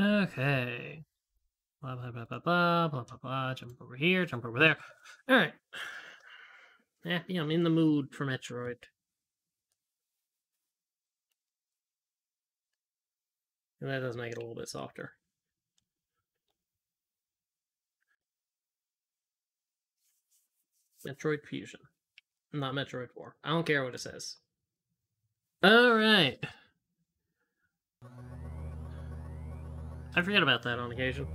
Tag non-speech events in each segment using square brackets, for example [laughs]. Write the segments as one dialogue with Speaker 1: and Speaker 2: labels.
Speaker 1: Okay. Blah, blah, blah, blah, blah, blah, blah, blah. Jump over here, jump over there. Alright. Happy, I'm in the mood for Metroid. And that does make it a little bit softer. Metroid Fusion. Not Metroid 4. I don't care what it says. Alright. I forget about that on occasion.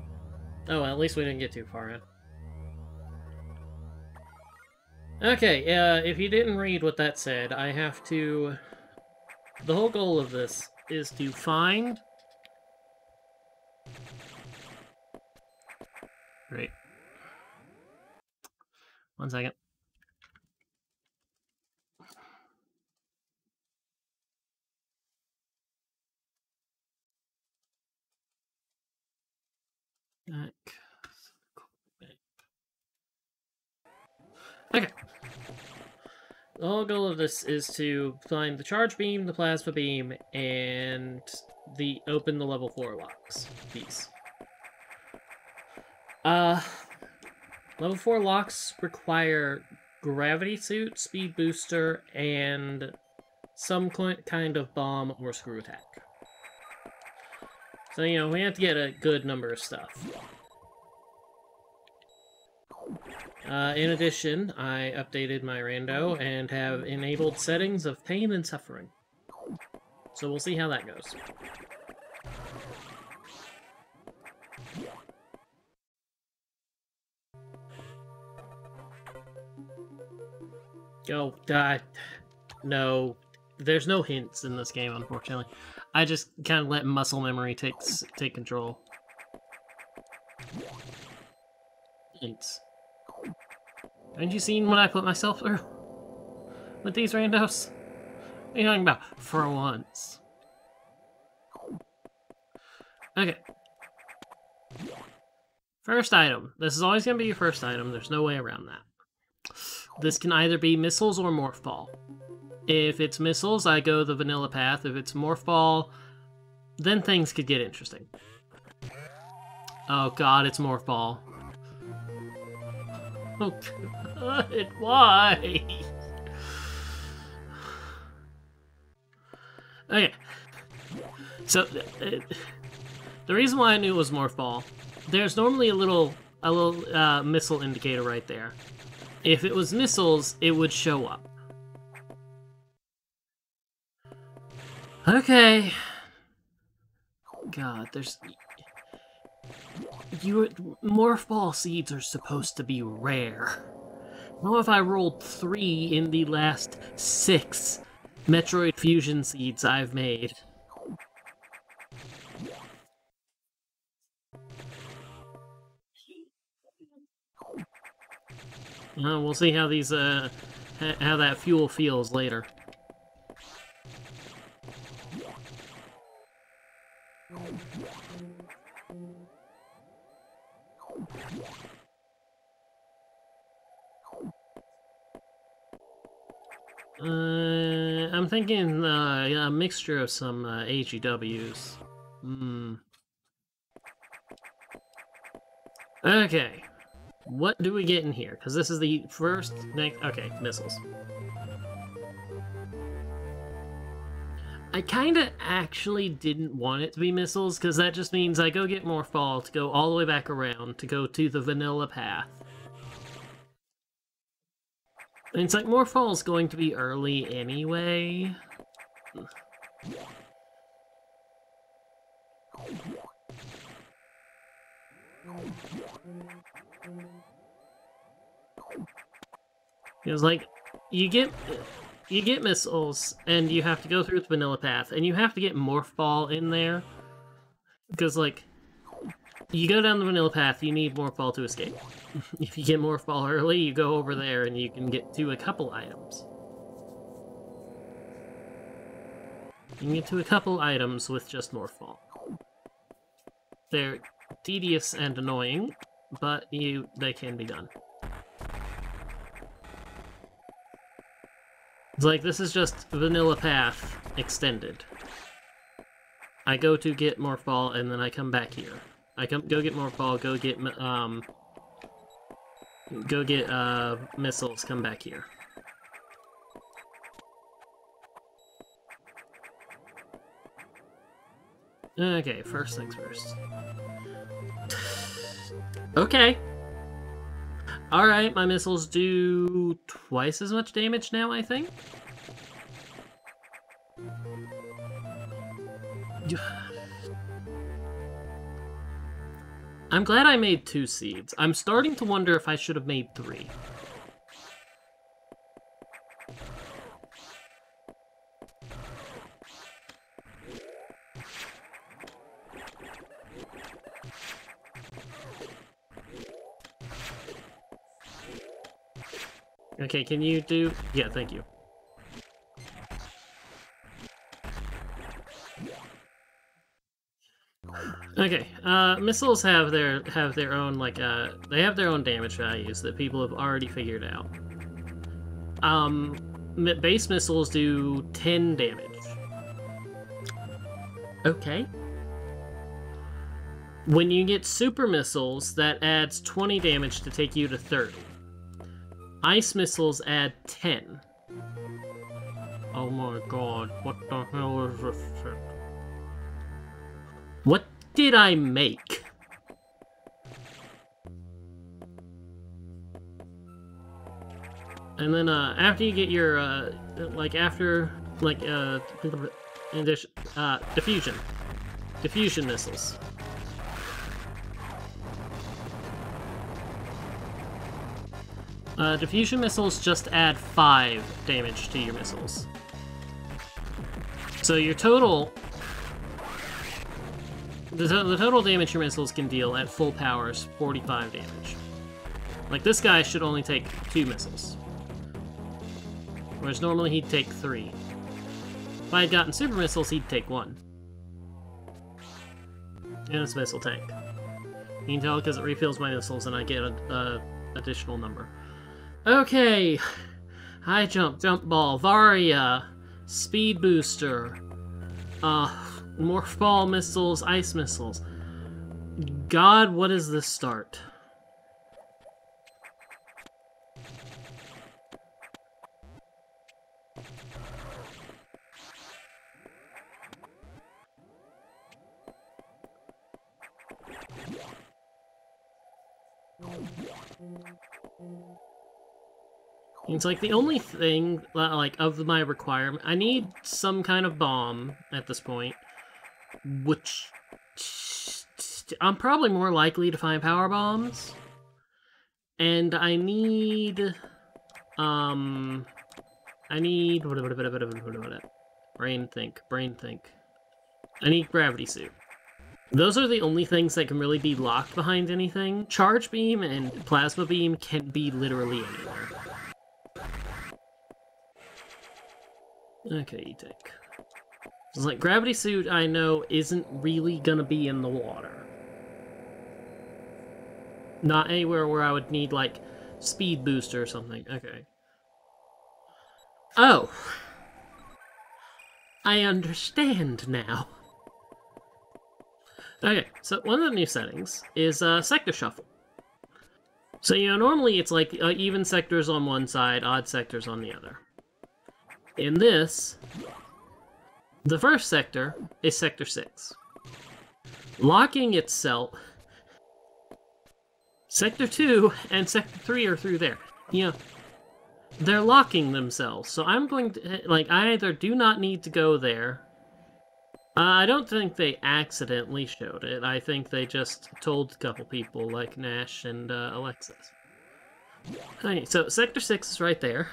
Speaker 1: Oh, well, at least we didn't get too far in. Okay, uh, if you didn't read what that said, I have to... The whole goal of this is to find... Great. One second. Back. Okay. The whole goal of is to find the charge beam, the plasma beam, and the open the level 4 locks piece. Uh, level 4 locks require gravity suit, speed booster, and some kind of bomb or screw attack. So, you know, we have to get a good number of stuff. Uh, in addition, I updated my rando and have enabled settings of pain and suffering. So we'll see how that goes. Oh, uh, no. There's no hints in this game, unfortunately. I just kind of let muscle memory take take control. Hints. Haven't you seen what I put myself through? With these randos? What are you talking about? For once. Okay. First item. This is always going to be your first item. There's no way around that. This can either be missiles or morph ball. If it's missiles, I go the vanilla path. If it's morph ball, then things could get interesting. Oh god, it's morph ball. Oh god, why? Okay. So, uh, the reason why I knew it was morph ball, there's normally a little a little uh, missile indicator right there. If it was missiles, it would show up. Okay. God, there's... You, morph ball seeds are supposed to be rare. What if I rolled three in the last six Metroid Fusion seeds I've made? Uh, we'll see how these, uh, how that fuel feels later. Uh, I'm thinking uh, a mixture of some uh, AGWs. Hmm. Okay. What do we get in here? Because this is the first... Next, okay, missiles. I kind of actually didn't want it to be missiles, because that just means I go get morph ball to go all the way back around to go to the vanilla path. It's like more is going to be early anyway. It's like you get you get missiles, and you have to go through the vanilla path, and you have to get Morph Ball in there. Because, like, you go down the vanilla path, you need Morph Ball to escape. [laughs] if you get Morph Ball early, you go over there and you can get to a couple items. You can get to a couple items with just Morph Ball. They're tedious and annoying, but you they can be done. It's like, this is just Vanilla Path extended. I go to get Morph Ball, and then I come back here. I come go get Morph Ball, go get um, go get uh missiles, come back here. Okay, first things first. okay. Alright, my missiles do twice as much damage now, I think? I'm glad I made two seeds. I'm starting to wonder if I should have made three. Okay, can you do... Yeah, thank you. Okay, uh, missiles have their have their own like uh they have their own damage values that people have already figured out. Um, base missiles do 10 damage. Okay. When you get super missiles, that adds 20 damage to take you to 30. Ice missiles add 10. Oh my god, what the hell is this shit? What did I make? And then, uh, after you get your, uh, like, after, like, uh, uh, diffusion. Diffusion missiles. Uh, diffusion missiles just add 5 damage to your missiles. So your total... The, the total damage your missiles can deal at full power is 45 damage. Like, this guy should only take 2 missiles. Whereas normally he'd take 3. If I had gotten super missiles, he'd take 1. And it's missile tank. You can tell because it refills my missiles and I get a, a additional number. Okay. High jump, jump ball, Varia, speed booster, uh, morph ball missiles, ice missiles. God, what is this start? It's like the only thing, like, of my requirement, I need some kind of bomb at this point, which I'm probably more likely to find power bombs, and I need, um, I need, brain think, brain think, I need gravity suit. Those are the only things that can really be locked behind anything. Charge beam and plasma beam can be literally anywhere. Okay, you take. It's like gravity suit I know isn't really gonna be in the water. Not anywhere where I would need like speed booster or something. Okay. Oh. I understand now. Okay, so one of the new settings is uh, sector shuffle. So, you know, normally it's like uh, even sectors on one side, odd sectors on the other. In this, the first sector is Sector 6. Locking itself... Sector 2 and Sector 3 are through there. You know, they're locking themselves, so I'm going to... Like, I either do not need to go there... Uh, I don't think they accidentally showed it. I think they just told a couple people, like Nash and uh, Alexis. Okay, so Sector 6 is right there.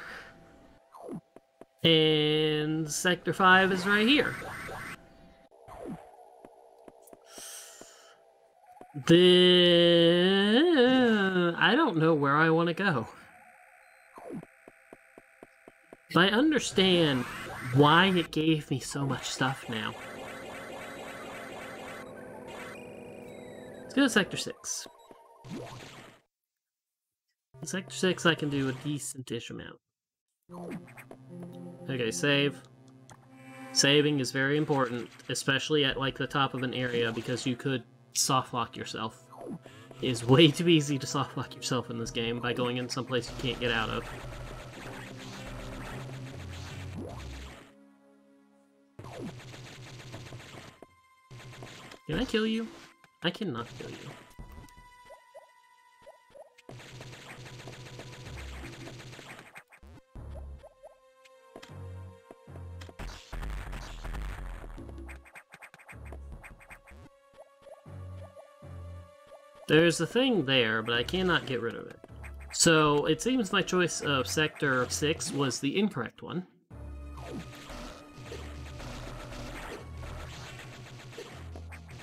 Speaker 1: And Sector 5 is right here. The... I don't know where I want to go. I understand why it gave me so much stuff now. Let's go to Sector 6. Sector 6 I can do a decent-ish amount. Okay, save. Saving is very important, especially at like the top of an area, because you could soft lock yourself. It is way too easy to soft lock yourself in this game by going in some place you can't get out of. Can I kill you? I cannot kill you. There's a thing there, but I cannot get rid of it. So, it seems my choice of Sector 6 was the incorrect one.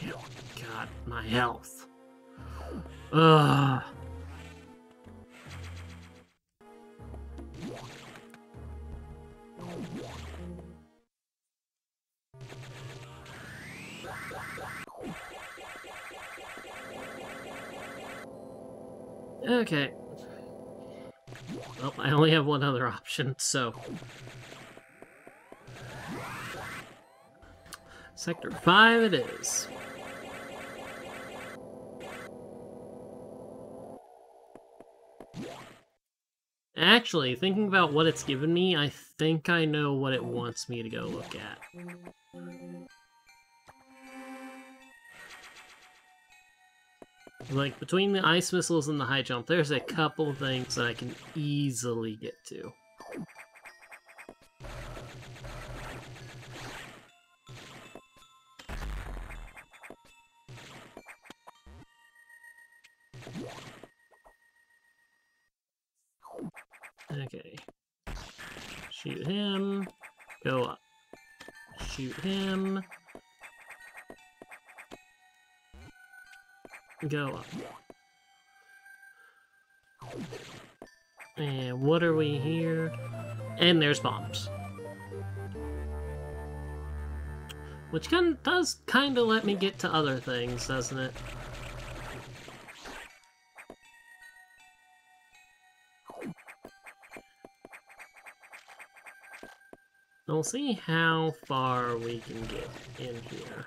Speaker 1: God, my health. Ugh. Okay. Well, I only have one other option, so... Sector 5 it is. Actually, thinking about what it's given me, I think I know what it wants me to go look at. Like, between the ice missiles and the high jump, there's a couple things that I can easily get to. Okay. Shoot him. Go up. Shoot him. Go up. And what are we here? And there's bombs. Which kind does kind of let me get to other things, doesn't it? We'll see how far we can get in here.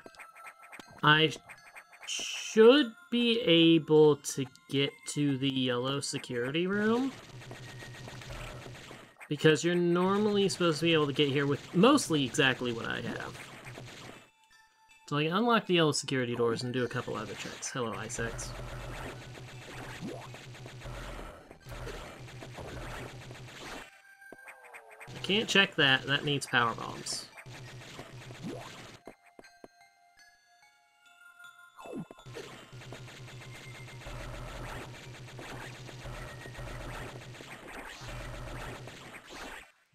Speaker 1: I should be able to get to the yellow security room. Because you're normally supposed to be able to get here with mostly exactly what I have. So I can unlock the yellow security doors and do a couple other checks. Hello, Icex. Can't check that. That needs power bombs.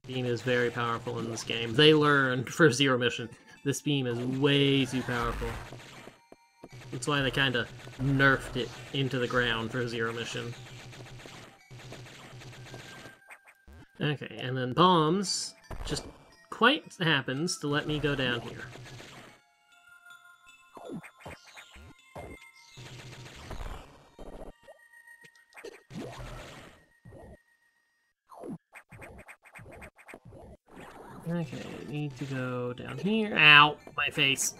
Speaker 1: Beam is very powerful in this game. They learned [laughs] for Zero Mission. This beam is way too powerful. That's why they kind of nerfed it into the ground for Zero Mission. Okay, and then bombs just quite happens to let me go down here. Okay, need to go down here. Ow! My face.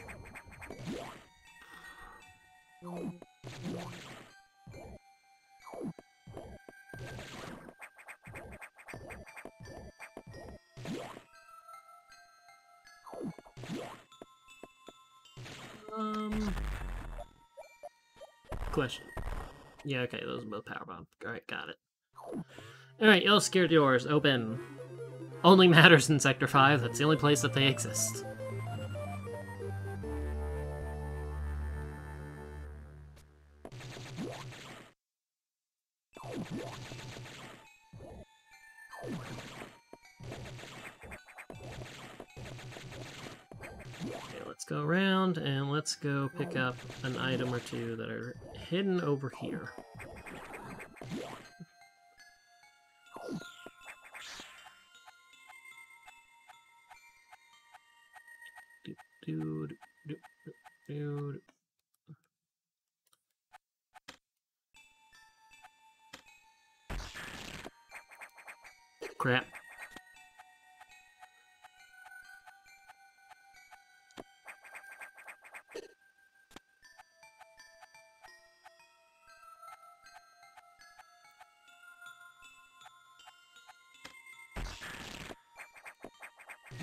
Speaker 1: Um... Question. Yeah, okay, those are both power bomb. Alright, got it. Alright, yellow scared doors, open. Only matters in Sector 5, that's the only place that they exist. Okay, let's go around and let's go pick up an item or two that are hidden over here. Dude, dude, dude. Crap.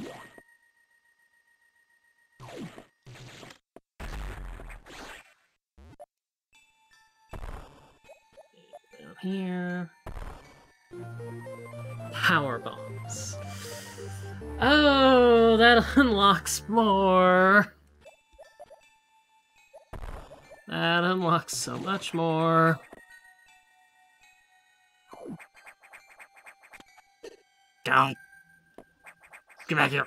Speaker 1: Yeah. Here. Power bombs. Oh, that [laughs] unlocks more. That unlocks so much more. God. Get back here.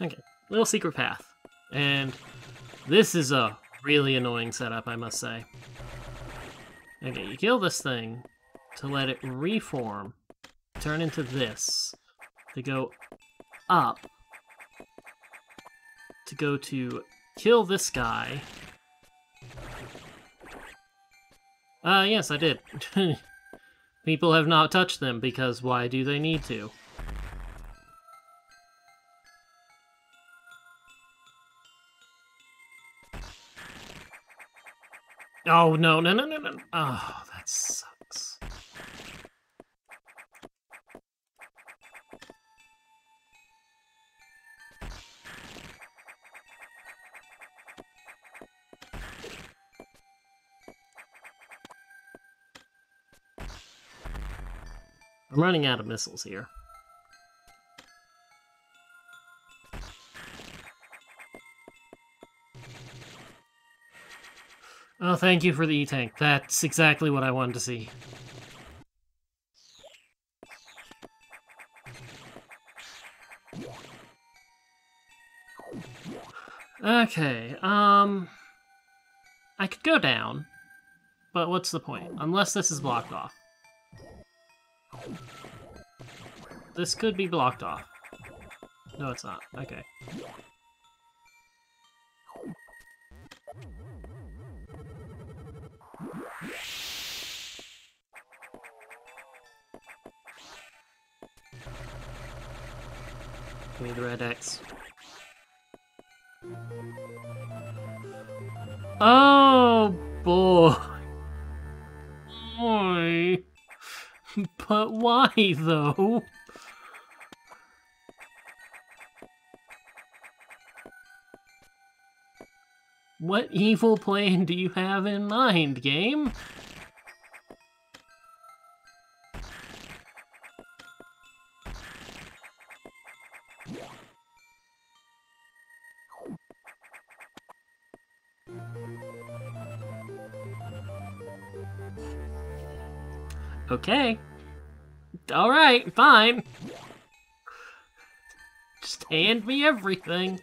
Speaker 1: Okay, little secret path. And this is a really annoying setup, I must say. Okay, you kill this thing to let it reform, turn into this, to go up, to go to kill this guy. Ah, uh, yes, I did. [laughs] People have not touched them because why do they need to? Oh, no, no, no, no, no. Oh, that sucks. I'm running out of missiles here. Oh, thank you for the E-Tank. That's exactly what I wanted to see. Okay, um... I could go down, but what's the point? Unless this is blocked off. This could be blocked off. No, it's not. Okay. Give me the red X. Oh boy. Boy. [laughs] But why though? What evil plan do you have in mind, game? Okay. Alright, fine. Just hand me everything.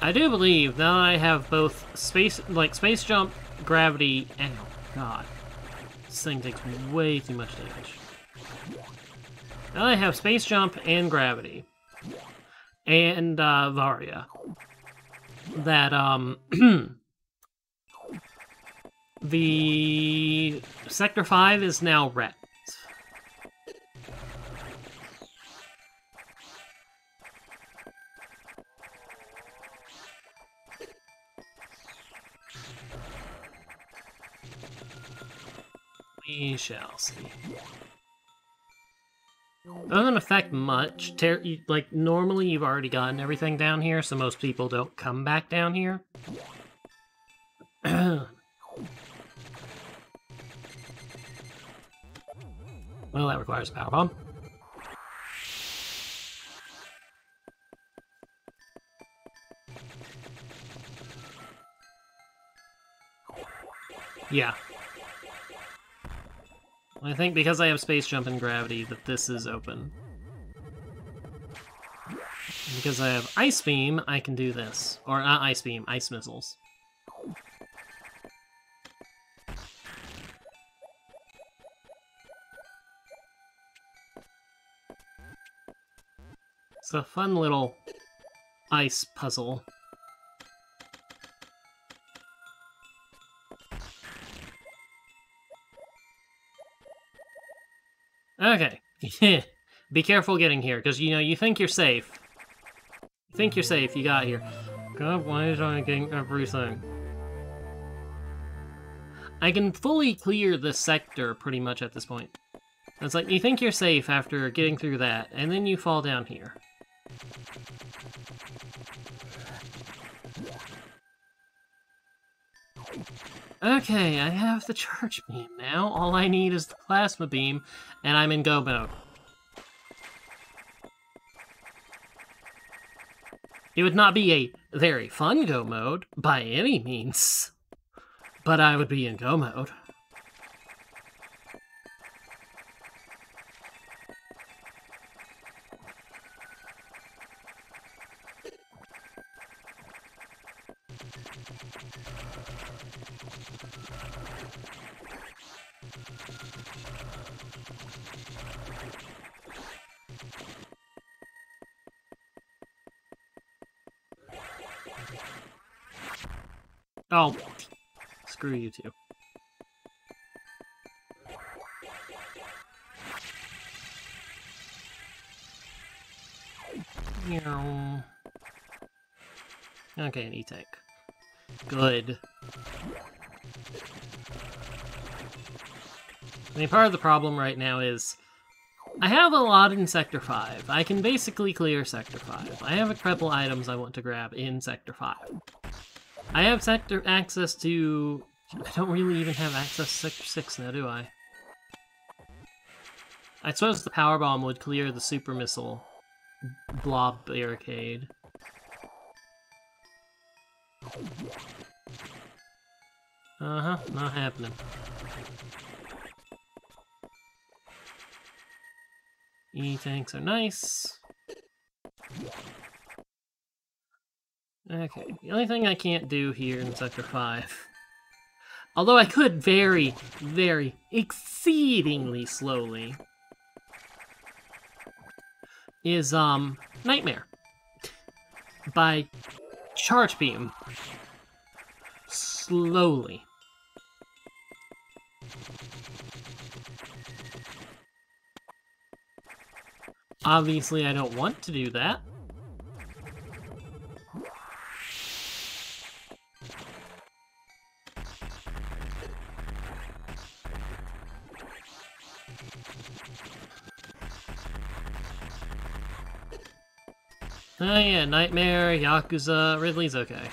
Speaker 1: I do believe now I have both space, like space jump, gravity, and oh god, this thing takes way too much damage. Now I have space jump and gravity and uh, Varia that um [clears throat] the Sector 5 is now wrecked. We shall see. Doesn't affect much. Ter like, normally you've already gotten everything down here, so most people don't come back down here. [clears throat] well, that requires a power bomb. Yeah, I think because I have space jump and gravity that this is open. Because I have ice beam, I can do this. Or not ice beam, ice missiles. It's a fun little ice puzzle. Okay. [laughs] Be careful getting here, because, you know, you think you're safe. You think you're safe, you got here. God, why is I getting everything? I can fully clear this sector, pretty much, at this point. It's like, you think you're safe after getting through that, and then you fall down here. Okay, I have the charge beam now. All I need is the plasma beam, and I'm in go mode. It would not be a very fun go mode, by any means, but I would be in go mode. Oh, screw you two. Okay, an E-Tank. Good. I mean, part of the problem right now is I have a lot in Sector 5. I can basically clear Sector 5. I have a couple items I want to grab in Sector 5. I have sector access to... I don't really even have access to Sector 6 now, do I? I suppose the power bomb would clear the super missile blob barricade. Uh-huh, not happening. E-tanks are nice. Okay, the only thing I can't do here in Sector 5... Although I could very, very, exceedingly slowly... is, um, Nightmare. By Charge Beam. Slowly. Obviously, I don't want to do that. Nightmare, Yakuza, Ridley's okay.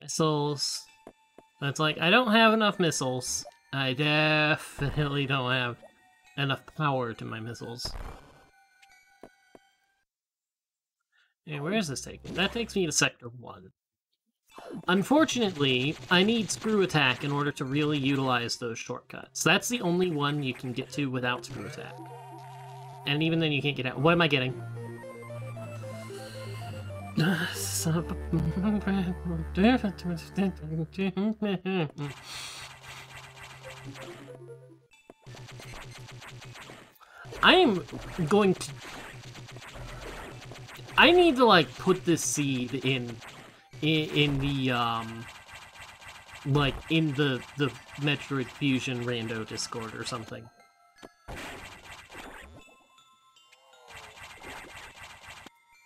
Speaker 1: Missiles. That's like, I don't have enough missiles. I definitely don't have enough power to my missiles. Hey, where is this taking? That takes me to Sector 1. Unfortunately, I need Screw Attack in order to really utilize those shortcuts. That's the only one you can get to without Screw Attack. And even then you can't get out. What am I getting? [laughs] I am going to... I need to, like, put this seed in in, in the um like in the the Metroid Fusion rando Discord or something.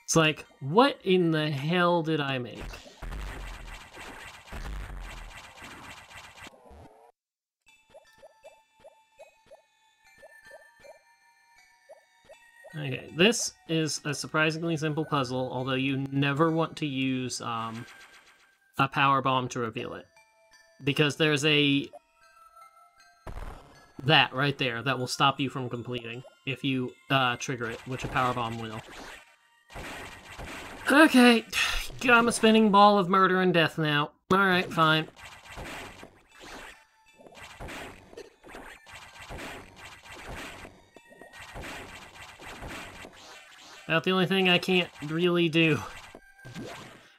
Speaker 1: It's like, what in the hell did I make? Okay, this is a surprisingly simple puzzle, although you never want to use um, a power bomb to reveal it. Because there's a... That right there, that will stop you from completing if you uh, trigger it, which a power bomb will. Okay, [sighs] I'm a spinning ball of murder and death now. Alright, fine. About the only thing I can't really do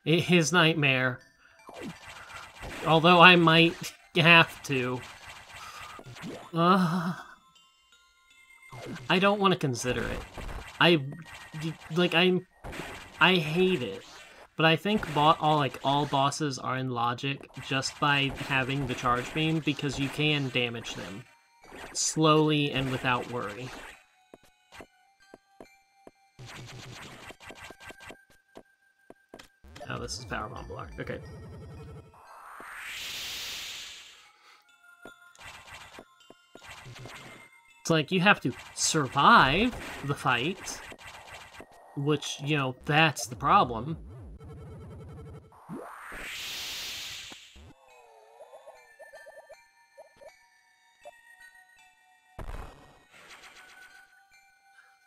Speaker 1: is Nightmare. Although I might have to. Uh, I don't want to consider it. I, like, I'm, I hate it. But I think all like all bosses are in logic just by having the charge beam because you can damage them slowly and without worry. Oh, this is power bomb block. Okay. It's like you have to survive the fight, which, you know, that's the problem.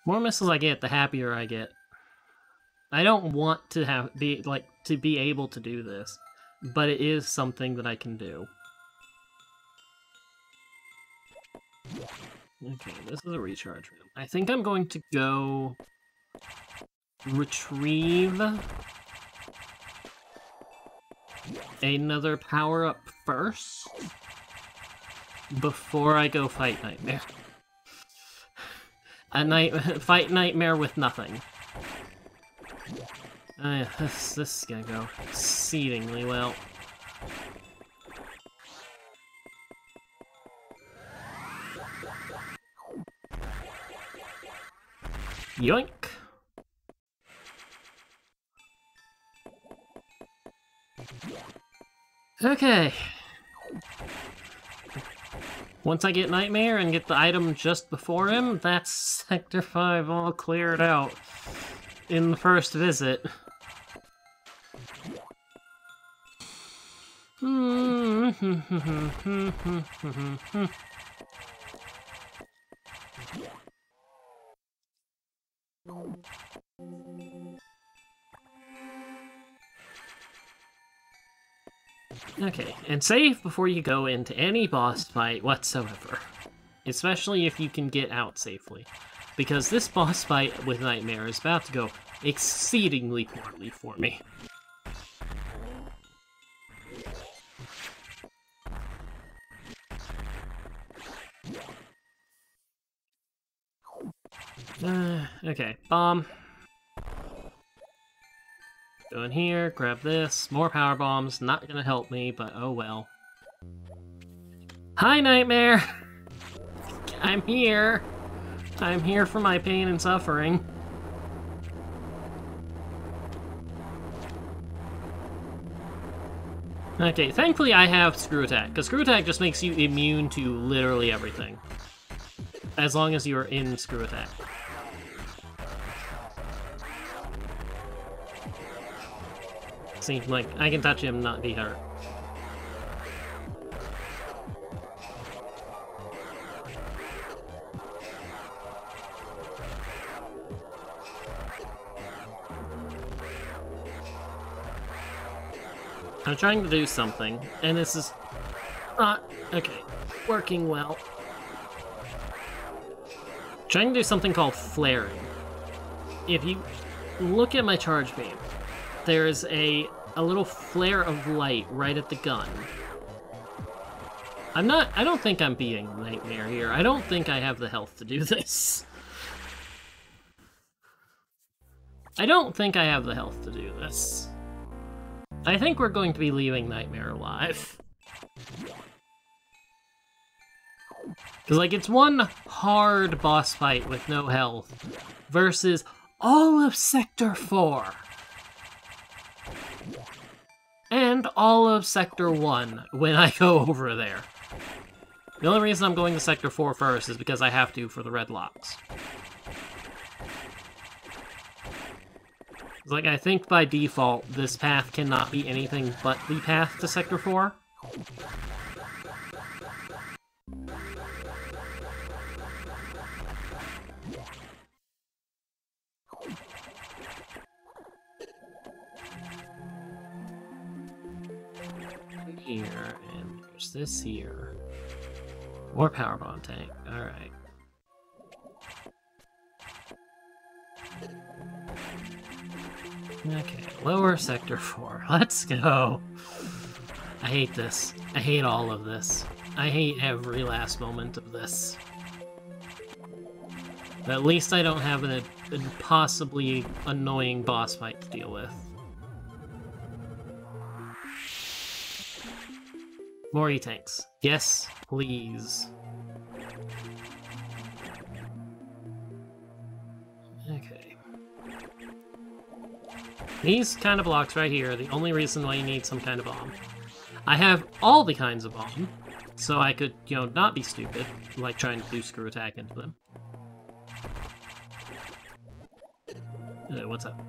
Speaker 1: More missiles I get, the happier I get. I don't want to have be like to be able to do this, but it is something that I can do. Okay, this is a recharge room. I think I'm going to go retrieve another power up first before I go fight Nightmare. [laughs] A night [laughs] fight Nightmare with nothing. Uh, [laughs] this, this is gonna go exceedingly well. Yoink! Okay. Once I get Nightmare and get the item just before him, that's [laughs] Sector 5 all cleared out in the first visit. Okay, and save before you go into any boss fight whatsoever. Especially if you can get out safely. Because this boss fight with Nightmare is about to go exceedingly poorly for me. Uh, okay, bomb. Go in here, grab this. More power bombs. Not gonna help me, but oh well. Hi, Nightmare! [laughs] I'm here. I'm here for my pain and suffering. Okay, thankfully I have Screw Attack, because Screw Attack just makes you immune to literally everything. As long as you are in Screw Attack. Seems like, I can touch him, not be hurt. I'm trying to do something, and this is not, okay, working well. trying to do something called flaring. If you look at my charge beam, there's a, a little flare of light right at the gun. I'm not, I don't think I'm being Nightmare here. I don't think I have the health to do [laughs] this. I don't think I have the health to do this. I think we're going to be leaving Nightmare alive. [laughs] Because, like, it's one hard boss fight with no health versus all of Sector 4 and all of Sector 1 when I [laughs] go over there. The only reason I'm going to Sector 4 first is because I have to for the red locks. Like, I think by default, this path cannot be anything but the path to Sector 4. here, and there's this here. More power bomb tank. Alright. Okay, lower sector 4. [laughs] Let's go! I hate this. I hate all of this. I hate every last moment of this. But at least I don't have an impossibly annoying boss fight to deal with. More E-tanks. Yes, please. These kind of blocks right here are the only reason why you need some kind of bomb. I have all the kinds of bomb, so I could, you know, not be stupid, like trying to do screw attack into them. Uh, what's up?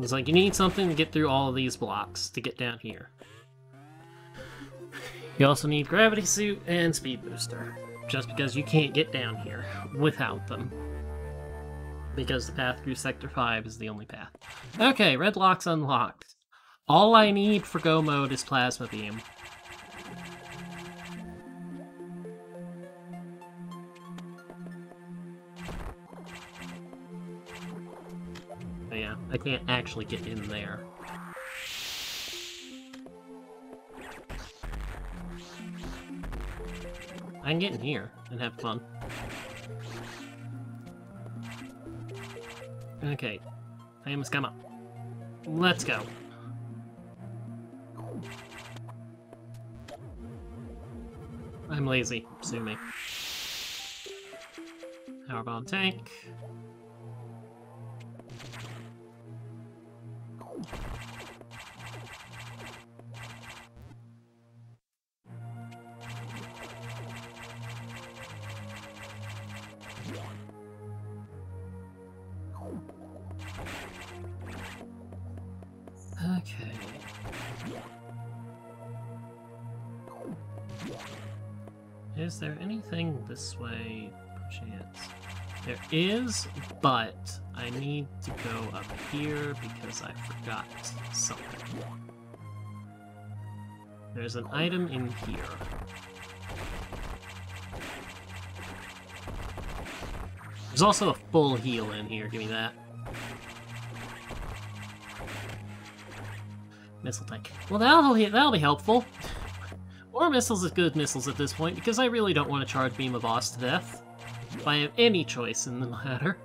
Speaker 1: It's like you need something to get through all of these blocks to get down here. You also need gravity suit and speed booster, just because you can't get down here without them. Because the path through Sector 5 is the only path. Okay, red lock's unlocked. All I need for go mode is Plasma Beam. yeah, I can't actually get in there. I can get in here and have fun. Okay, famous come up. Let's go. I'm lazy, sue me. Power bomb tank. This way, perchance? There is, but I need to go up here because I forgot something. There's an item in here. There's also a full heal in here, give me that. Missile tank. Well, that'll that'll be helpful. Or missiles is good missiles at this point, because I really don't want to charge beam a boss to death. If I have any choice in the matter.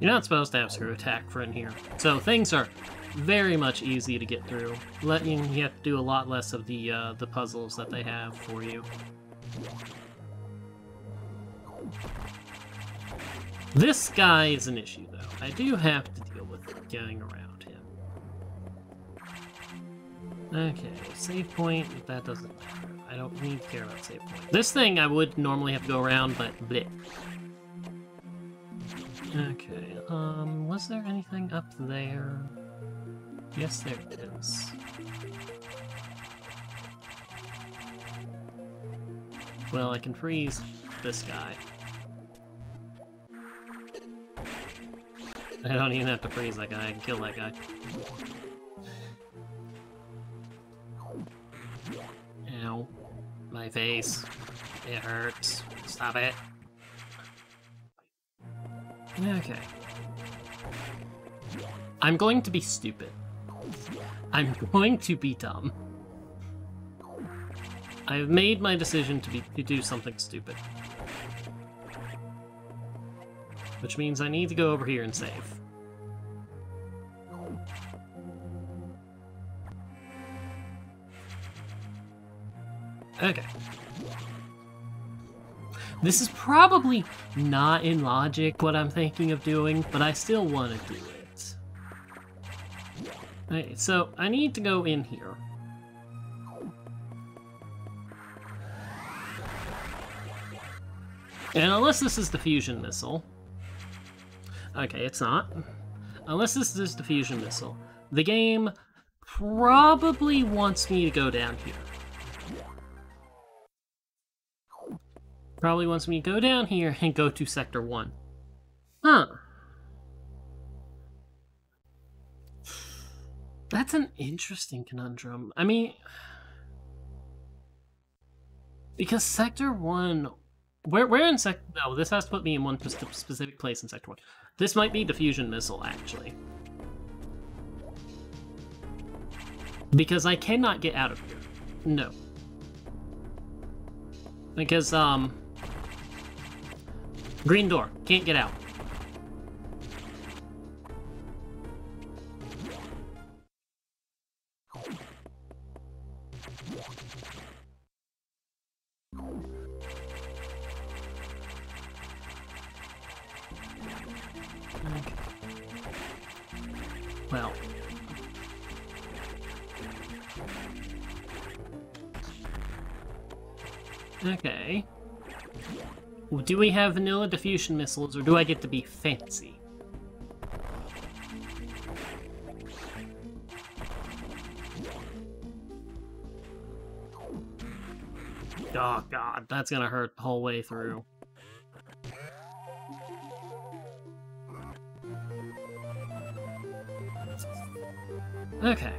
Speaker 1: You're not supposed to have screw attack for in here. So things are very much easy to get through. Letting you have to do a lot less of the uh, the puzzles that they have for you. This guy is an issue, though. I do have to deal with getting around him. Okay, save point, that doesn't matter. I don't need to care about save point. This thing I would normally have to go around, but bleh. Okay, um, was there anything up there? Yes, there is. Well, I can freeze this guy. I don't even have to freeze that guy, I can kill that guy. Ow. My face. It hurts. Stop it. Okay. I'm going to be stupid. I'm going to be dumb. I've made my decision to, be, to do something stupid. Which means I need to go over here and save. Okay. This is probably not in logic what I'm thinking of doing, but I still want to do it. So I need to go in here. And unless this is the fusion missile... Okay, it's not. Unless this is the fusion missile, the game probably wants me to go down here. Probably wants me to go down here and go to Sector 1. Huh. That's an interesting conundrum. I mean... Because Sector 1... Where, where in Sector... No, this has to put me in one specific place in Sector 1. This might be Diffusion Missile, actually. Because I cannot get out of here. No. Because, um... Green door. Can't get out. Well. Okay. Do we have vanilla diffusion missiles, or do I get to be fancy? Oh god, that's gonna hurt the whole way through. Okay.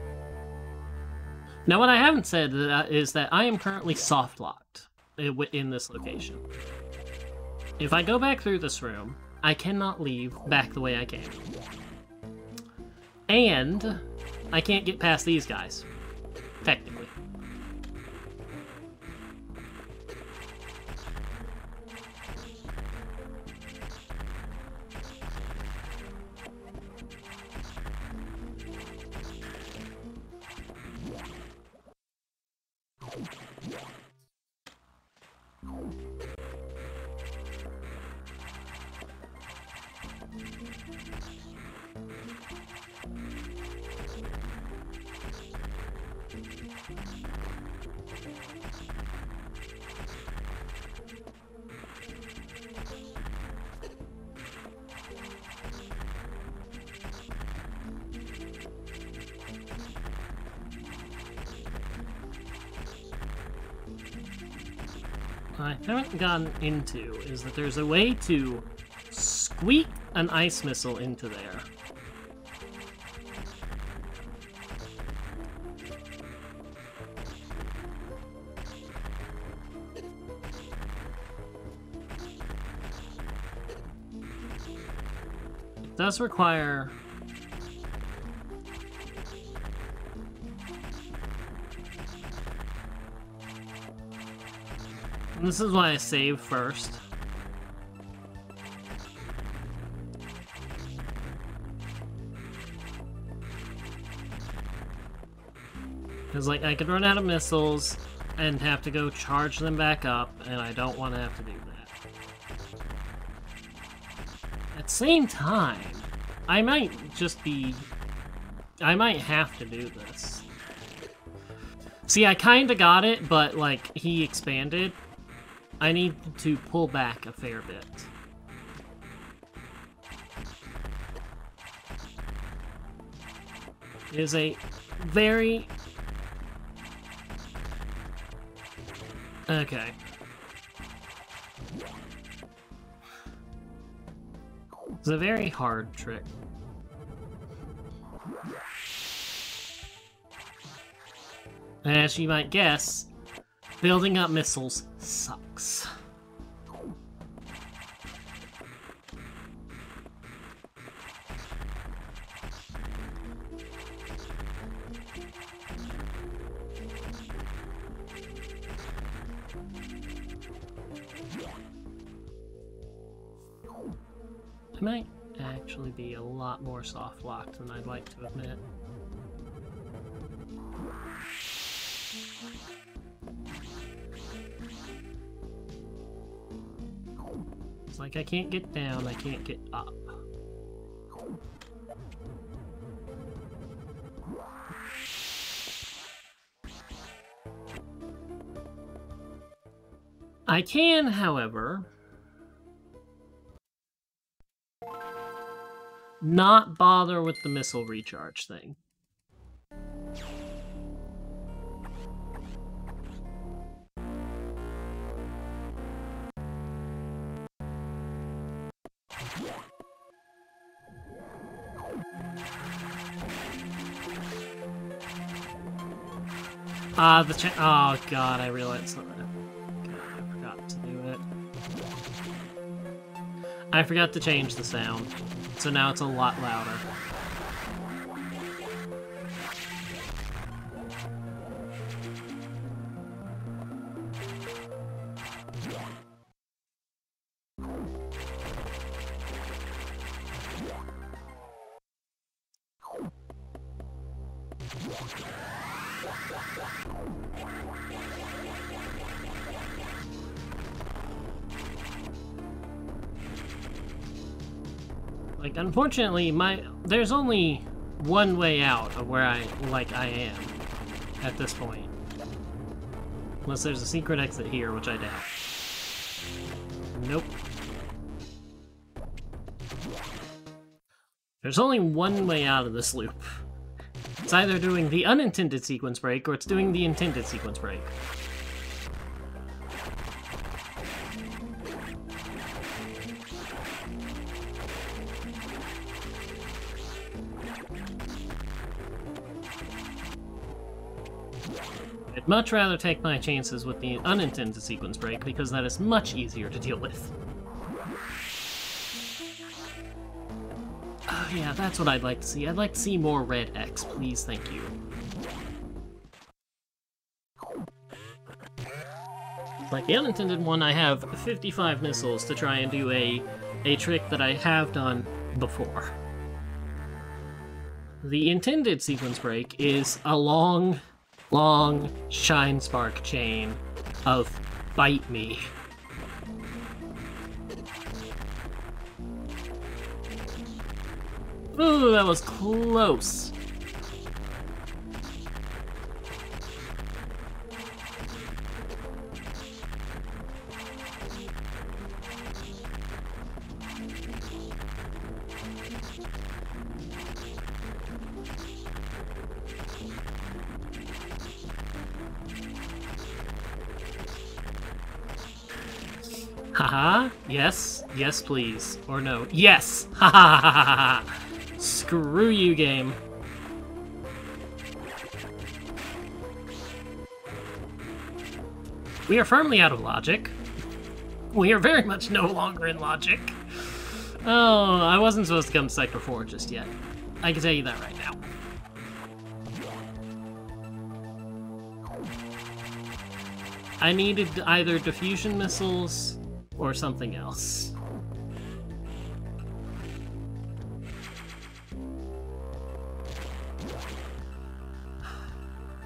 Speaker 1: Now what I haven't said uh, is that I am currently soft locked uh, in this location. If I go back through this room, I cannot leave back the way I came. And I can't get past these guys, technically. Gotten into is that there's a way to squeak an ice missile into there. It does require This is why I save first. Because, like, I could run out of missiles and have to go charge them back up, and I don't want to have to do that. At the same time, I might just be... I might have to do this. See, I kinda got it, but, like, he expanded, I need to pull back a fair bit. It is a very... Okay. It's a very hard trick. As you might guess, building up missiles sucks. I might actually be a lot more soft locked than I'd like to admit. Like I can't get down, I can't get up. I can, however, not bother with the missile recharge thing. Uh, the Oh god, I realized something. I forgot to do it. I forgot to change the sound. So now it's a lot louder. Unfortunately, my there's only one way out of where I, like, I am at this point. Unless there's a secret exit here, which I doubt. Nope. There's only one way out of this loop. It's either doing the unintended sequence break, or it's doing the intended sequence break. Much rather take my chances with the unintended sequence break, because that is much easier to deal with. Oh yeah, that's what I'd like to see. I'd like to see more red X, please, thank you. Like the unintended one, I have 55 missiles to try and do a, a trick that I have done before. The intended sequence break is a long long shine spark chain of bite me. Ooh, that was close. Haha, yes, yes please. Or no, yes! [laughs] Ha ha ha ha! Screw you, game. We are firmly out of logic. We are very much no longer in logic. Oh, I wasn't supposed to come to Sector 4 just yet. I can tell you that right now. I needed either diffusion missiles or something else.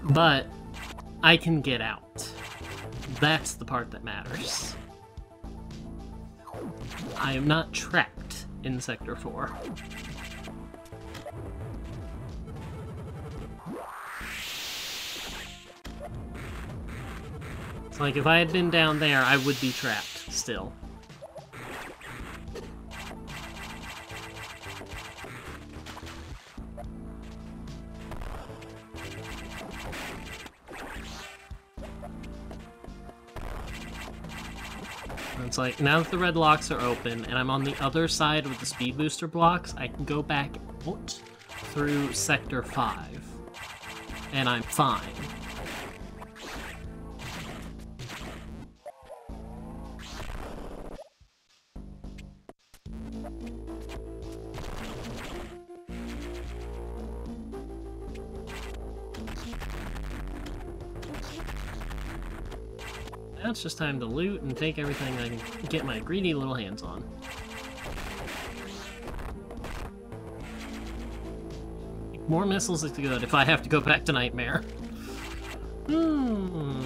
Speaker 1: But I can get out. That's the part that matters. I am not trapped in Sector 4. It's like if I had been down there, I would be trapped still. It's like, now that the red locks are open, and I'm on the other side with the speed booster blocks, I can go back out through Sector 5. And I'm fine. Now it's just time to loot and take everything I can get my greedy little hands on. More missiles is good if I have to go back to Nightmare. Hmm.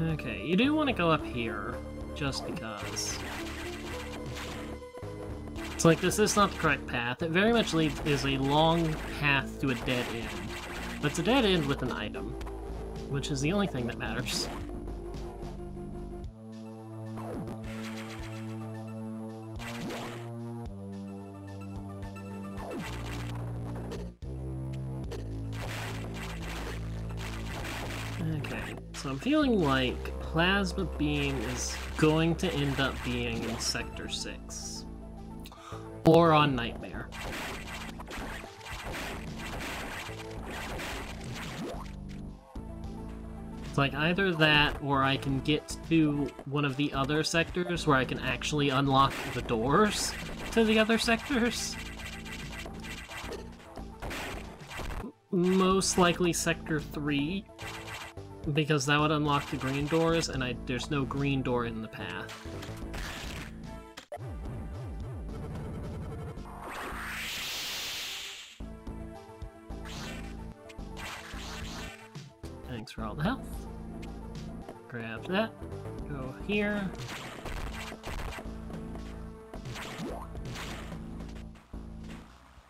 Speaker 1: Okay, you do want to go up here, just because. It's like, this is not the correct path. It very much leads is a long path to a dead end. But it's a dead end with an item, which is the only thing that matters. Okay, so I'm feeling like Plasma Beam is going to end up being in Sector 6. Or on Nightmare. It's like either that, or I can get to one of the other sectors where I can actually unlock the doors to the other sectors. Most likely Sector 3. because that would unlock the green doors, and I there's no green door in the path. For all the health. Grab that. Go here.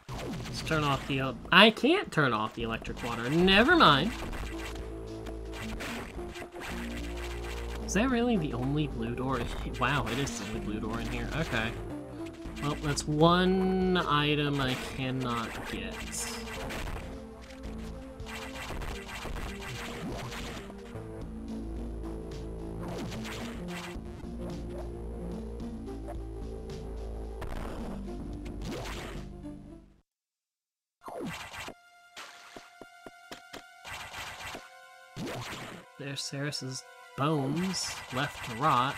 Speaker 1: Let's turn off the... Uh, I can't turn off the electric water. Never mind. Is that really the only blue door? Wow, it is the only blue door in here. Okay. Well, that's one item I cannot get. There's bones left to rot.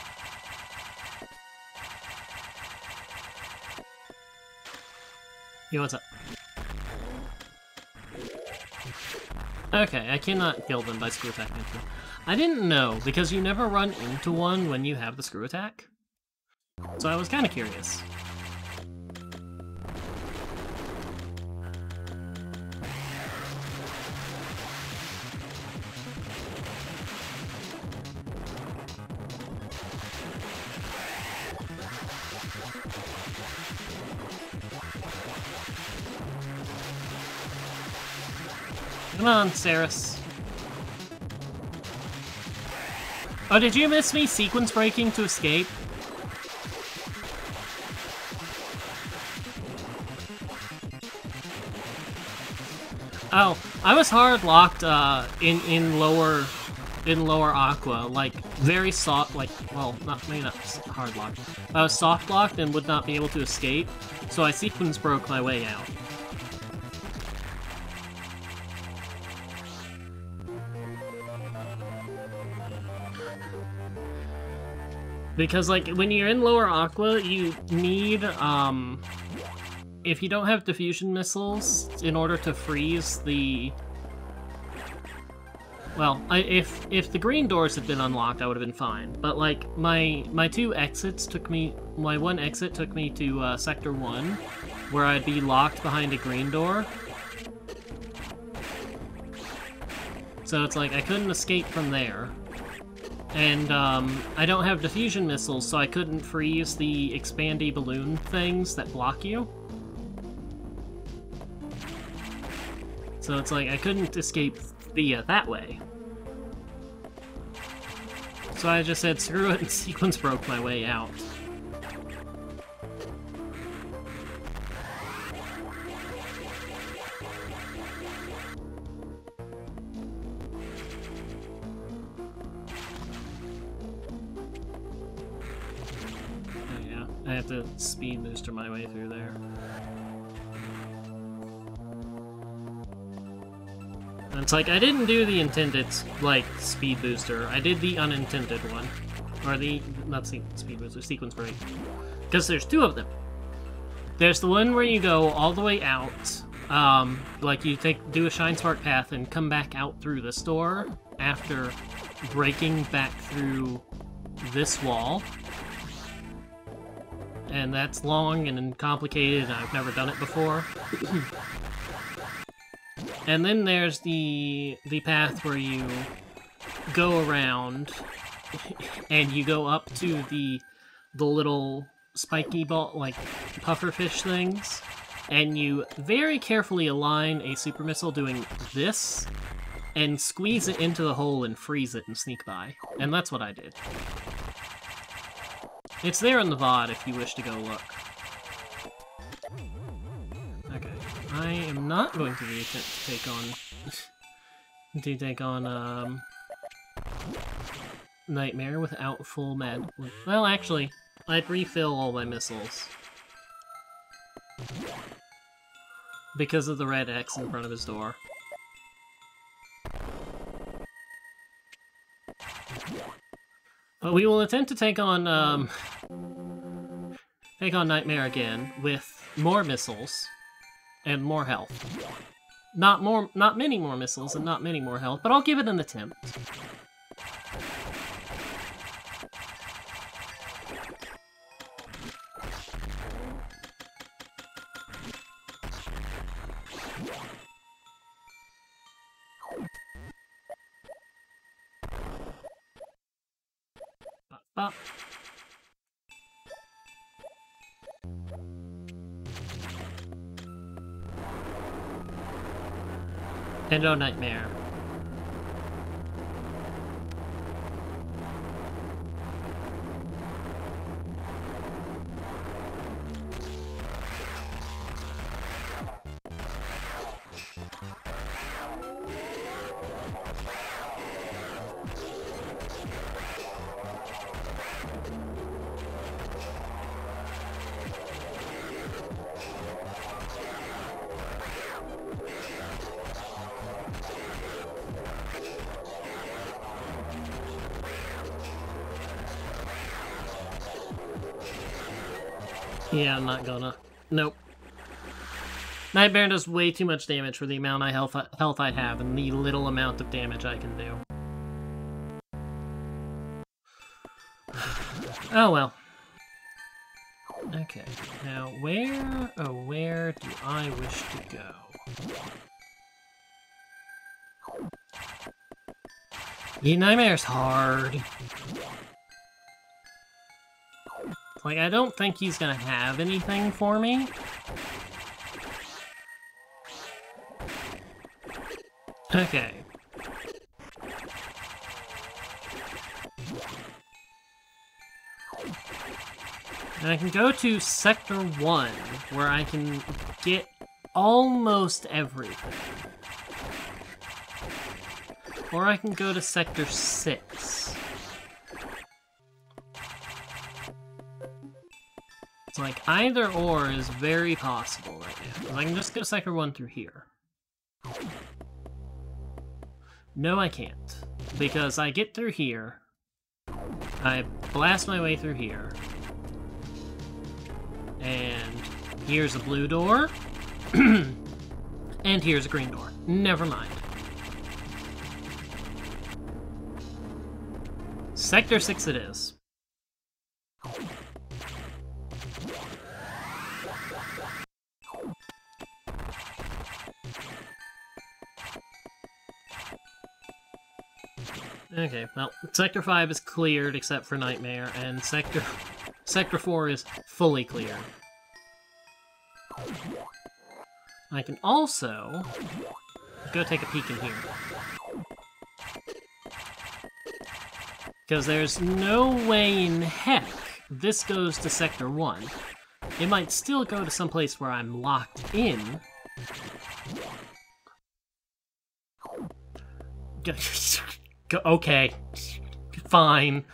Speaker 1: Yo, what's up? Okay, I cannot kill them by screw attack. I didn't know, because you never run into one when you have the screw attack. So I was kind of curious. Come on, Ceres. Oh, did you miss me sequence breaking to escape? Oh, I was hard locked uh, in in lower in lower aqua, like very soft, like well, not maybe not hard locked. I was soft locked and would not be able to escape, so I sequence broke my way out. Because like when you're in lower aqua, you need um if you don't have diffusion missiles in order to freeze the well, I, if if the green doors had been unlocked, I would have been fine. But like my my two exits took me my one exit took me to uh, sector one, where I'd be locked behind a green door. So it's like I couldn't escape from there. And um, I don't have diffusion missiles, so I couldn't freeze the expandy balloon things that block you. So it's like I couldn't escape via that way. So I just said screw it and [laughs] sequence broke my way out. I have to speed booster my way through there. And it's like, I didn't do the intended, like, speed booster. I did the unintended one. Or the, not se speed booster, sequence break. Because there's two of them. There's the one where you go all the way out, um, like you take do a Shine Spark path and come back out through this door after breaking back through this wall. And that's long and complicated, and I've never done it before. [clears throat] And then there's the the path where you go around [laughs] and you go up to the the little spiky ball like pufferfish things and you very carefully align a super missile doing this and squeeze it into the hole and freeze it and sneak by. And that's what I did. It's there in the VOD if you wish to go look. Okay. I am not going to be attempt to take on [laughs] to take on um Nightmare without full med. Well, actually, I'd refill all my missiles. Because of the red X in front of his door. But we will attempt to take on um Take on Nightmare again with more missiles and more health. Not more, not many more missiles and not many more health, but I'll give it an attempt. Up. Endo Nightmare. Not gonna. Nope. Nightmare does way too much damage for the amount of health, health I have and the little amount of damage I can do. [sighs] Oh well. Okay, now where, oh where do I wish to go? Yeah, Nightmare's hard. Like, I don't think he's gonna have anything for me. Okay. And I can go to Sector 1, where I can get almost everything. Or I can go to Sector 6. Like either or is very possible right now. I can just go Sector 1 through here. No, I can't. Because I get through here. I blast my way through here. And here's a blue door. [clears throat] and here's a green door. Never mind. Sector 6 it is. Okay, well, Sector 5 is cleared except for Nightmare, and Sector Sector 4 is fully cleared. I can also go take a peek in here. Because there's no way in heck this goes to Sector 1. It might still go to some place where I'm locked in. [laughs] [laughs] okay. Fine.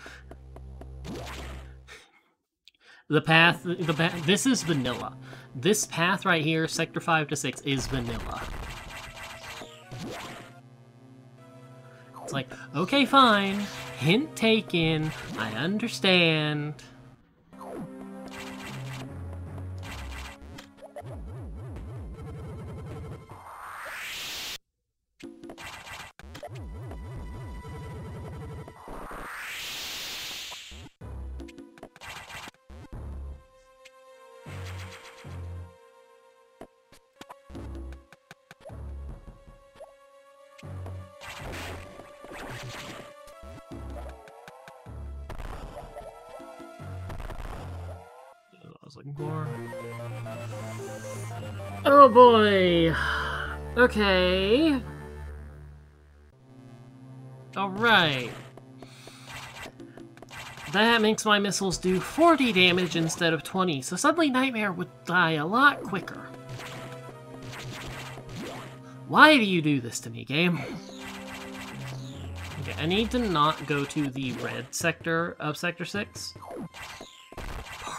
Speaker 1: The path, the path, this is vanilla. This path right here, Sector 5 to 6, is vanilla. It's like, okay, fine. Hint taken. I understand. Okay. Alright. That makes my missiles do 40 damage instead of 20, so suddenly Nightmare would die a lot quicker. Why do you do this to me, game? Okay, I need to not go to the red sector of Sector 6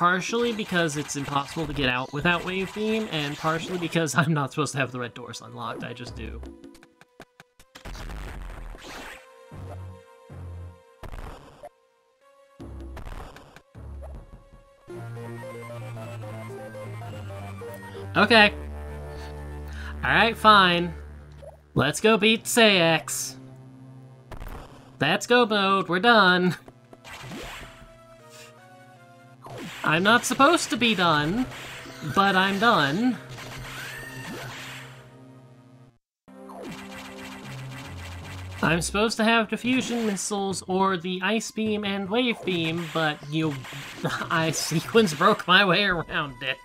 Speaker 1: partially because it's impossible to get out without Wave Beam, and partially because [laughs] I'm not supposed to have the red doors unlocked, I just do. Okay. Alright, fine. Let's go beat SA-X. Let's go mode, we're done. [laughs] I'm not supposed to be done, but I'm done. I'm supposed to have diffusion missiles or the ice beam and wave beam, but you, [laughs] I sequence broke my way around it.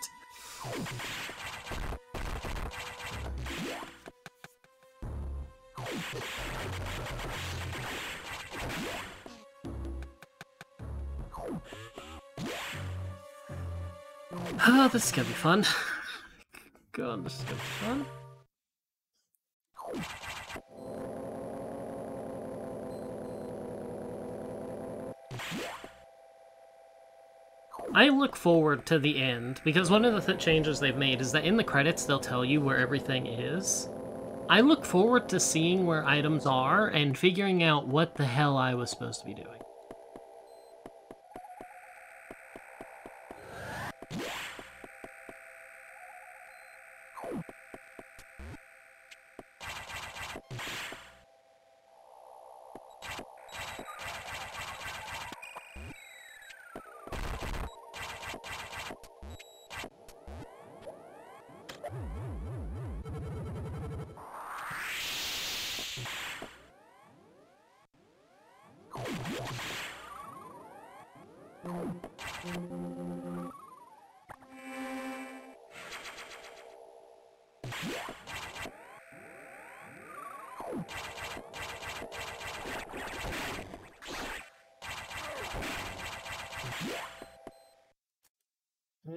Speaker 1: Oh, this is gonna be fun. God, this is gonna be fun. I look forward to the end, because one of the th changes they've made is that in the credits they'll tell you where everything is. I look forward to seeing where items are and figuring out what the hell I was supposed to be doing.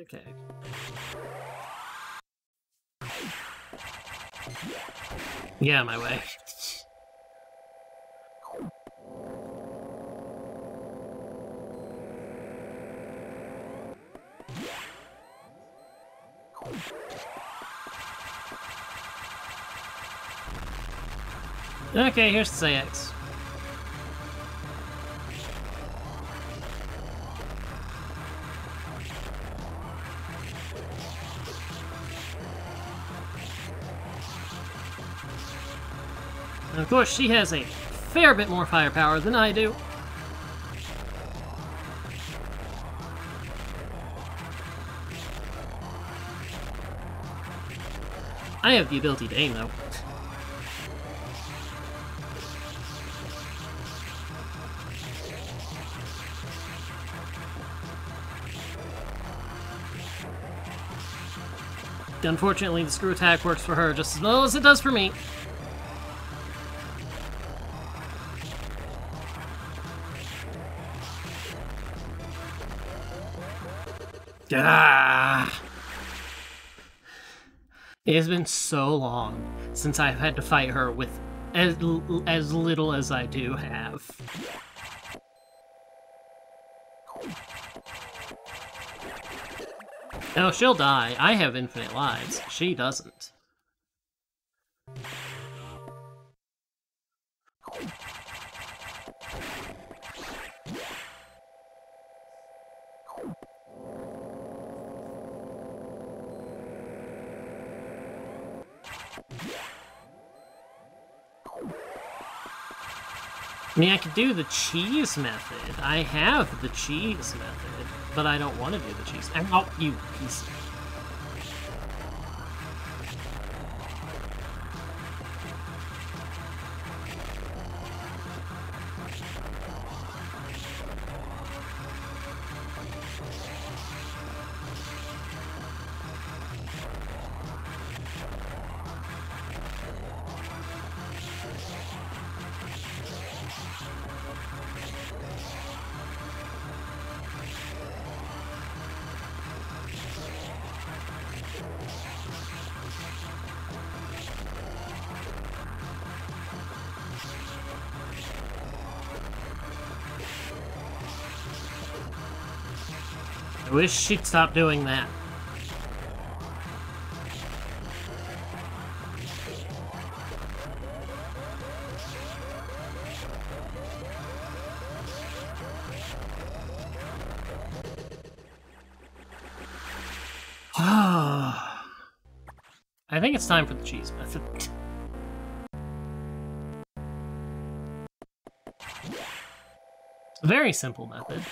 Speaker 1: Okay. Yeah, my way. Okay, here's the SA-X. Course, she has a fair bit more firepower than I do. I have the ability to aim, though. Unfortunately, the screw attack works for her just as well as it does for me. Ah! It has been so long since I've had to fight her with as, as little as I do have. Oh, she'll die. I have infinite lives. She doesn't. Do the cheese method. I have the cheese method, but I don't want to do the cheese. Ow, you piece wish she'd stop doing that. [sighs] I think it's time for the cheese method. It's [laughs] a very simple method.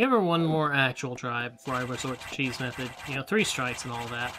Speaker 1: Give her one more actual try before I resort to cheese method. You know, three strikes and all that.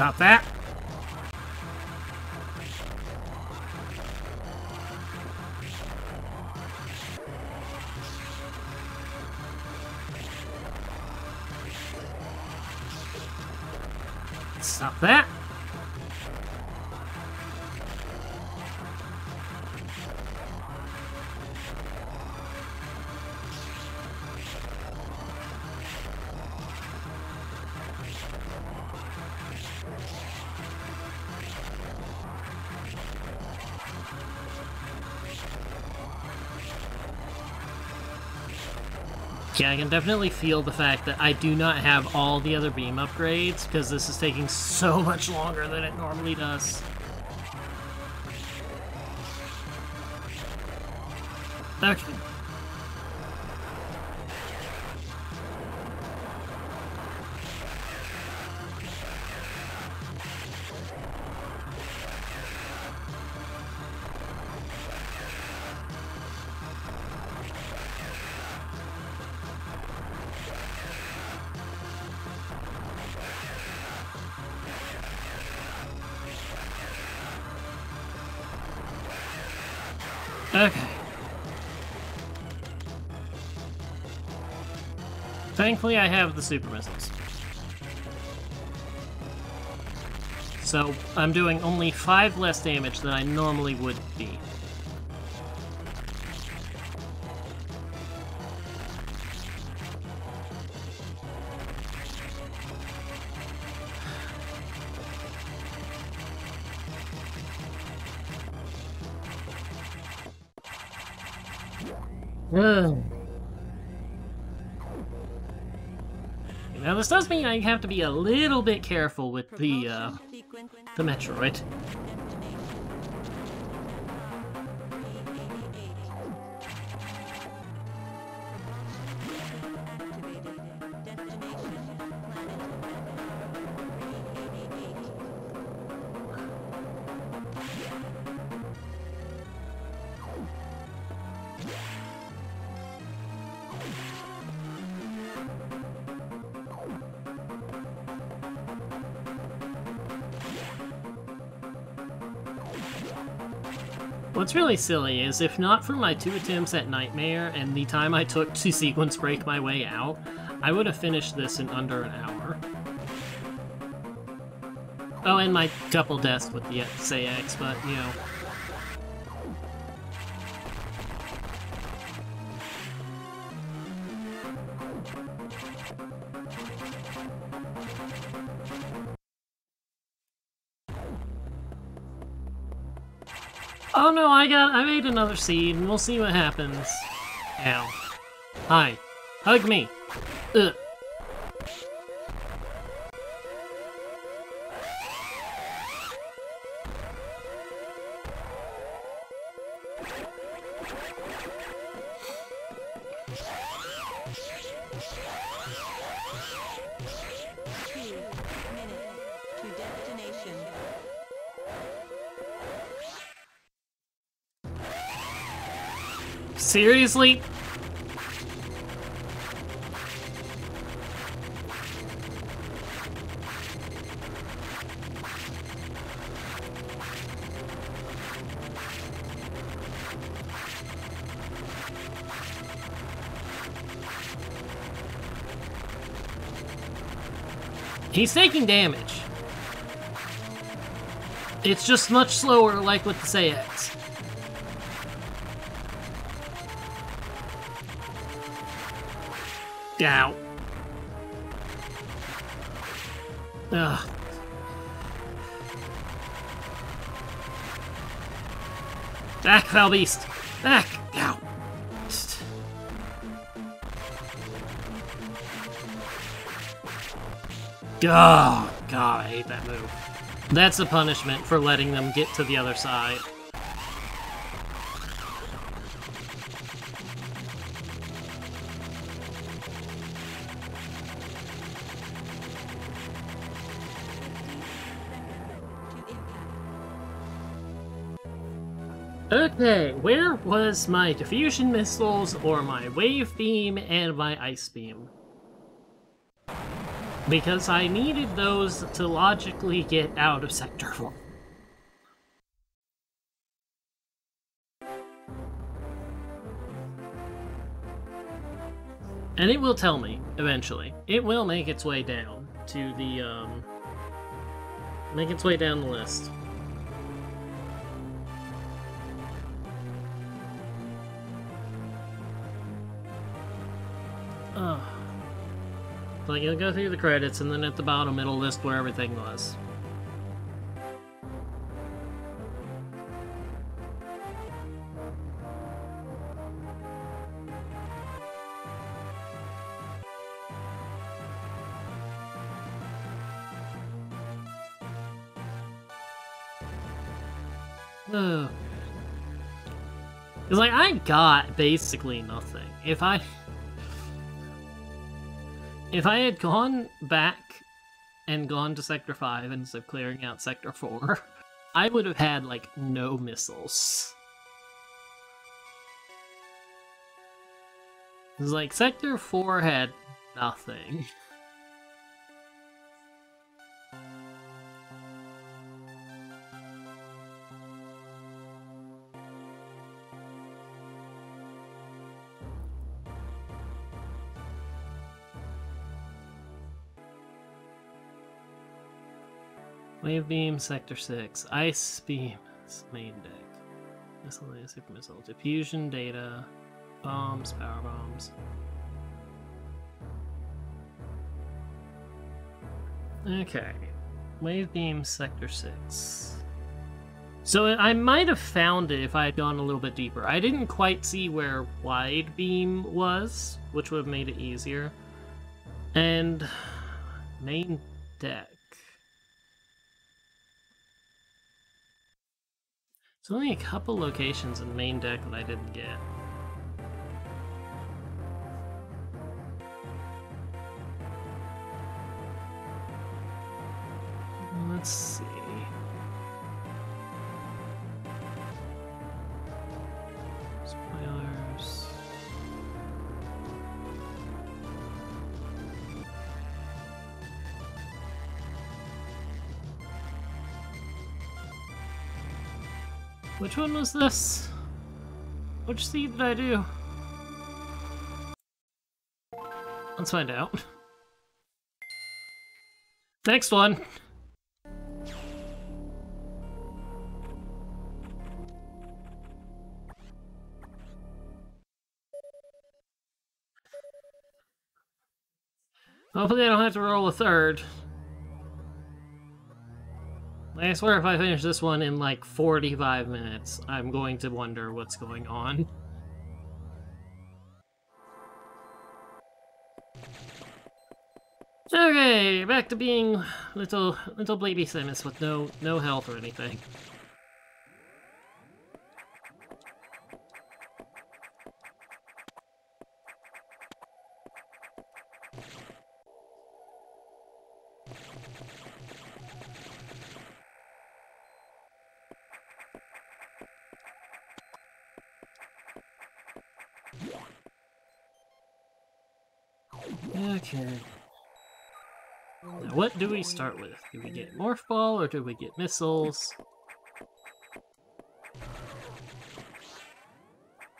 Speaker 1: Stop that. I can definitely feel the fact that I do not have all the other beam upgrades, because this is taking so [laughs] much longer than it normally does. Okay. Okay. Thankfully, I have the super missiles. So, I'm doing only 5 less damage than I normally would be. Does mean I have to be a little bit careful with the uh, the Metroid. What's really silly is, if not for my two attempts at Nightmare and the time I took to sequence break my way out, I would have finished this in under an hour. Oh, and my couple deaths with the SA-X, but, you know... I made another seed, and we'll see what happens. Ow. Hi. Hug me. Ugh. Seriously? He's taking damage. It's just much slower, like with the Saiyans. Ow. Ugh. Back, foul beast. Back! Ow! Oh, God, I hate that move. That's a punishment for letting them get to the other side. Okay, where was my diffusion missiles or my wave beam and my ice beam? Because I needed those to logically get out of Sector 4. And it will tell me, eventually. It will make its way down to the, um... Make its way down the list. Like, you'll go through the credits, and then at the bottom it'll list where everything was. [sighs] It's like, I got basically nothing. If I... If I had gone back and gone to Sector 5 instead of clearing out Sector 4, [laughs] I would have had, like, no missiles. It's like, Sector 4 had nothing. Wave beam, sector six. Ice beam, main deck. Missile, super missile. Diffusion data. Bombs, power bombs. Okay. Wave beam, sector six. So I might have found it if I had gone a little bit deeper. I didn't quite see where wide beam was, which would have made it easier. And main deck. There's only a couple locations in main deck that I didn't get. One was this? Which seed did I do? Let's find out. Next one. Hopefully I don't have to roll a third. I swear if I finish this one in like 45 minutes, I'm going to wonder what's going on. Okay, back to being little little baby Samus with no no health or anything. Okay. Now what do we start with? Do we get Morph Ball or do we get missiles?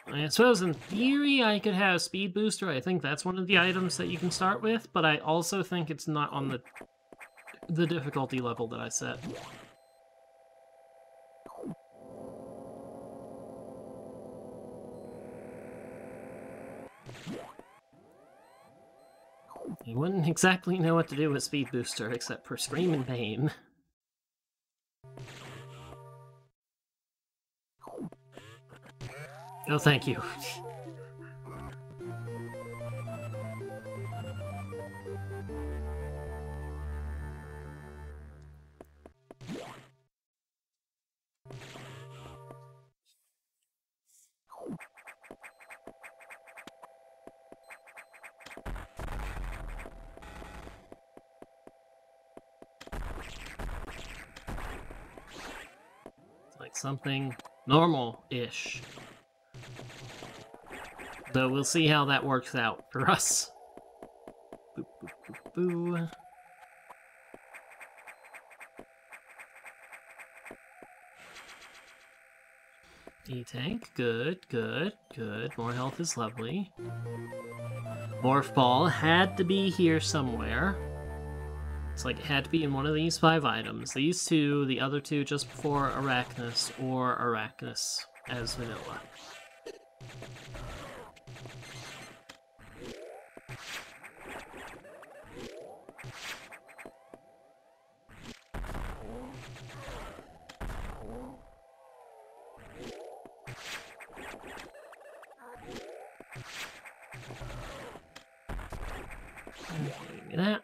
Speaker 1: I suppose in theory I could have Speed Booster. I think that's one of the items that you can start with, but I also think it's not on the the difficulty level that I set. Exactly know what to do with Speed Booster except for Scream in Pain. No, thank you. Something normal-ish. Though we'll see how that works out for us. E-tank, good, good, good. More health is lovely. Morph ball had to be here somewhere. Like it had to be in one of these five items. These two, the other two just before Arachnus, or Arachnus as vanilla. That.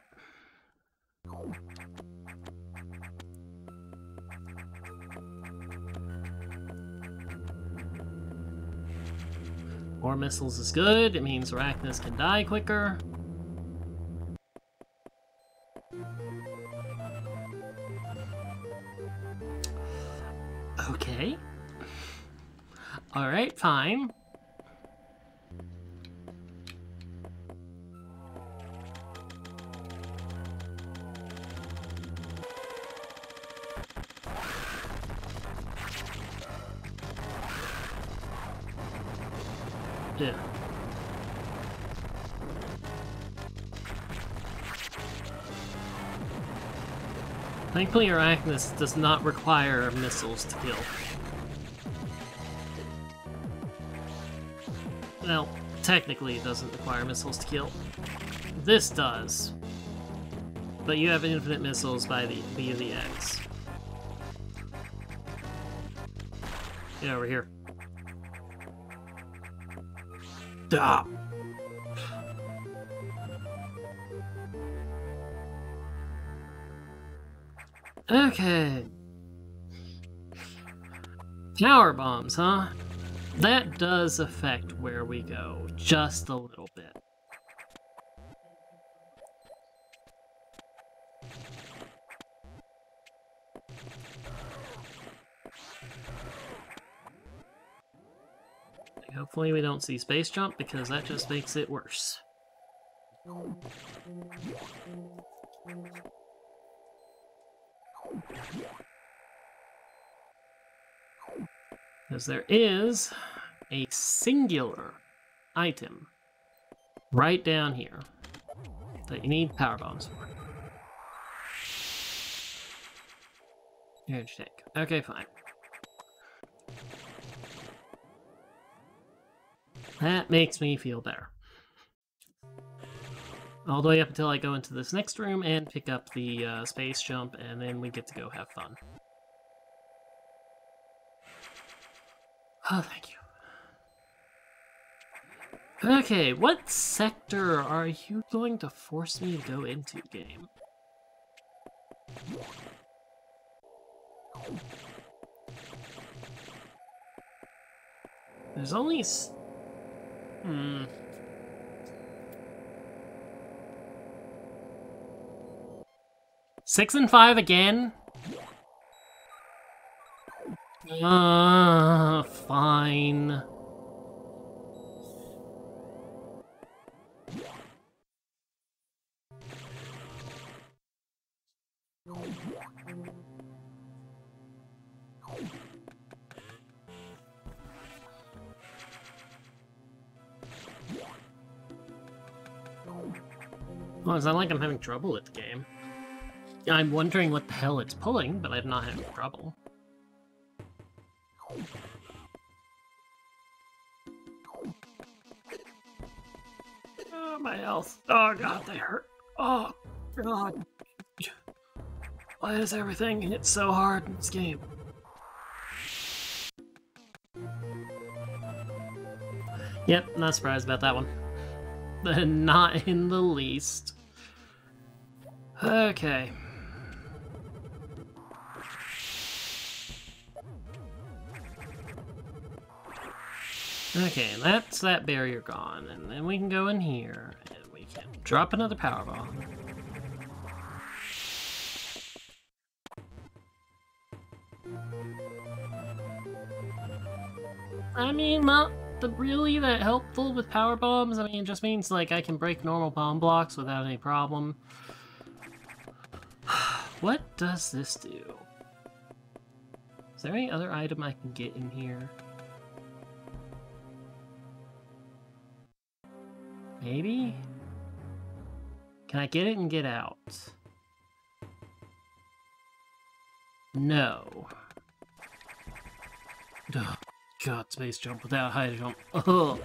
Speaker 1: More missiles is good. It means Arachnus can die quicker. Okay. Alright, fine. Thankfully, Arachnus does not require missiles to kill. Well, technically it doesn't require missiles to kill. This does. But you have infinite missiles by the via the X. Get over here. Stop. Okay. Power bombs, huh? That does affect where we go, just a little bit. Hopefully we don't see space jump because that just makes it worse. Because there is a singular item right down here that you need power bombs for. Huge tank. Okay, fine. That makes me feel better. All the way up until I go into this next room and pick up the uh, space jump, and then we get to go have fun. Oh, thank you. Okay, what sector are you going to force me to go into, game? There's only... Hmm... Six and five again? Uh, fine. Well, it's not like I'm having trouble with the game. I'm wondering what the hell it's pulling, but I'm not having trouble. Oh, my health. Oh, God, they hurt. Oh, God. Why is everything hit so hard in this game? Yep, not surprised about that one. [laughs] not in the least. Okay. Okay, that's that barrier gone, and then we can go in here, and we can drop another power bomb. I mean, not the, really that helpful with power bombs. I mean, it just means like I can break normal bomb blocks without any problem. [sighs] what does this do? Is there any other item I can get in here? Maybe? Can I get it and get out? No. Ugh. God, space jump without high jump. Ugh.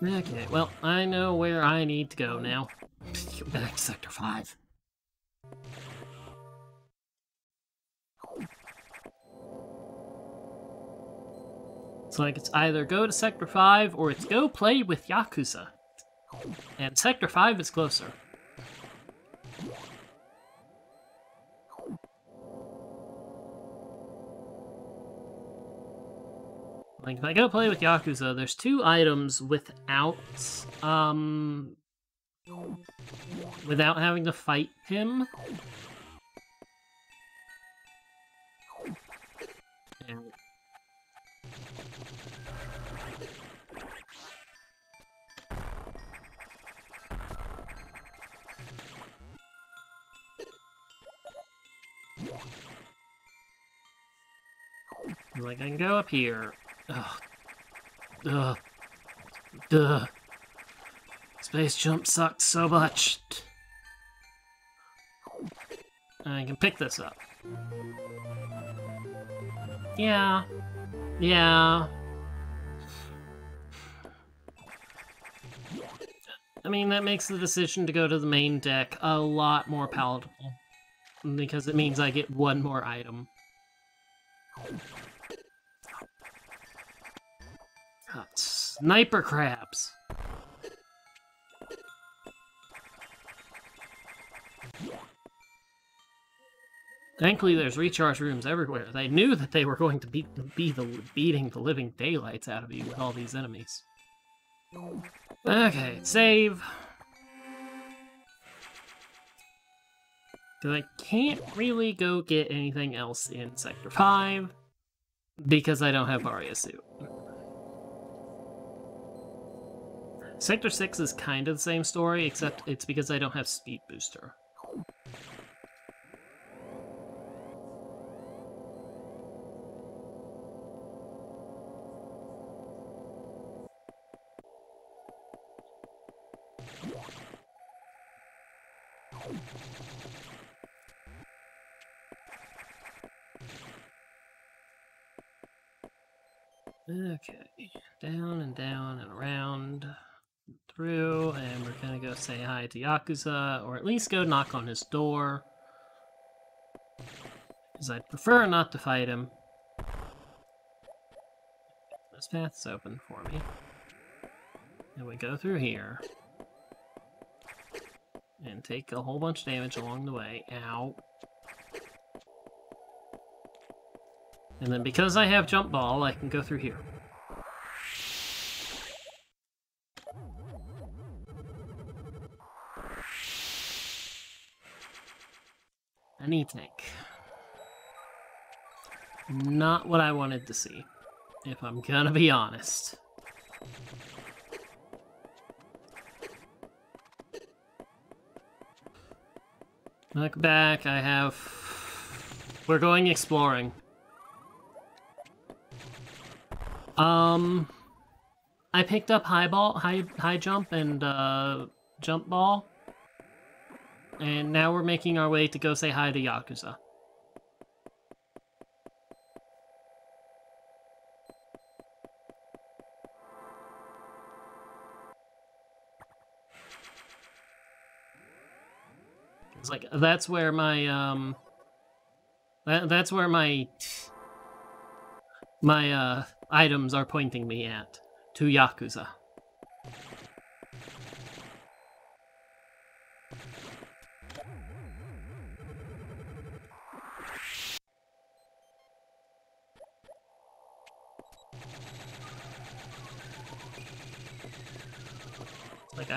Speaker 1: Okay, well, I know where I need to go now. Back to Sector 5. It's like it's either go to Sector 5 or it's go play with Yakuza. And Sector 5 is closer. Like, if I go play with Yakuza, there's two items without, um... Without having to fight him. Like, I can go up here. Ugh. Ugh. Duh. Space jump sucked so much. I can pick this up. Yeah. Yeah. I mean, that makes the decision to go to the main deck a lot more palatable. Because it means I get one more item. Sniper crabs! Thankfully, there's recharge rooms everywhere. They knew that they were going to be, be the, beating the living daylights out of you with all these enemies. Okay, save. Because I can't really go get anything else in Sector 5 because I don't have Varia suit. Sector 6 is kind of the same story, except it's because I don't have Speed Booster. Okay, down and down and around, through, and we're gonna go say hi to Yakuza, or at least go knock on his door. Because I'd prefer not to fight him. This path's open for me. And we go through here. And take a whole bunch of damage along the way. Ow. And then because I have jump ball, I can go through here. Anything. Not what I wanted to see, if I'm gonna be honest. Look back, I have... We're going exploring. Um, I picked up high ball, high high jump, and uh, jump ball, and now we're making our way to go say hi to Yakuza. It's like, that's where my, um... That, that's where my... My, uh, items are pointing me at. To Yakuza.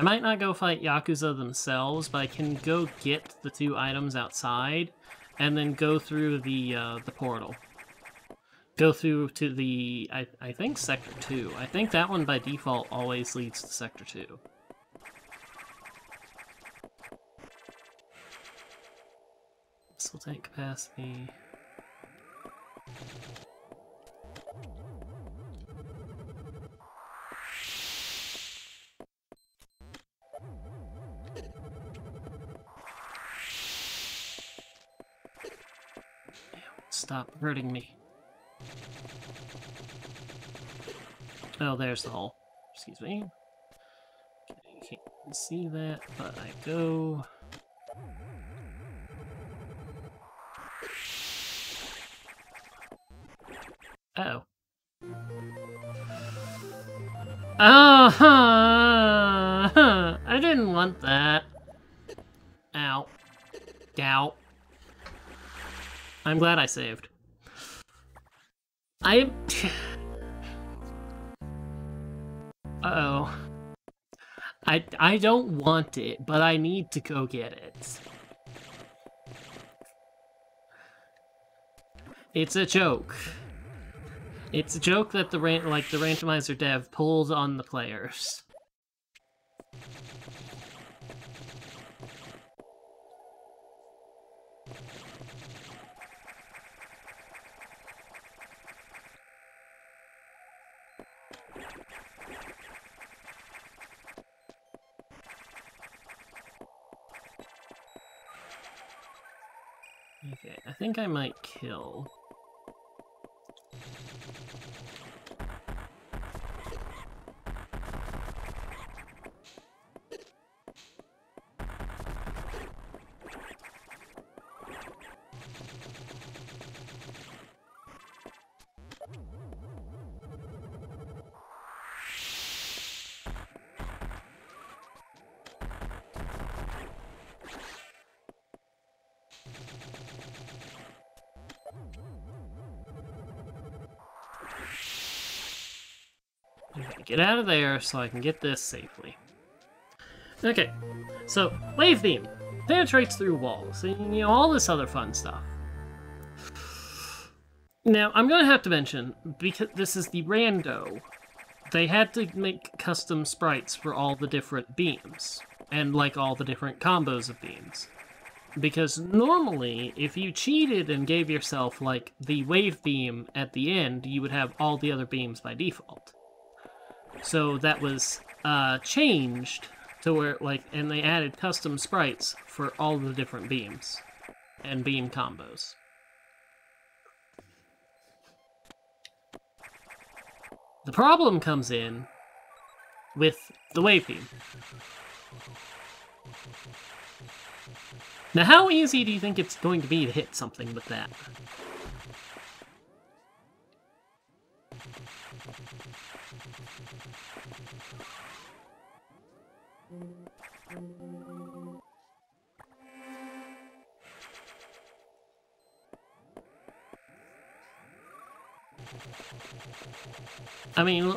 Speaker 1: I might not go fight Yakuza themselves, but I can go get the two items outside, and then go through the, uh, the portal. Go through to the, I, I think, Sector 2. I think that one by default always leads to Sector 2. This will take capacity. Stop hurting me. Oh, there's the hole. Excuse me. Okay, can't see that, but I go. Uh oh. Oh, huh. [laughs] I didn't want that. Ow. Gout. I'm glad I saved. I... Uh-oh. I, I don't want it, but I need to go get it. It's a joke. It's a joke that the ran like the randomizer dev pulled on the players. Think I might kill. Get out of there so I can get this safely. Okay, so wave beam penetrates through walls, and you know all this other fun stuff. Now I'm gonna have to mention because this is the rando. They had to make custom sprites for all the different beams and like all the different combos of beams. Because normally, if you cheated and gave yourself like the wave beam at the end, you would have all the other beams by default. So that was uh, changed to where, like, and they added custom sprites for all the different beams and beam combos. The problem comes in with the wave beam. Now, how easy do you think it's going to be to hit something with that? I mean...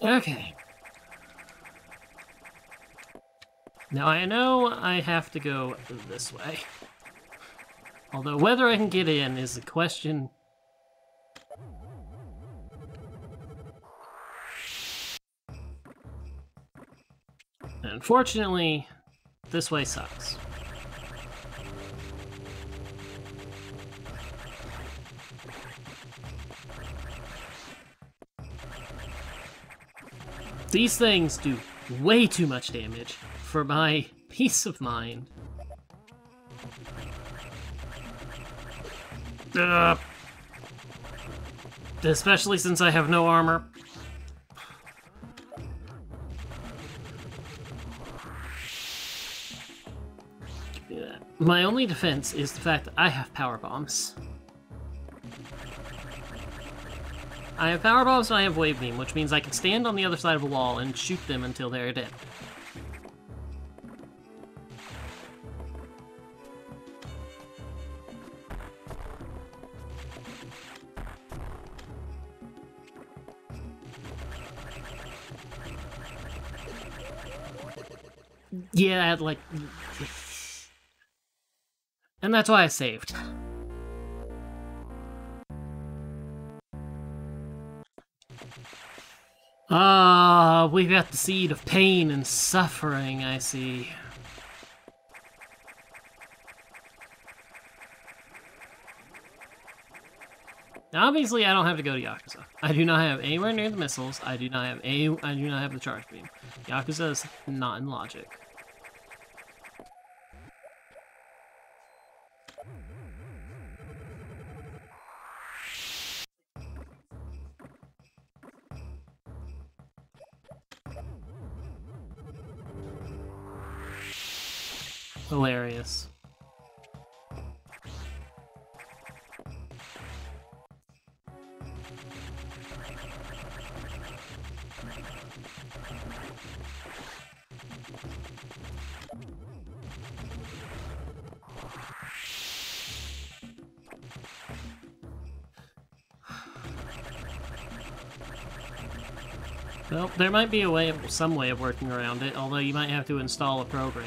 Speaker 1: Okay. Now I know I have to go this way. Although whether I can get in is a question. Unfortunately, this way sucks. These things do way too much damage for my [laughs] peace of mind. Especially since I have no armor. My only defense is the fact that I have power bombs. I have power bombs and I have wave beam, which means I can stand on the other side of a wall and shoot them until they're dead. Yeah, like... And that's why I saved. Ah, we've got the seed of pain and suffering, I see. Now, obviously, I don't have to go to Yakuza. I do not have anywhere near the missiles. I do not have any. I do not have the charge beam. Yakuza is not in logic. Might be a way, of, some way of working around it, although you might have to install a program.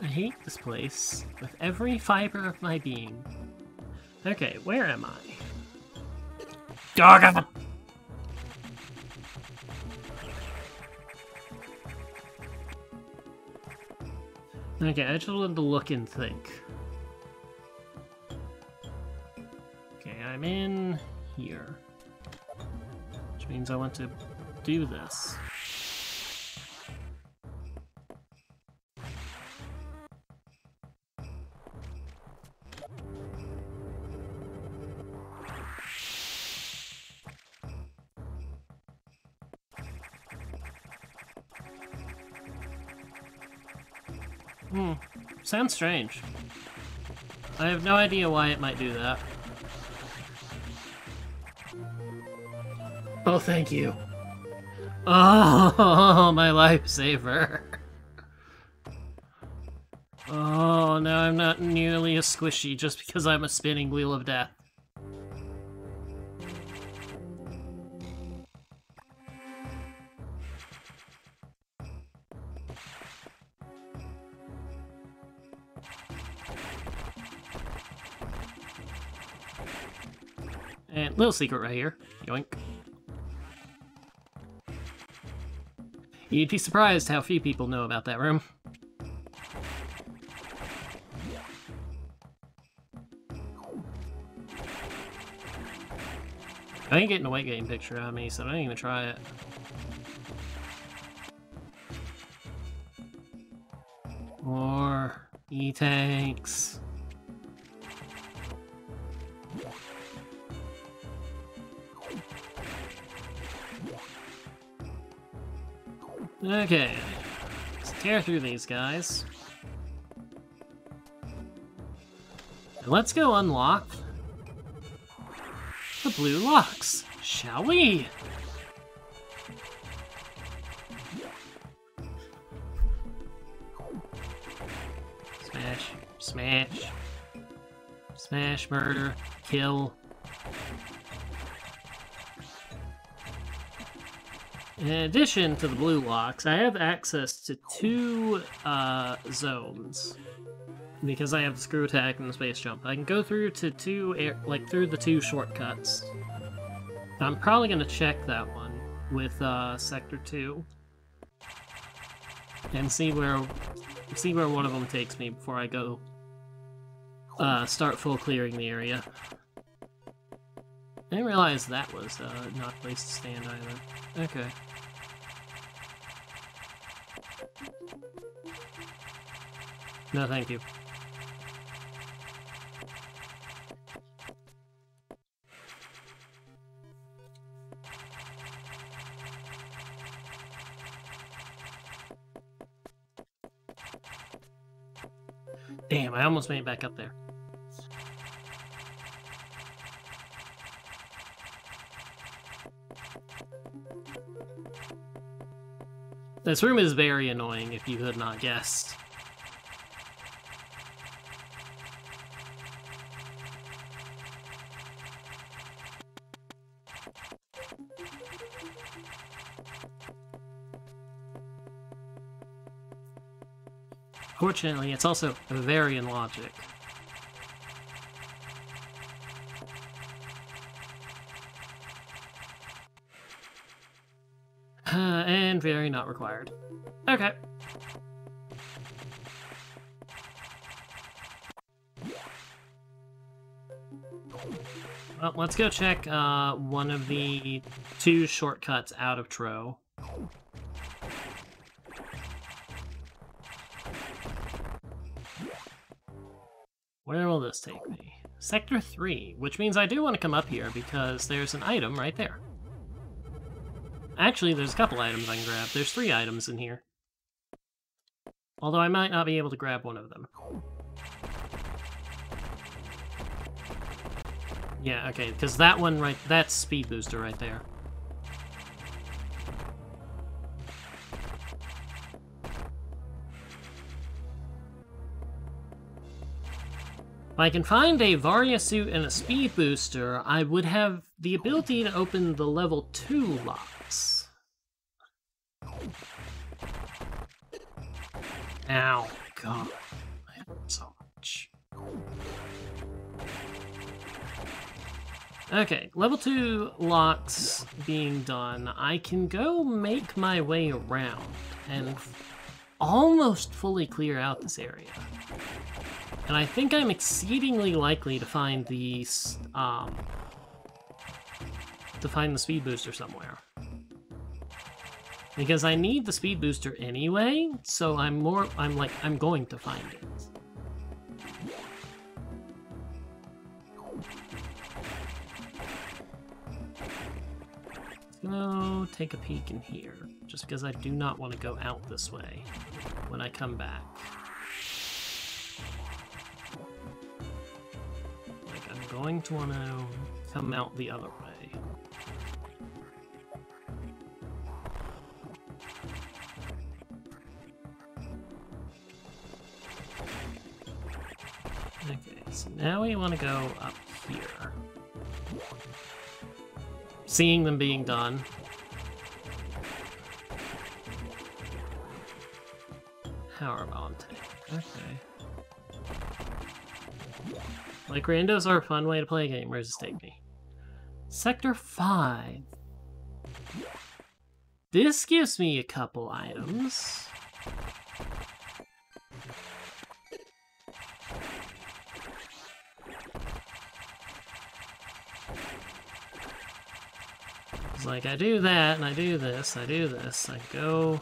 Speaker 1: I hate this place with every fiber of my being. Okay, where am I? Dog of. Okay, I just wanted to look and think. Okay, I'm in here. Which means I want to do this. Sounds strange. I have no idea why it might do that. Oh, thank you. Oh, [laughs] my lifesaver. Oh, now I'm not nearly as squishy just because I'm a spinning wheel of death. Little secret right here. Yoink. You'd be surprised how few people know about that room. I ain't getting a weight gain picture of me, so I don't even try it. More E-tanks. Okay, let's tear through these guys. And let's go unlock the blue locks, shall we? Smash, smash, smash, murder, kill. In addition to the blue locks, I have access to two uh, zones because I have the screw attack and the space jump. I can go through to two air, like through the two shortcuts. I'm probably gonna check that one with uh, sector two and see where see where one of them takes me before I go uh, start full clearing the area. I didn't realize that was uh, not a place to stand either. Okay. No, thank you. Damn, I almost made it back up there. This room is very annoying, if you had not guessed. Fortunately, it's also very in logic. Uh, and very not required. Okay. Well, let's go check uh, one of the two shortcuts out of Tro. Where will this take me? Sector 3, which means I do want to come up here because there's an item right there. Actually, there's a couple items I can grab. There's three items in here. Although I might not be able to grab one of them. Yeah, okay, because that one right, that's speed booster right there. If I can find a Varia suit and a speed booster, I would have the ability to open the level 2 locks. Ow, God. I hurt so much. Okay, level 2 locks being done, I can go make my way around and almost fully clear out this area. And I think I'm exceedingly likely to find the, um, to find the speed booster somewhere. Because I need the speed booster anyway, so I'm more, I'm like, I'm going to find it. Let's go take a peek in here, just because I do not want to go out this way when I come back. Going to want to come out the other way. Okay, so now we want to go up here. Seeing them being done. Power bomb. Okay. Like, randos are a fun way to play a game. This take me? Sector 5. This gives me a couple items. It's like, I do that, and I do this, I do this, I go...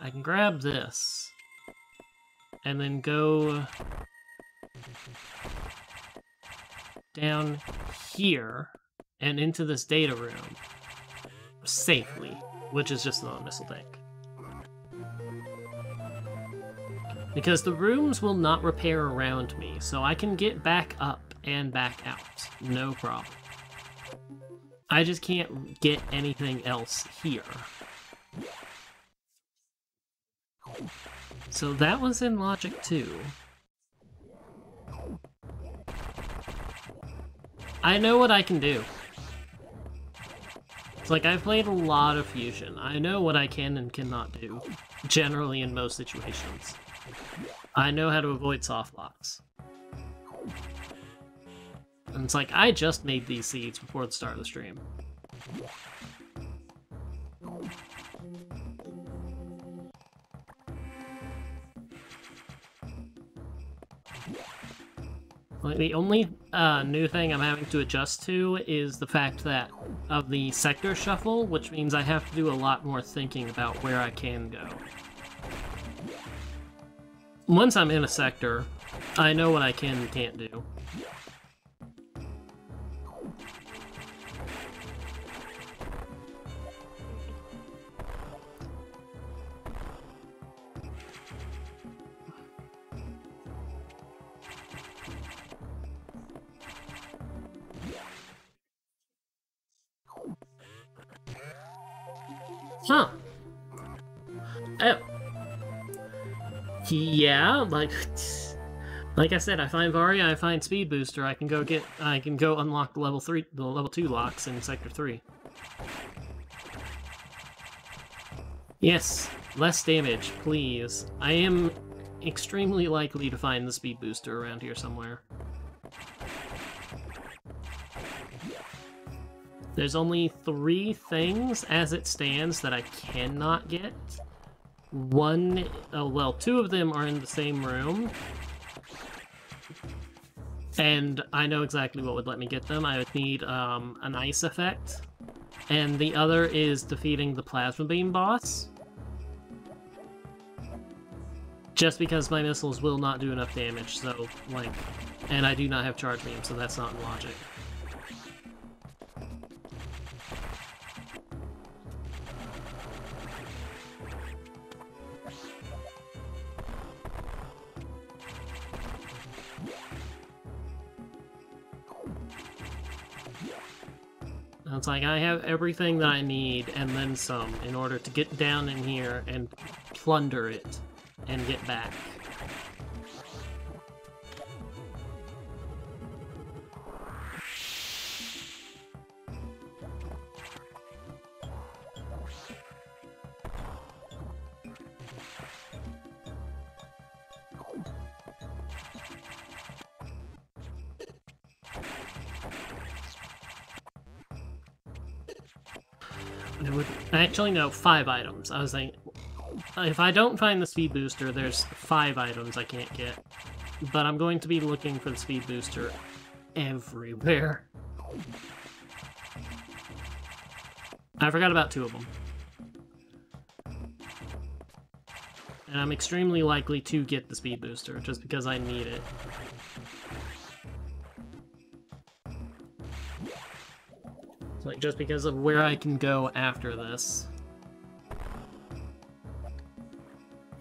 Speaker 1: I can grab this, and then go down here and into this data room safely, which is just another missile tank. Because the rooms will not repair around me, so I can get back up and back out. No problem. I just can't get anything else here. So that was in Logic 2. I know what I can do. It's like, I've played a lot of Fusion. I know what I can and cannot do, generally in most situations. I know how to avoid soft locks. And it's like, I just made these seeds before the start of the stream. Like, the only uh, new thing I'm having to adjust to is the fact that of the sector shuffle, which means I have to do a lot more thinking about where I can go. Once I'm in a sector, I know what I can and can't do. Huh. Oh. Yeah, like like I said, I find Varia, I find Speed Booster, I can go get I can go unlock the level three the level two locks in sector three. Yes, less damage, please. I am extremely likely to find the speed booster around here somewhere. There's only three things as it stands that I cannot get. One, oh, well, two of them are in the same room. And I know exactly what would let me get them. I would need um, an ice effect. And the other is defeating the Plasma Beam boss. Just because my missiles will not do enough damage, so, like... And I do not have Charge Beam, so that's not in logic. It's like I have everything that I need and then some in order to get down in here and plunder it and get back. Actually no five items. I was like, if I don't find the speed booster, there's five items I can't get. But I'm going to be looking for the speed booster everywhere. I forgot about two of them. And I'm extremely likely to get the speed booster, just because I need it. Like, just because of where I can go after this.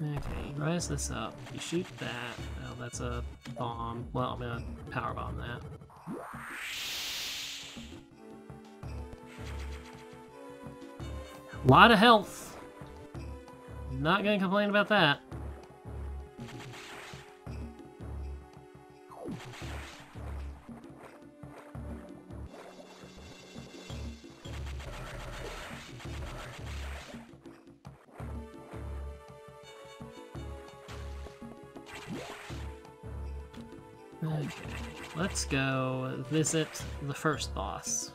Speaker 1: Okay, rise this up. You shoot that. Oh, that's a bomb. Well, I'm gonna power bomb that. Lot of health. Not gonna complain about that. Let's go visit the first boss.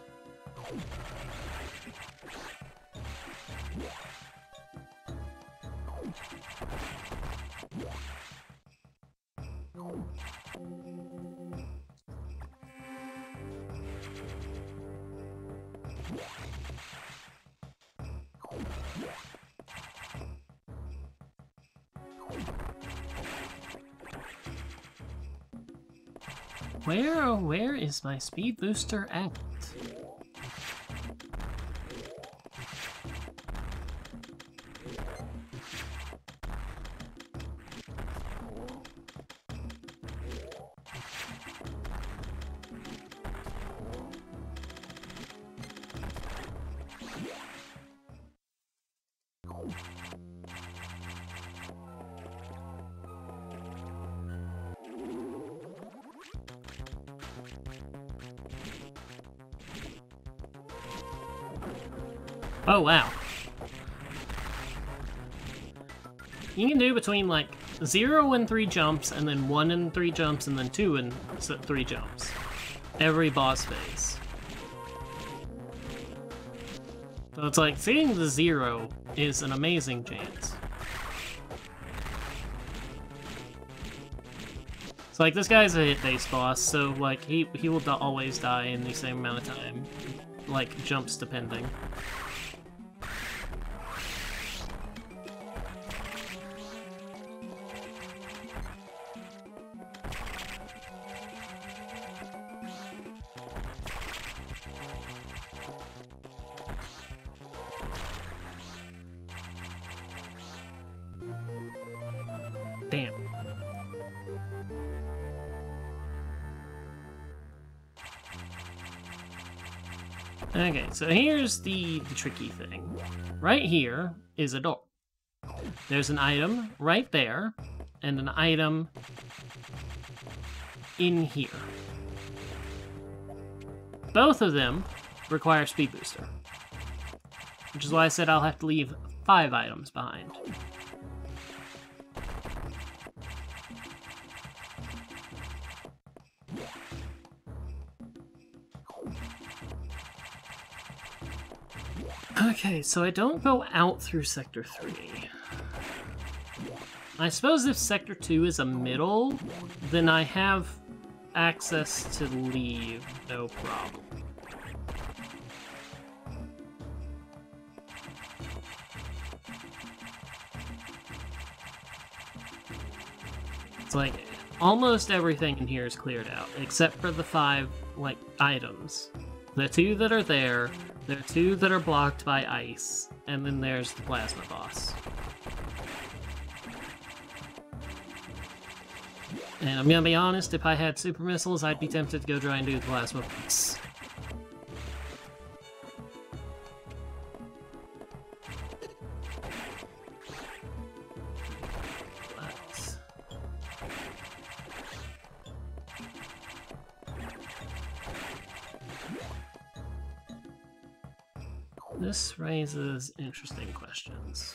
Speaker 1: Where, oh, where is my speed booster at? Between, like, 0 and 3 jumps, and then 1 and 3 jumps, and then 2 and 3 jumps. Every boss phase. So it's like, seeing the 0 is an amazing chance. So like, this guy's a hit-based boss, so like, he, he will always die in the same amount of time. Like, jumps depending. So here's the, the tricky thing. Right here is a door. There's an item right there, and an item in here. Both of them require speed booster. Which is why I said I'll have to leave five items behind. Okay, so I don't go out through Sector 3. I suppose if Sector 2 is a middle, then I have access to leave, no problem. It's like, almost everything in here is cleared out, except for the five, like, items. The two that are there, there are two that are blocked by ice, and then there's the plasma boss. And I'm gonna be honest, if I had super missiles, I'd be tempted to go try and do the plasma boss. Raises interesting questions.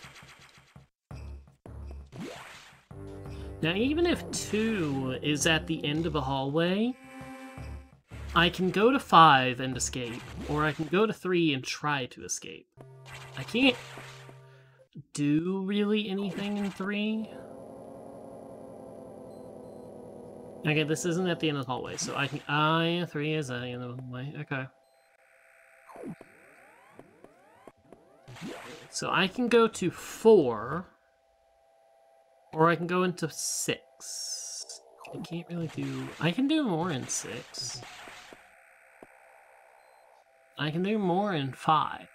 Speaker 1: Now, even if 2 is at the end of a hallway, I can go to 5 and escape, or I can go to 3 and try to escape. I can't do really anything in 3. Okay, this isn't at the end of the hallway, so I can... I, 3 is at the end of the hallway, okay. So I can go to 4, or I can go into 6. I can't really do... I can do more in 6. I can do more in 5.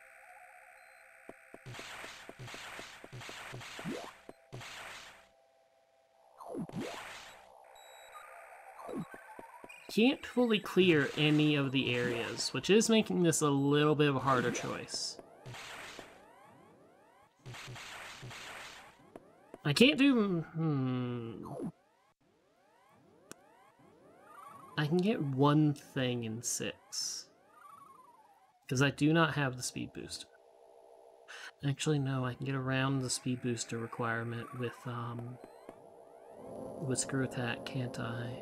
Speaker 1: Can't fully clear any of the areas, which is making this a little bit of a harder choice. I can't do... Hmm. I can get one thing in six. Because I do not have the speed booster. Actually, no, I can get around the speed booster requirement with, um... With Screw Attack, can't I?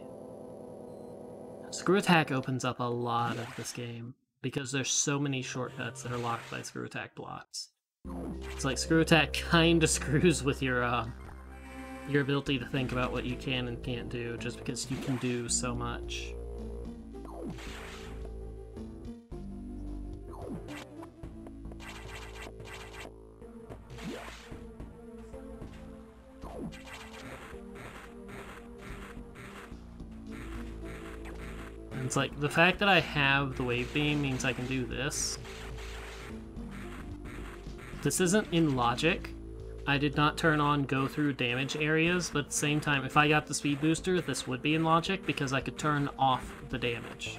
Speaker 1: Screw Attack opens up a lot of this game. Because there's so many shortcuts that are locked by Screw Attack blocks. It's like Screw Attack kinda [laughs] screws with your, uh, your ability to think about what you can and can't do, just because you can do so much. It's like, the fact that I have the wave beam means I can do this. This isn't in logic. I did not turn on go through damage areas, but at the same time, if I got the speed booster, this would be in logic because I could turn off the damage.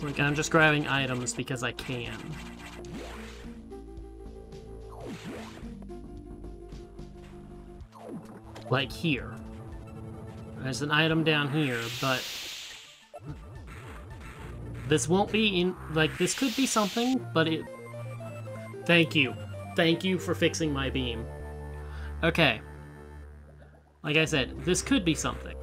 Speaker 1: Like I'm just grabbing items because I can. Like here. There's an item down here, but... This won't be in... Like, this could be something, but it... Thank you. Thank you for fixing my beam. Okay. Like I said, this could be something.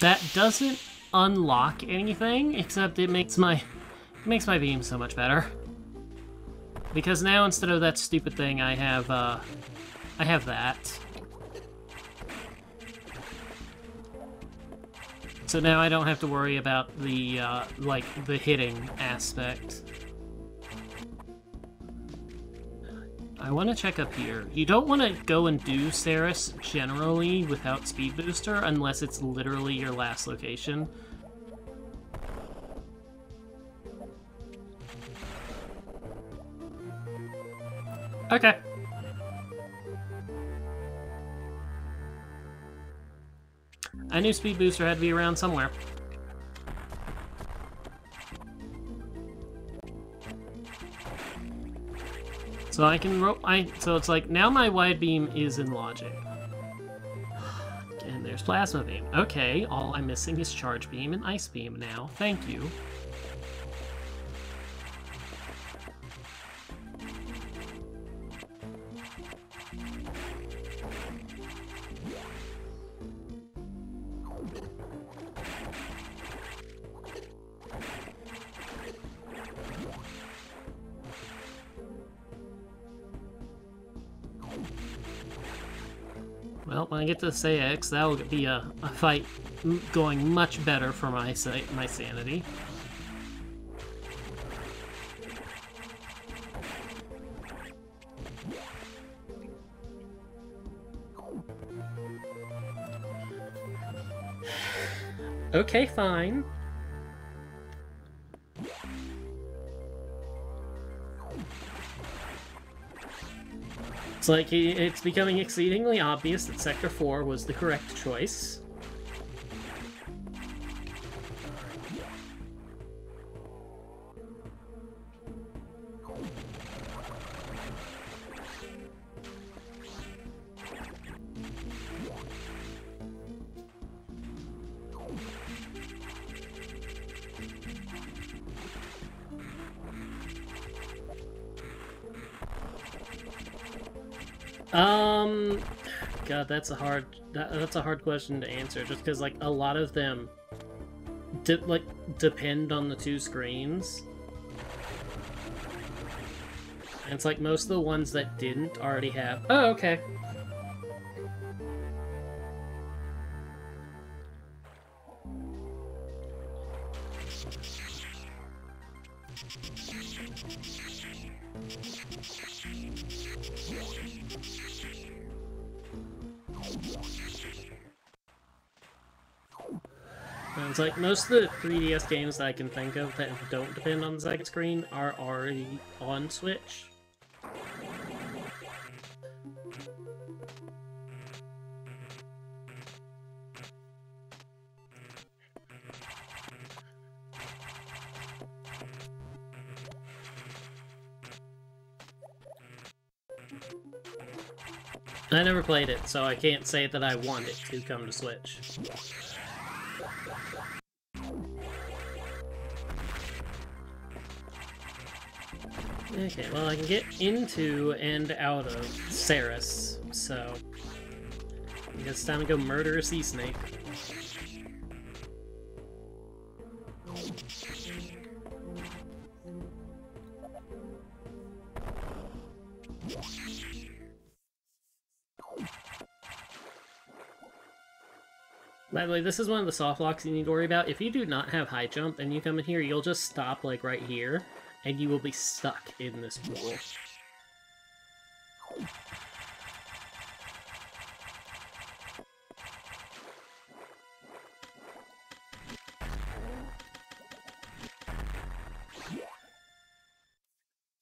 Speaker 1: That doesn't unlock anything, except it makes my... It makes my beam so much better. Because now, instead of that stupid thing, I have, uh... I have that. So now I don't have to worry about the, uh, like, the hitting aspect. I want to check up here. You don't want to go and do Serris generally without Speed Booster unless it's literally your last location. Okay. I knew Speed Booster had to be around somewhere. So I can rope. I so it's like now my wide beam is in logic. And there's plasma beam. Okay, all I'm missing is charge beam and ice beam now. Thank you. When I get to SA-X, that'll be a, a fight going much better for my my sanity. [sighs] Okay, fine. It's like it's becoming exceedingly obvious that Sector 4 was the correct choice. Um, God, that's a hard that, that's a hard question to answer. Just because like a lot of them, de- like depend on the two screens. And it's like most of the ones that didn't already have. Oh, okay. Like most of the 3DS games that I can think of that don't depend on the second screen are already on Switch. I never played it, so I can't say that I want it to come to Switch. Okay, well I can get into and out of Serris, so I guess it's time to go murder a sea snake. By the way, this is one of the soft locks you need to worry about. If you do not have high jump and you come in here, you'll just stop like right here, and you will be stuck in this pool.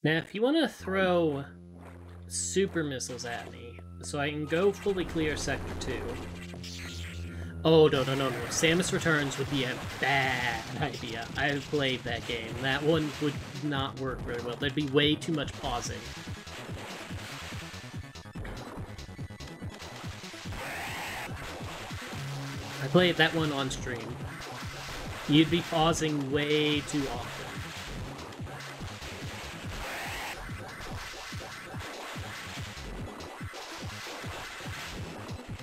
Speaker 1: Now, if you want to throw super missiles at me, so I can go fully clear Sector 2. Oh, no, no, no, no. Samus Returns would be a bad idea. I've played that game. That one would not work very well. There'd be way too much pausing. I played that one on stream. You'd be pausing way too often.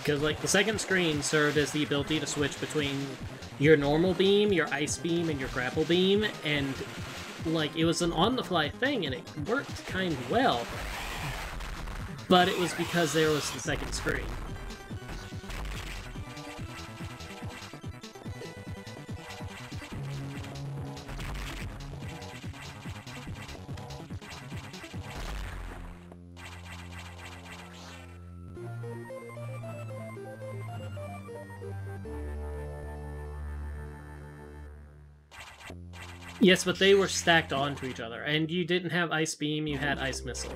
Speaker 1: Because, like, the second screen served as the ability to switch between your normal beam, your ice beam, and your grapple beam, and, like, it was an on-the-fly thing, and it worked kind of well. But it was because there was the second screen. Yes, but they were stacked onto each other, and you didn't have Ice Beam, you had Ice Missile.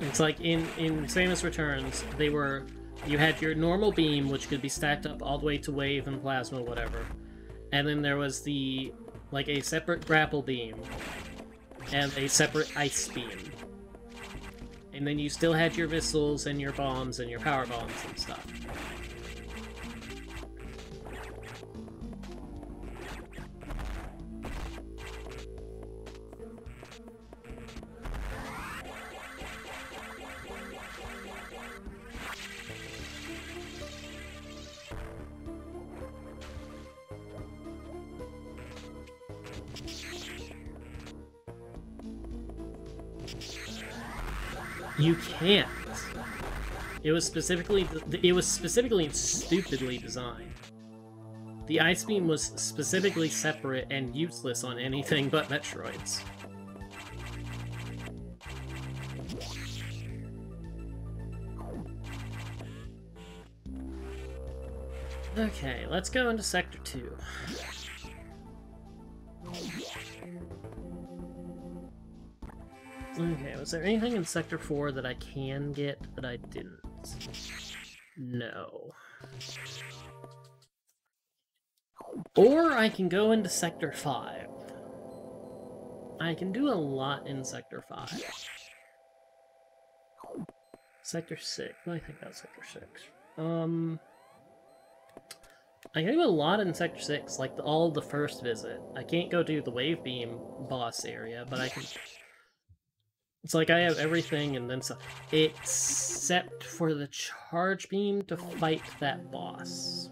Speaker 1: It's like in, in Samus Returns, they were... You had your normal beam, which could be stacked up all the way to wave and plasma, whatever. And then there was the... like a separate grapple beam. And a separate ice beam. And then you still had your missiles and your bombs and your power bombs and stuff. It was specifically it was specifically stupidly designed. The ice beam was specifically separate and useless on anything but Metroids. Okay, let's go into Sector 2. Okay, was there anything in Sector 4 that I can get that I didn't? No. Or I can go into Sector 5. I can do a lot in Sector 5. Sector 6. I think that's Sector 6. Um... I can do a lot in Sector 6, like the, all the first visit. I can't go do the Wave Beam boss area, but I can it's like I have everything and then some, except for the charge beam to fight that boss.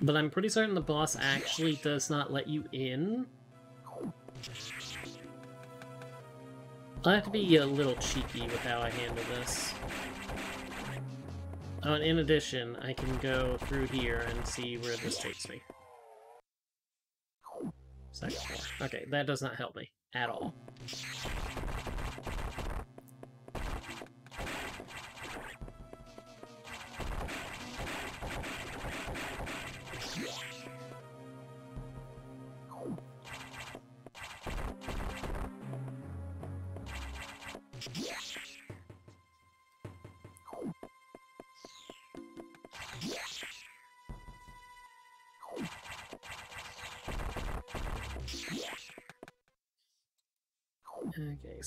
Speaker 1: But I'm pretty certain the boss actually does not let you in. i have to be a little cheeky with how I handle this. Oh, and in addition, I can go through here and see where this takes me. Okay, that does not help me at all.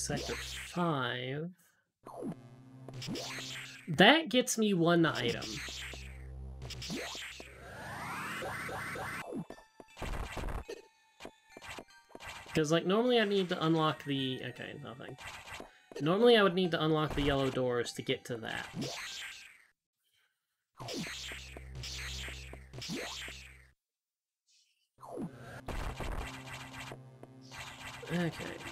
Speaker 1: Sector 5. That gets me one item. Because, like, normally I need to unlock the... Okay, nothing. Normally I would need to unlock the yellow doors to get to that. Okay.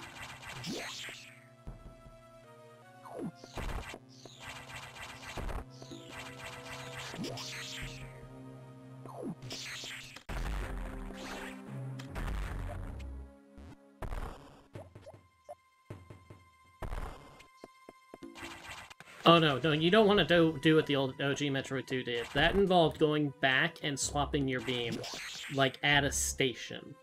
Speaker 1: Oh no, no, you don't want to do, do what the old OG Metroid 2 did. That involved going back and swapping your beam, like at a station.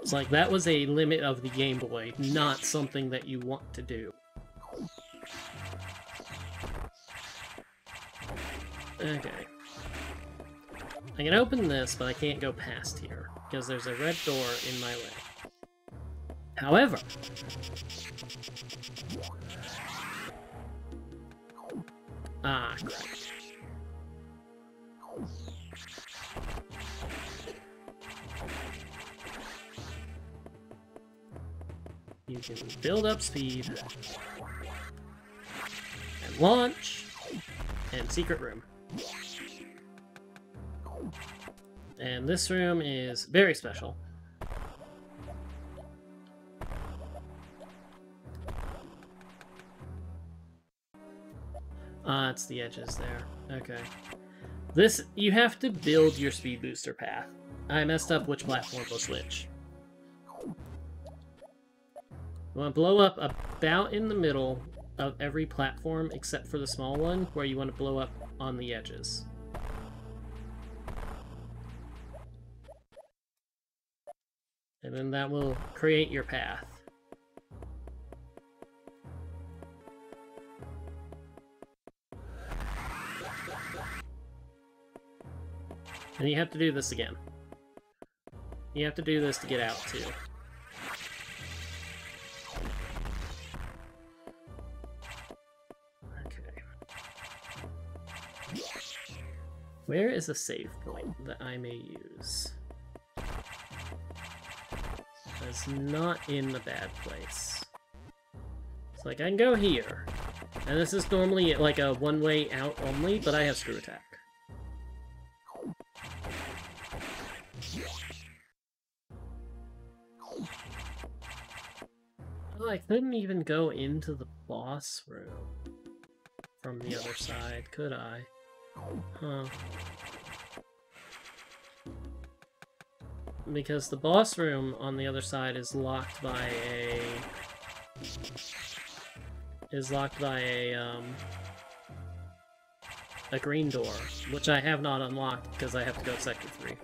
Speaker 1: It's like that was a limit of the Game Boy, not something that you want to do. Okay. I can open this, but I can't go past here because there's a red door in my way. However, ah. You can build up speed and launch and secret room. And this room is very special. Ah, it's the edges there. Okay. This, you have to build your speed booster path. I messed up which platform was which. You want to blow up about in the middle of every platform except for the small one, where you want to blow up on the edges. And that will create your path. And you have to do this again. You have to do this to get out, too. Okay. Where is a save point that I may use? That's not in the bad place. It's like, I can go here. And this is normally like a one-way out only, but I have screw attack. Oh, I couldn't even go into the boss room from the other side, could I? Huh. Because the boss room on the other side is locked by a... is locked by a, um... a green door, which I have not unlocked because I have to go to Sector 3.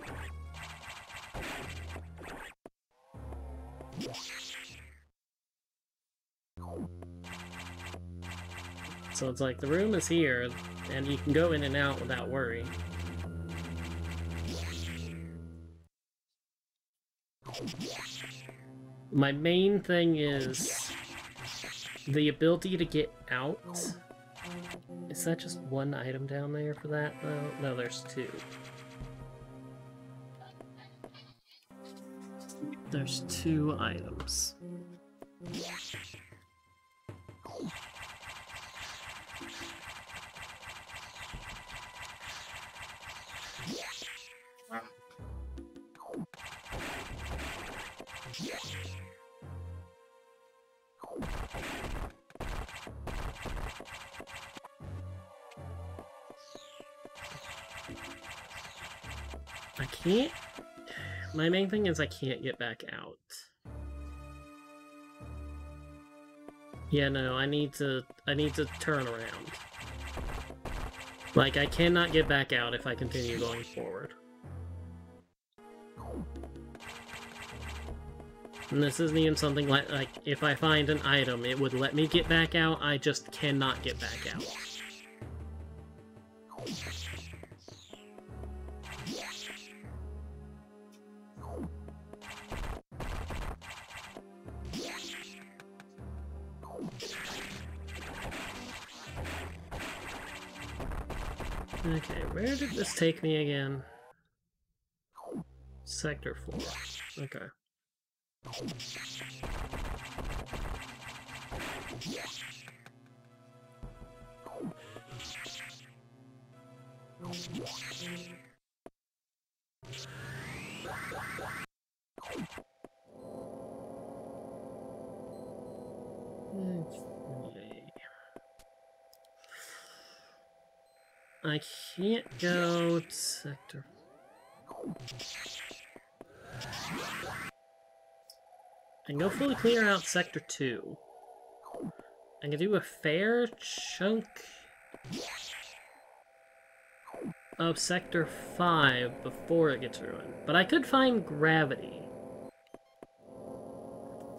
Speaker 1: So it's like the room is here, and you can go in and out without worry. My main thing is the ability to get out. Is that just one item down there for that, though? No, there's two. There's two items. My main thing is I can't get back out. Yeah, no, I need to. I need to turn around. Like, I cannot get back out if I continue going forward. And this isn't even something like, like, if I find an item, it would let me get back out, I just cannot get back out. Take me again? Sector 4. Okay. I can't go to sector. I can go fully clear out sector 2. I can do a fair chunk of sector 5 before it gets ruined. But I could find gravity.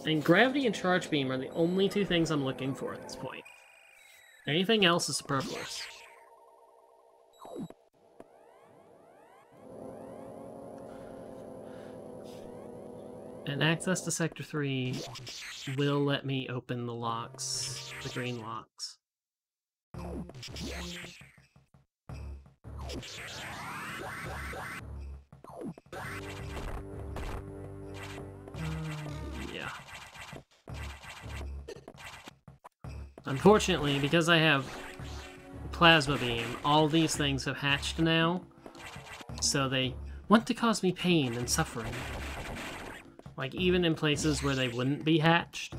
Speaker 1: And gravity and charge beam are the only two things I'm looking for at this point. Anything else is superfluous. And access to Sector 3 will let me open the locks, the green locks. Yeah. Unfortunately, because I have Plasma Beam, all these things have hatched now, so they want to cause me pain and suffering. Like, even in places where they wouldn't be hatched.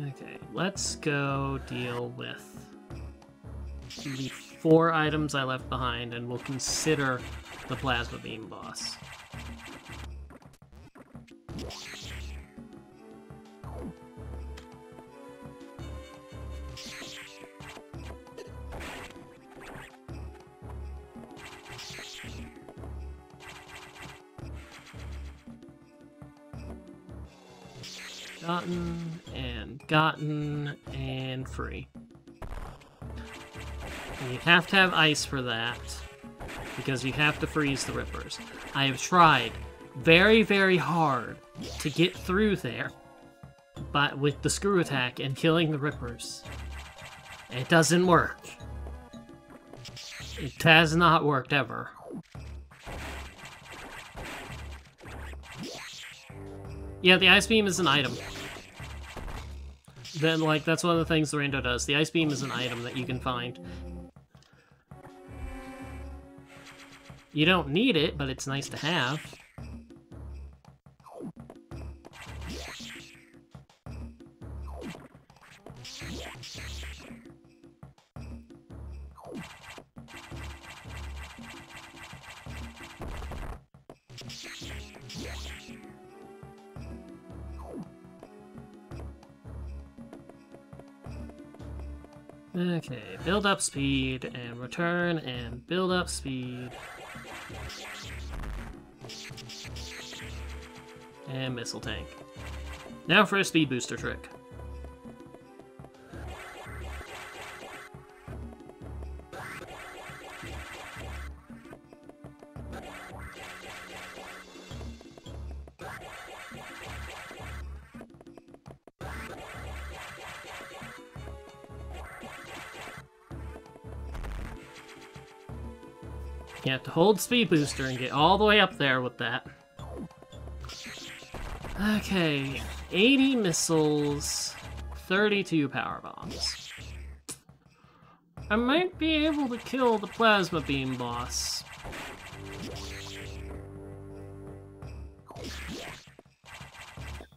Speaker 1: Okay, let's go deal with the four items I left behind, and we'll consider the Plasma Beam boss. Gotten, and gotten, and free. And you have to have ice for that, because you have to freeze the rippers. I have tried very, very hard to get through there, but with the screw attack and killing the rippers. It doesn't work. It has not worked ever. Yeah, the ice beam is an item. Then, like, that's one of the things the Rando does. The ice beam is an item that you can find. You don't need it, but it's nice to have. Up speed and return and build up speed. And missile tank. Now for a speed booster trick. You have to hold speed booster and get all the way up there with that. Okay, 80 missiles, 32 power bombs. I might be able to kill the plasma beam boss.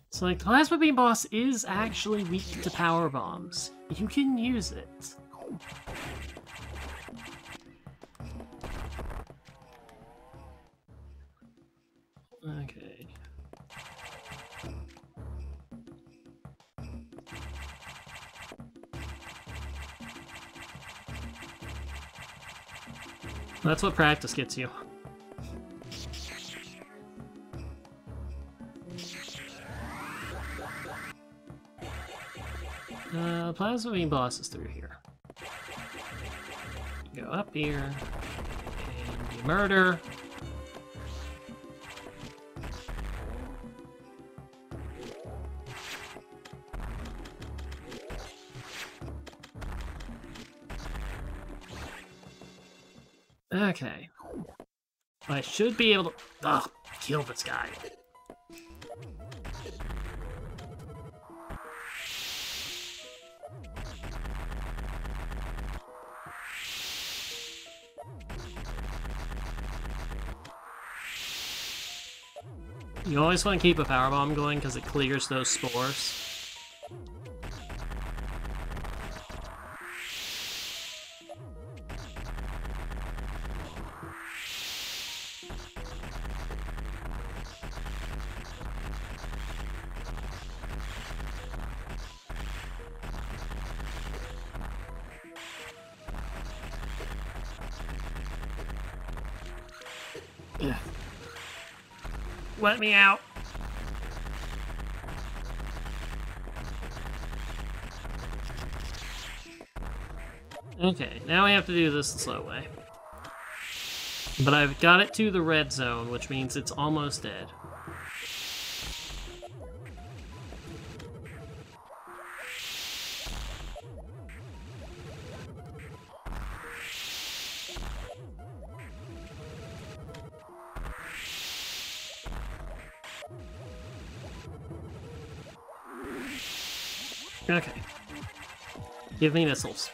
Speaker 1: So like, the plasma beam boss is actually weak to power bombs. You can use it. That's what practice gets you. Uh, Plasma Beam boss is through here. You go up here, and you murder. I should be able to... Ugh, kill this guy. You always want to keep a power bomb going because it clears those spores. Let me out. Okay, now I have to do this the slow way. But I've got it to the red zone, which means it's almost dead. Give me missiles.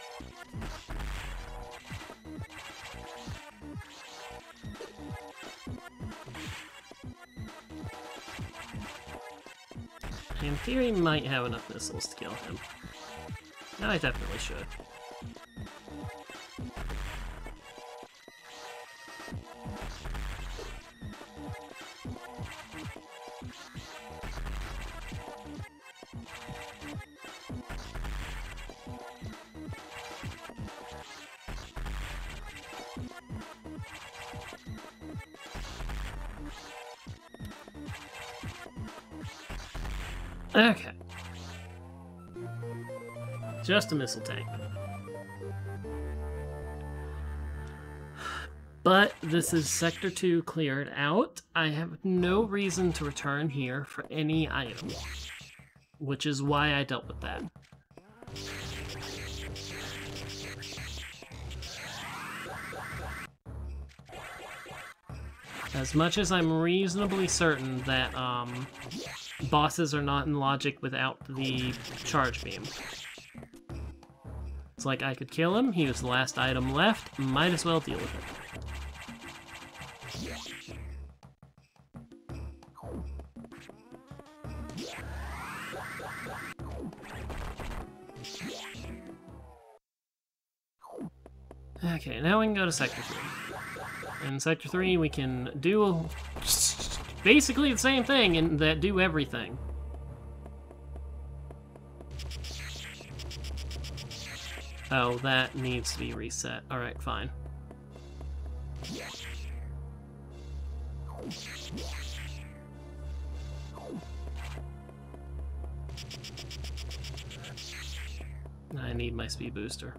Speaker 1: In theory, might have enough missiles to kill him. No, I definitely should. Just a missile tank. But this is Sector 2 cleared out. I have no reason to return here for any item. Which is why I dealt with that. As much as I'm reasonably certain that um, bosses are not in logic without the charge beam. Like I could kill him, he was the last item left, might as well deal with it. Okay, now we can go to Sector 3. In Sector 3, we can do basically the same thing and that do everything. Oh, that needs to be reset. Alright, fine. I need my speed booster.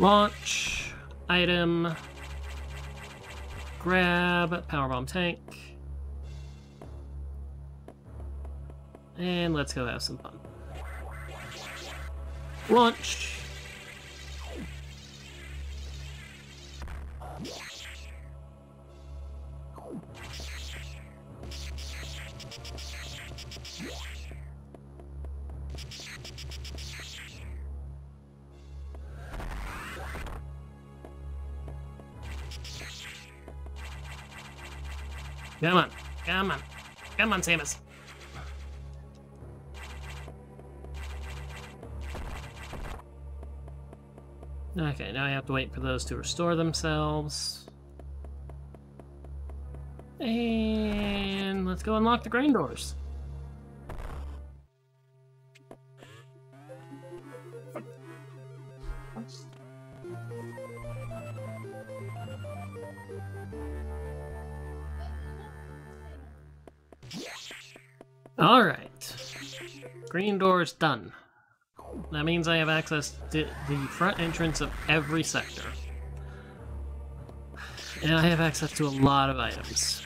Speaker 1: Launch, item, grab, powerbomb tank, and let's go have some fun. Launch. Come on, come on, come on, Samus. Okay, now I have to wait for those to restore themselves. And let's go unlock the grain doors. Alright. Green doors done. That means I have access to the front entrance of every sector. And I have access to a lot of items.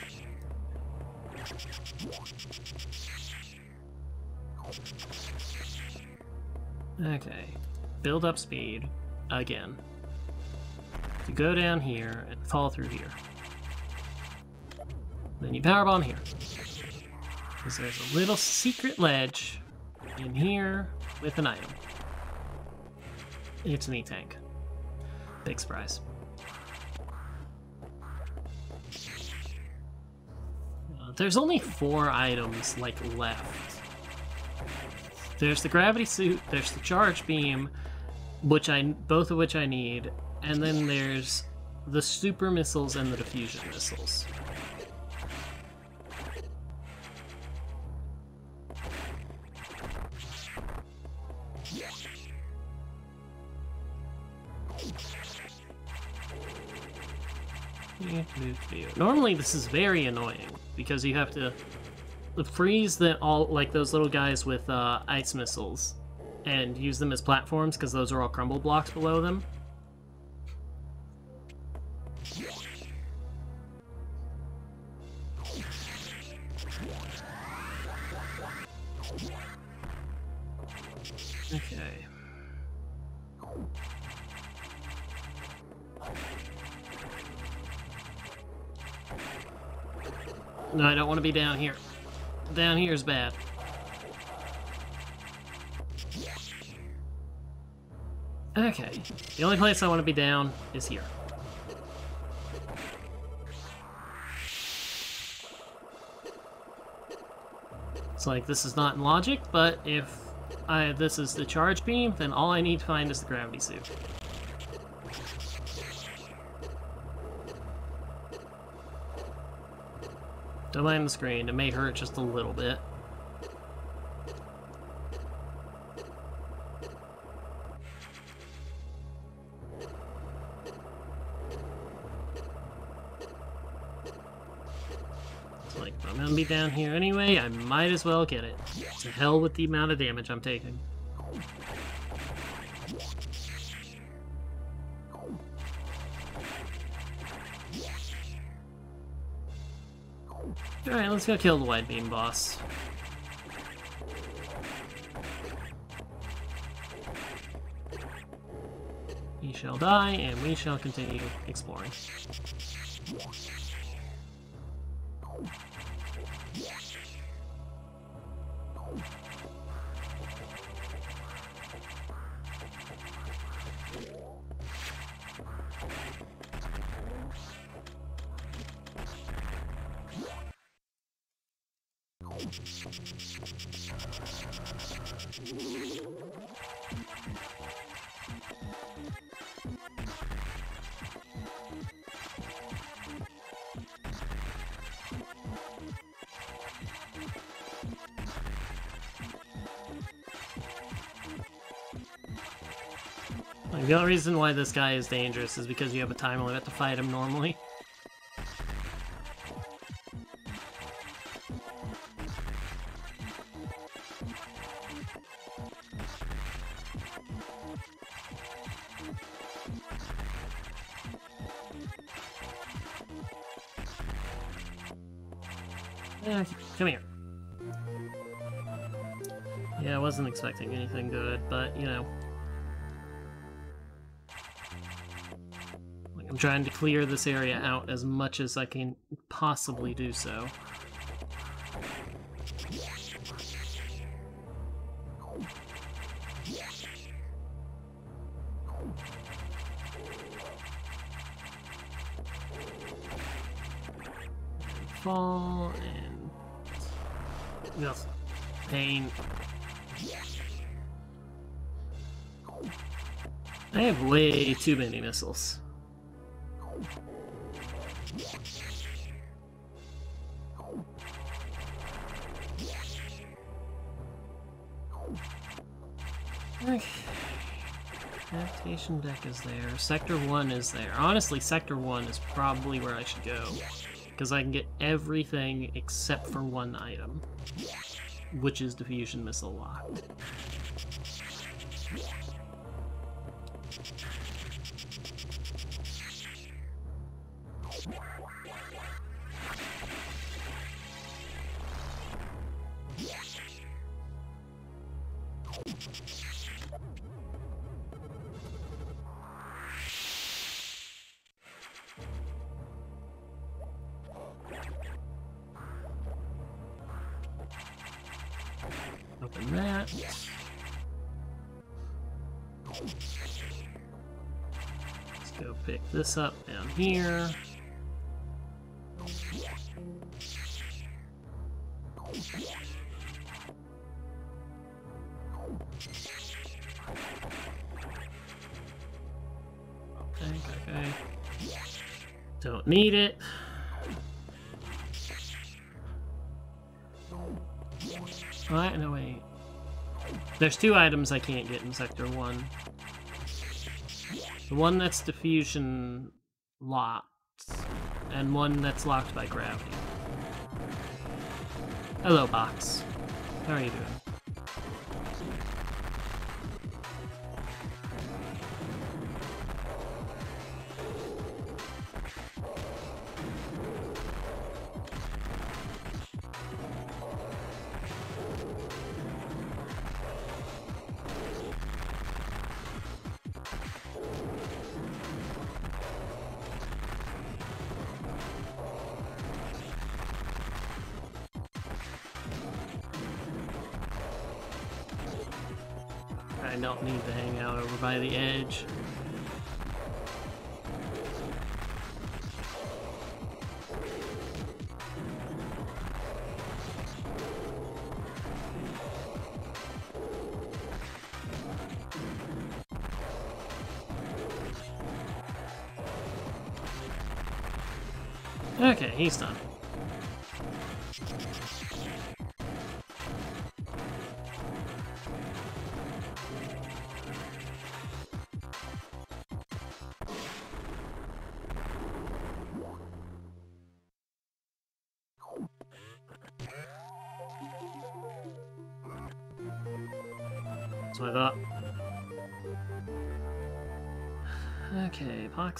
Speaker 1: Okay. Build up speed. Again. To go down here and fall through here. Then you powerbomb here. Because there's a little secret ledge in here with an item. It's an E-Tank. Big surprise. Uh, there's only four items, like, left. There's the gravity suit, there's the charge beam, which I both of which I need, and then there's the super missiles and the diffusion missiles. Normally this is very annoying because you have to freeze the all like those little guys with uh, ice missiles and use them as platforms because those are all crumble blocks below them. Be down here. Down here is bad. Okay. The only place I want to be down is here. It's like, this is not in logic, but if I, this is the charge beam, then all I need to find is the gravity suit. Delay on the screen. It may hurt just a little bit. It's like, I'm gonna be down here anyway, I might as well get it. To hell with the amount of damage I'm taking. Alright, let's go kill the Wide Beam boss. He shall die, and we shall continue exploring. Only reason why this guy is dangerous is because you have a time limit to fight him normally. Yeah, come here. Yeah, I wasn't expecting anything good, but, you know. Trying to clear this area out as much as I can possibly do so. Fall and pain. I have way too many missiles. Habitation Deck is there. Sector 1 is there. Honestly, Sector 1 is probably where I should go. Because I can get everything except for one item. Which is Diffusion Missile locked. Here. Okay, okay. Don't need it. What? No, wait. There's two items I can't get in Sector 1. The one that's diffusion locked, and one that's locked by gravity. Hello, box. How are you doing?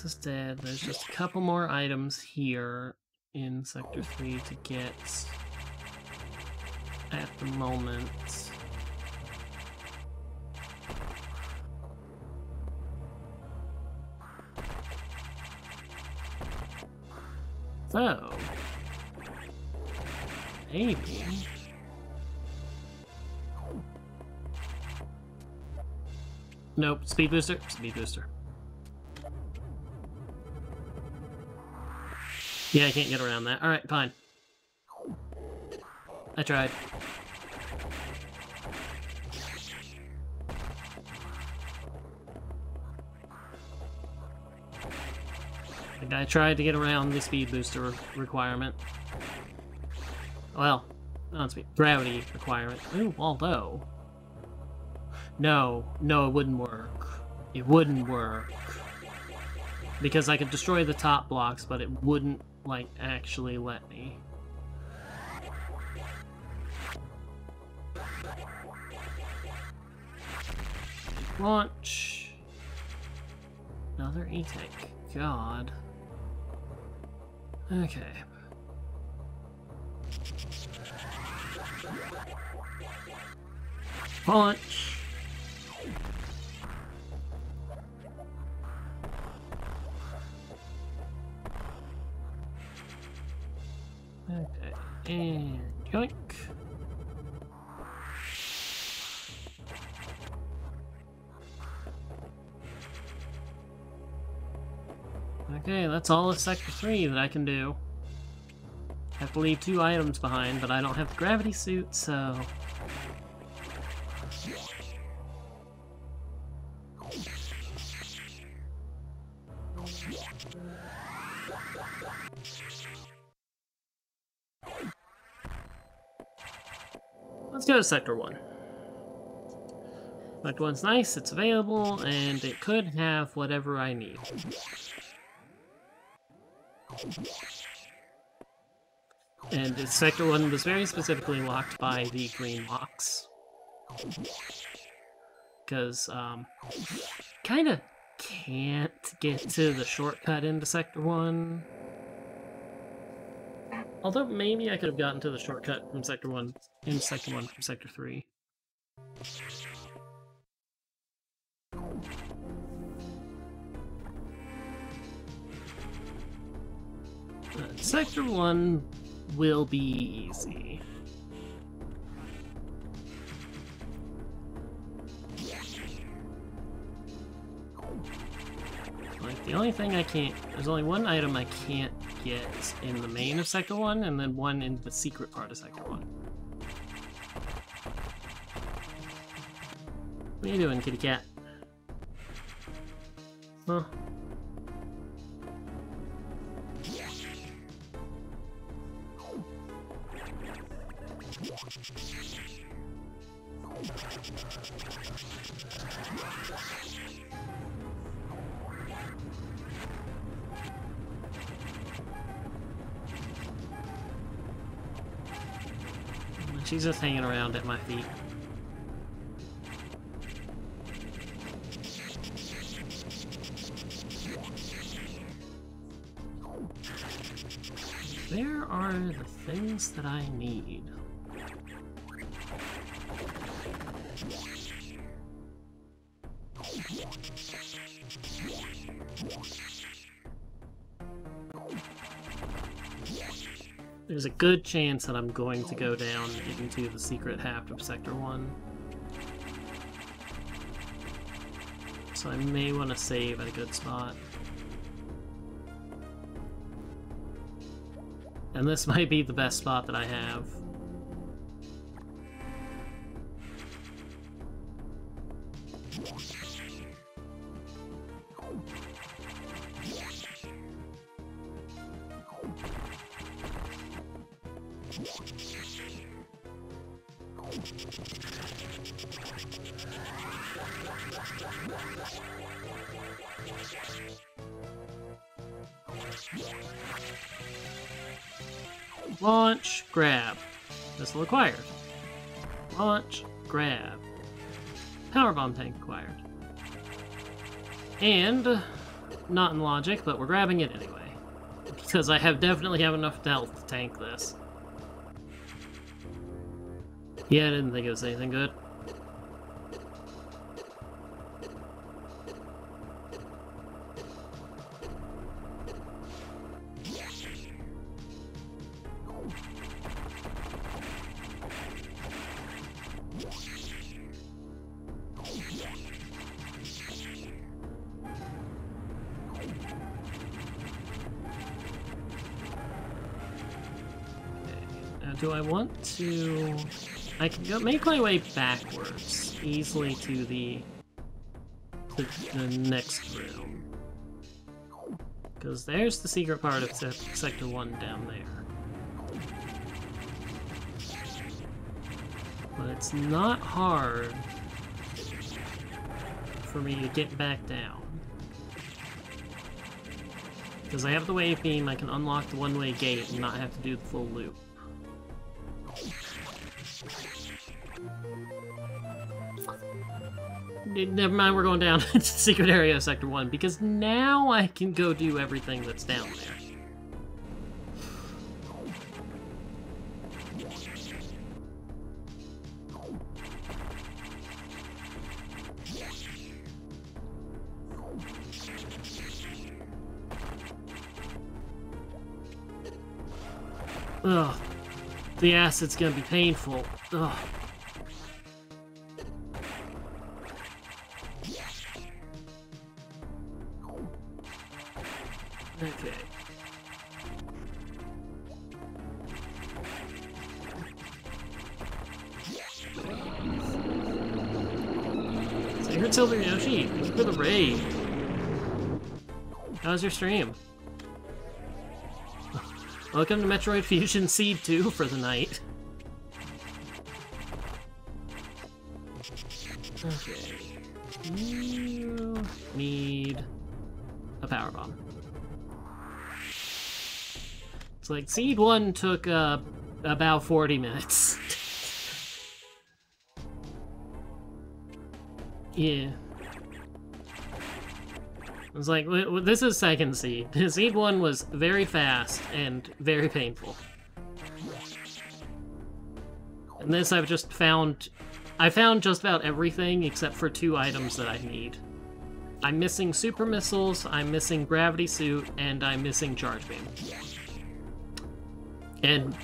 Speaker 1: Is dead. There's just a couple more items here in Sector 3 to get at the moment. So, maybe. Nope, speed booster, speed booster. Yeah, I can't get around that. Alright, fine. I tried. I tried to get around the speed booster requirement. Well, not speed, gravity requirement. Ooh, although... No, no, it wouldn't work. It wouldn't work. Because I could destroy the top blocks, but it wouldn't, like, actually let me. Launch. Another E-Tank. God. Okay. Launch. And yoink. Okay, that's all of Sector 3 that I can do. have to leave two items behind, but I don't have the gravity suit, so... go to Sector 1. Sector 1's nice, it's available, and it could have whatever I need. And Sector 1 was very specifically locked by the green box. Because, um, kind of can't get to the shortcut into Sector 1. Although maybe I could have gotten to the shortcut from Sector 1, in Sector 1 from Sector 3. Uh, Sector 1 will be easy. Like, the only thing I can't... There's only one item I can't get in the main of Sector 1, and then one in the secret part of Sector 1. What are you doing, kitty cat? Huh? She's just hanging around at my feet. Where are the things that I need? Good chance that I'm going to go down into the secret half of Sector 1. So I may want to save at a good spot. And this [laughs] might be the best spot that I have. Not in logic, but we're grabbing it anyway. Because I have definitely have enough health to tank this. Yeah, I didn't think it was anything good. Want to... I can go make my way backwards easily to the to the next room. Because there's the secret part of se Sector 1 down there. But it's not hard for me to get back down. Because I have the wave beam, I can unlock the one-way gate and not have to do the full loop. Never mind, we're going down [laughs] to secret area sector 1, because now I can go do everything that's down there. Ugh. The acid's gonna be painful. Ugh. Okay. Silver Yoshi. Thank you for the raid. How's your stream? [laughs] Welcome to Metroid Fusion Seed 2 for the night. Okay. You need a power bomb. It's like Seed 1 took uh, about 40 minutes. yeah. It was like, this is second seed. [laughs] Seed 1 was very fast and very painful. And this I've just found... I found just about everything except for two items that I need. I'm missing super missiles, I'm missing gravity suit, and I'm missing charge beam. And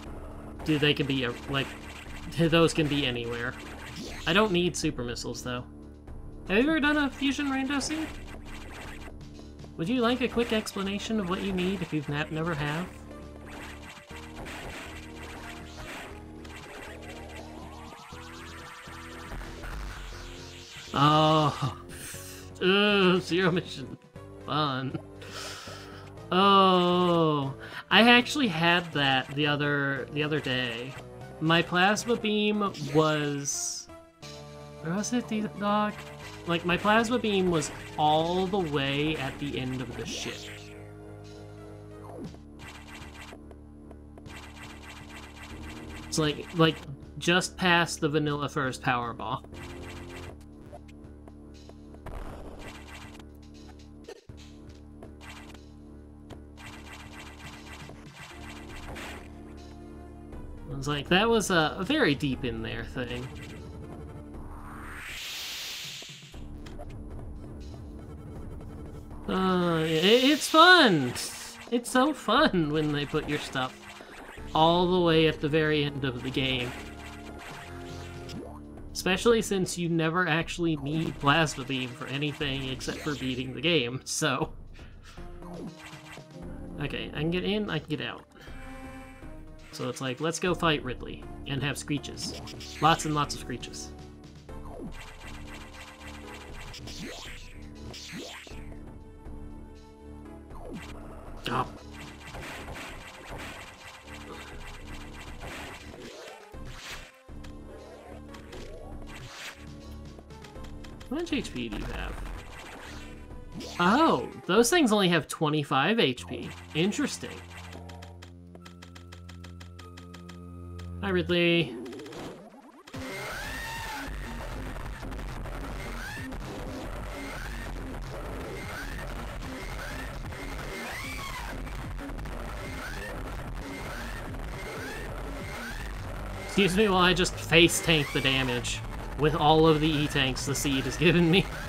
Speaker 1: do they can be uh, like those can be anywhere. I don't need super missiles though. Have you ever done a fusion rando seed? Would you like a quick explanation of what you need if you've never have? Oh, [laughs] zero mission, fun. Oh, I actually had that the other the other day. My plasma beam was where was it, dog? Like my plasma beam was all the way at the end of the ship. It's like like just past the vanilla first power ball. I was like, that was a, very deep in there thing. Uh, it, it's fun! It's so fun when they put your stuff all the way at the very end of the game. Especially since you never actually need Plasma Beam for anything except for beating the game, so... Okay, I can get in, I can get out. So it's like, let's go fight Ridley, and have screeches. Lots and lots of screeches. Oh. How much HP do you have? Oh, those things only have 25 HP. Interesting. Hi, Ridley. Excuse me while I just face tank the damage with all of the E-tanks the seed has given me. [laughs]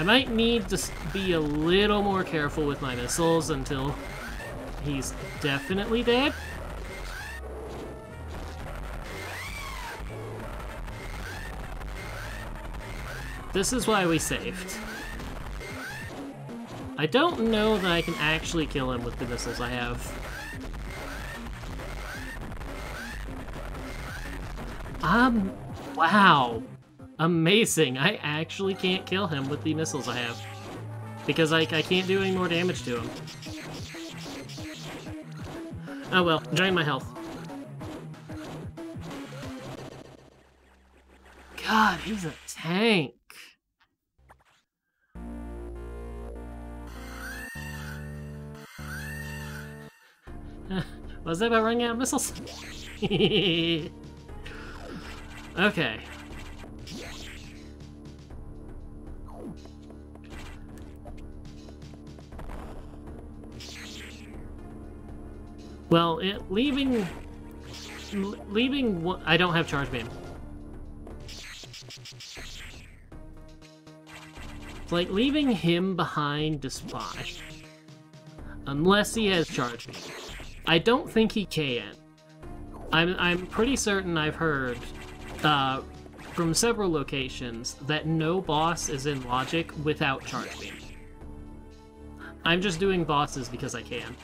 Speaker 1: I might need to be a little more careful with my missiles until he's definitely dead. This is why we saved. I don't know that I can actually kill him with the missiles I have. Um, wow. Amazing. I actually can't kill him with the missiles I have. Because I, I can't do any more damage to him. Oh well, drain my health. God, he's a tank. [laughs] Was that about running out of missiles? [laughs] okay. Well, it, leaving... Leaving... I don't have charge beam. It's like leaving him behind to spy. Unless he has charge beam. I don't think he can. I'm, I'm pretty certain I've heard uh, from several locations that no boss is in Logic without charge beam. I'm just doing bosses because I can.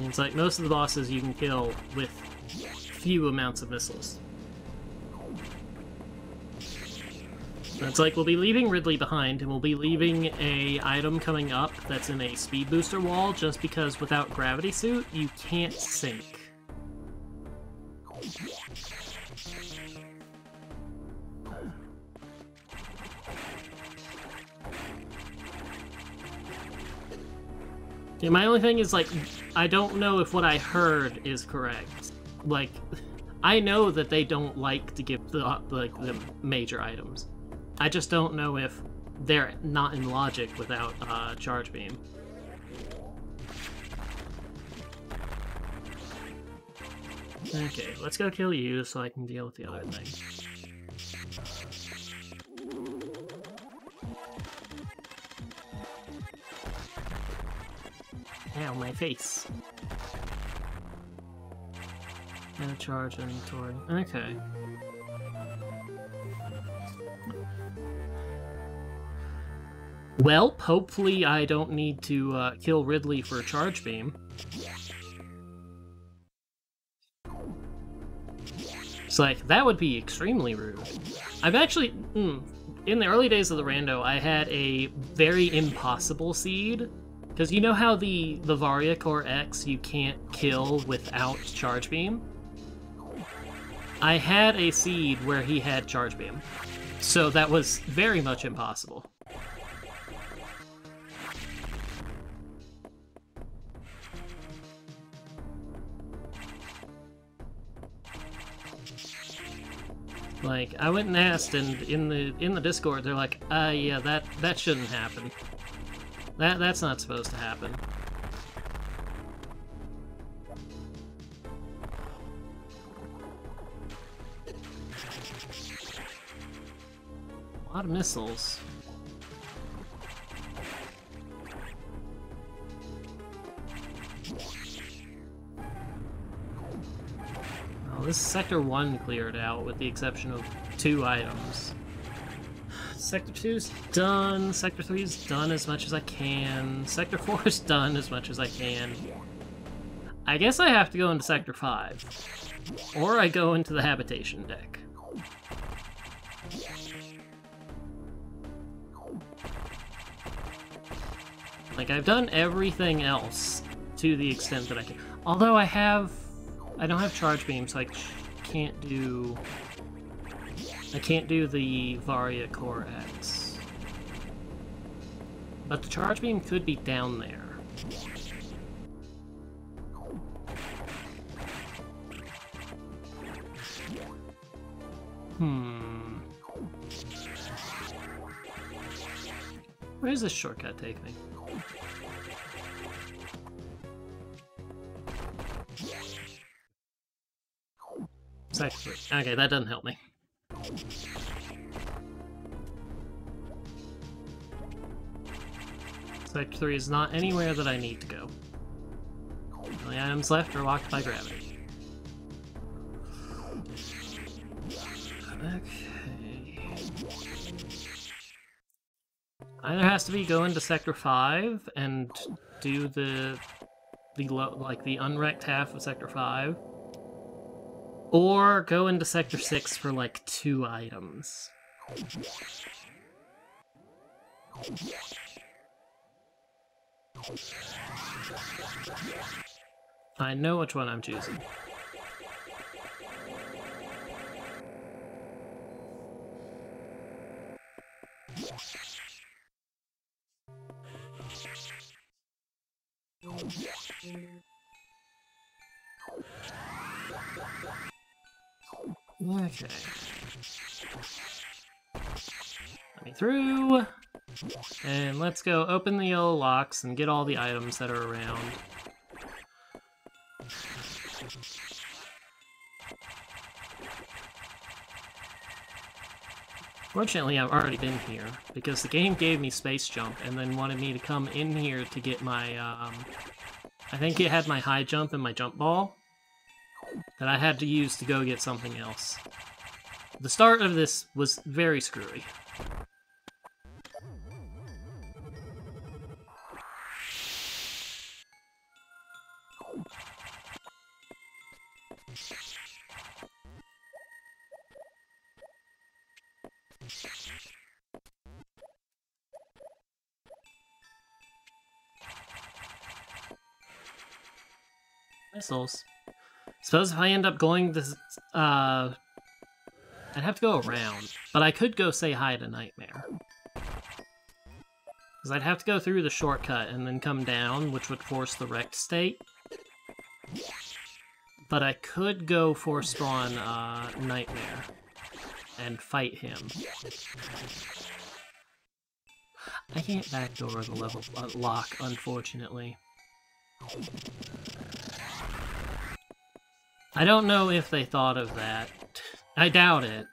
Speaker 1: And it's like most of the bosses you can kill with few amounts of missiles. it's like we'll be leaving Ridley behind, and we'll be leaving a item coming up that's in a speed booster wall, just because without Gravity Suit, you can't sink. Yeah, my only thing is, like, I don't know if what I heard is correct. Like, I know that they don't like to give the, like, the major items. I just don't know if they're not in logic without uh, charge beam. Okay, let's go kill you so I can deal with the other thing. Ow, my face. And charge inventory. Okay. Well, hopefully I don't need to uh, kill Ridley for a charge beam. It's like, that would be extremely rude. I've actually, mm, in the early days of the rando, I had a very impossible seed because you know how the, the Varia Core X you can't kill without Charge Beam? I had a seed where he had Charge Beam. So that was very much impossible. Like, I went and asked, and in the in the Discord, they're like, uh, yeah, that, that shouldn't happen. That That's not supposed to happen. A lot of missiles. Oh, this Sector 1 cleared out, with the exception of two items. Sector 2's done. Sector 3's done as much as I can. Sector [laughs] 4's done as much as I can. I guess I have to go into Sector 5. Or I go into the habitation deck. Like, I've done everything else to the extent that I can. Although I have... I don't have charge beam, so I can't do... I can't do the Varia Core X. But the Charge Beam could be down there. Hmm. Where does this shortcut take me? Okay, that doesn't help me. Sector 3 is not anywhere that I need to go. The only items left are locked by gravity. Okay. Either has to be go into Sector 5 and do the the like the unwrecked half of Sector 5 or go into Sector 6 for like two items. I know which one I'm choosing. Okay. Let me through. And let's go open the yellow locks and get all the items that are around. Fortunately, I've already been here, because the game gave me Space Jump and then wanted me to come in here to get my, um... I think it had my high jump and my jump ball that I had to use to go get something else. The start of this was very screwy. Missiles. Suppose if I end up going this, uh, I'd have to go around, but I could go say hi to Nightmare. Because I'd have to go through the shortcut and then come down, which would force the wrecked state. But I could go for spawn uh, Nightmare and fight him. I can't backdoor the level uh, lock, unfortunately. I don't know if they thought of that. I doubt it.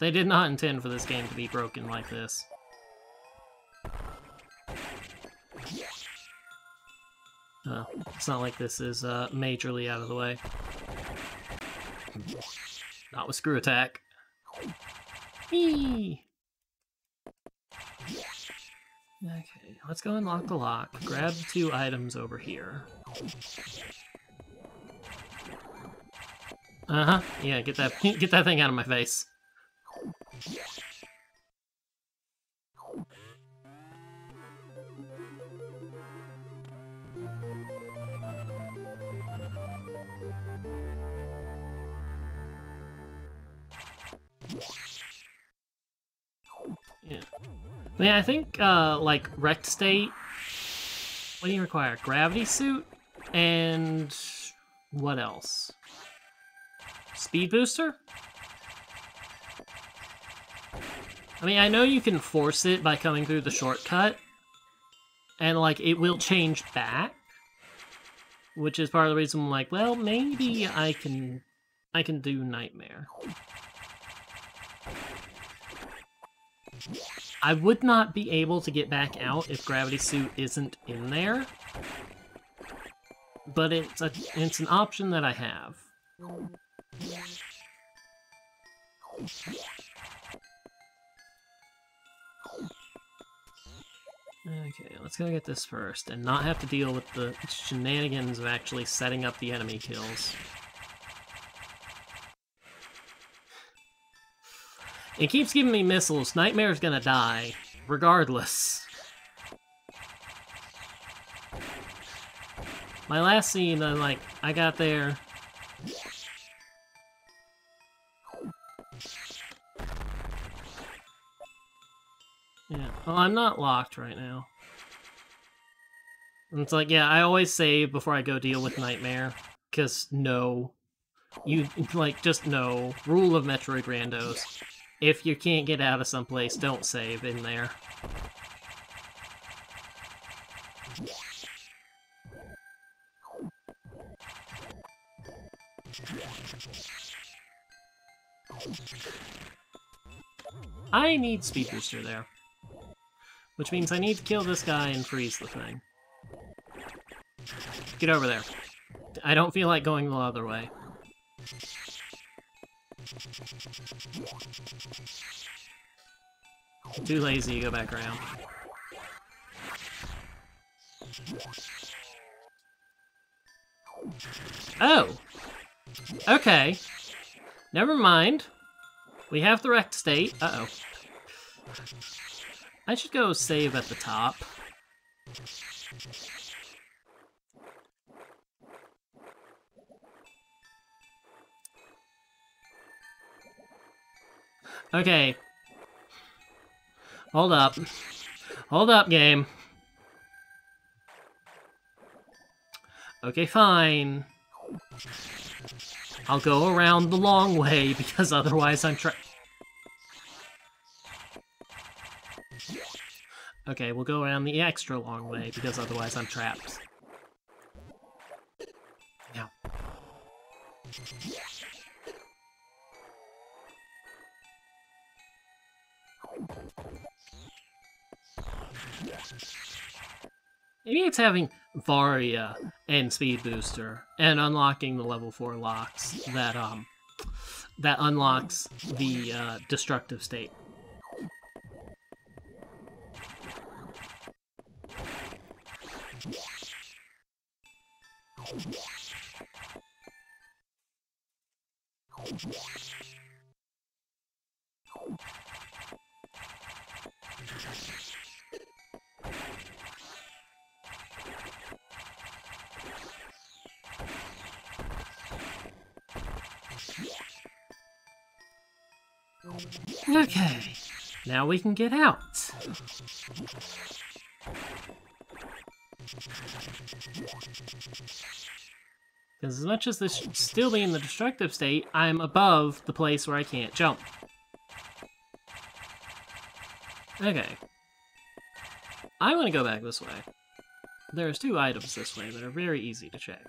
Speaker 1: They did not intend for this game to be broken like this. Oh, it's not like this is uh, majorly out of the way. Not with screw attack. Okay, let's go and lock the lock. Grab the two items over here. Uh-huh. Yeah, get that [laughs] get that thing out of my face. Yeah. Yeah, I think, uh, like, wrecked state... What do you require? Gravity suit? And... what else? Speed booster? I mean, I know you can force it by coming through the shortcut, and, like, it will change back, which is part of the reason I'm like, well, maybe I can, I can do Nightmare. I would not be able to get back out if Gravity Suit isn't in there, but it's a, it's an option that I have. Okay, let's go get this first, and not have to deal with the shenanigans of actually setting up the enemy kills. It keeps giving me missiles. Nightmare's gonna die, regardless. My last scene, I'm like, I got there. Yeah, well, I'm not locked right now. And it's like, yeah, I always save before I go deal with Nightmare, because no. You, like, just no. Rule of Metroid Randos. if you can't get out of someplace, don't save in there. I need Speed Booster there. Which means I need to kill this guy and freeze the thing. Get over there. I don't feel like going the other way. Too lazy to go back around. Oh! Okay. Never mind. We have the wrecked state. Uh-oh. I should go save at the top. Okay. Hold up. Hold up, game. Okay, fine. I'll go around the long way [laughs] because otherwise I'm tra- Okay, we'll go around the extra long way because otherwise I'm trapped. Now. Maybe it's having Varia and Speed Booster and unlocking the level 4 locks that um that unlocks the uh, destructive state. Okay, now we can get out. Because as much as this still be in the destructive state, I'm above the place where I can't jump. Okay. I want to go back this way. There's two items this way that are very easy to check.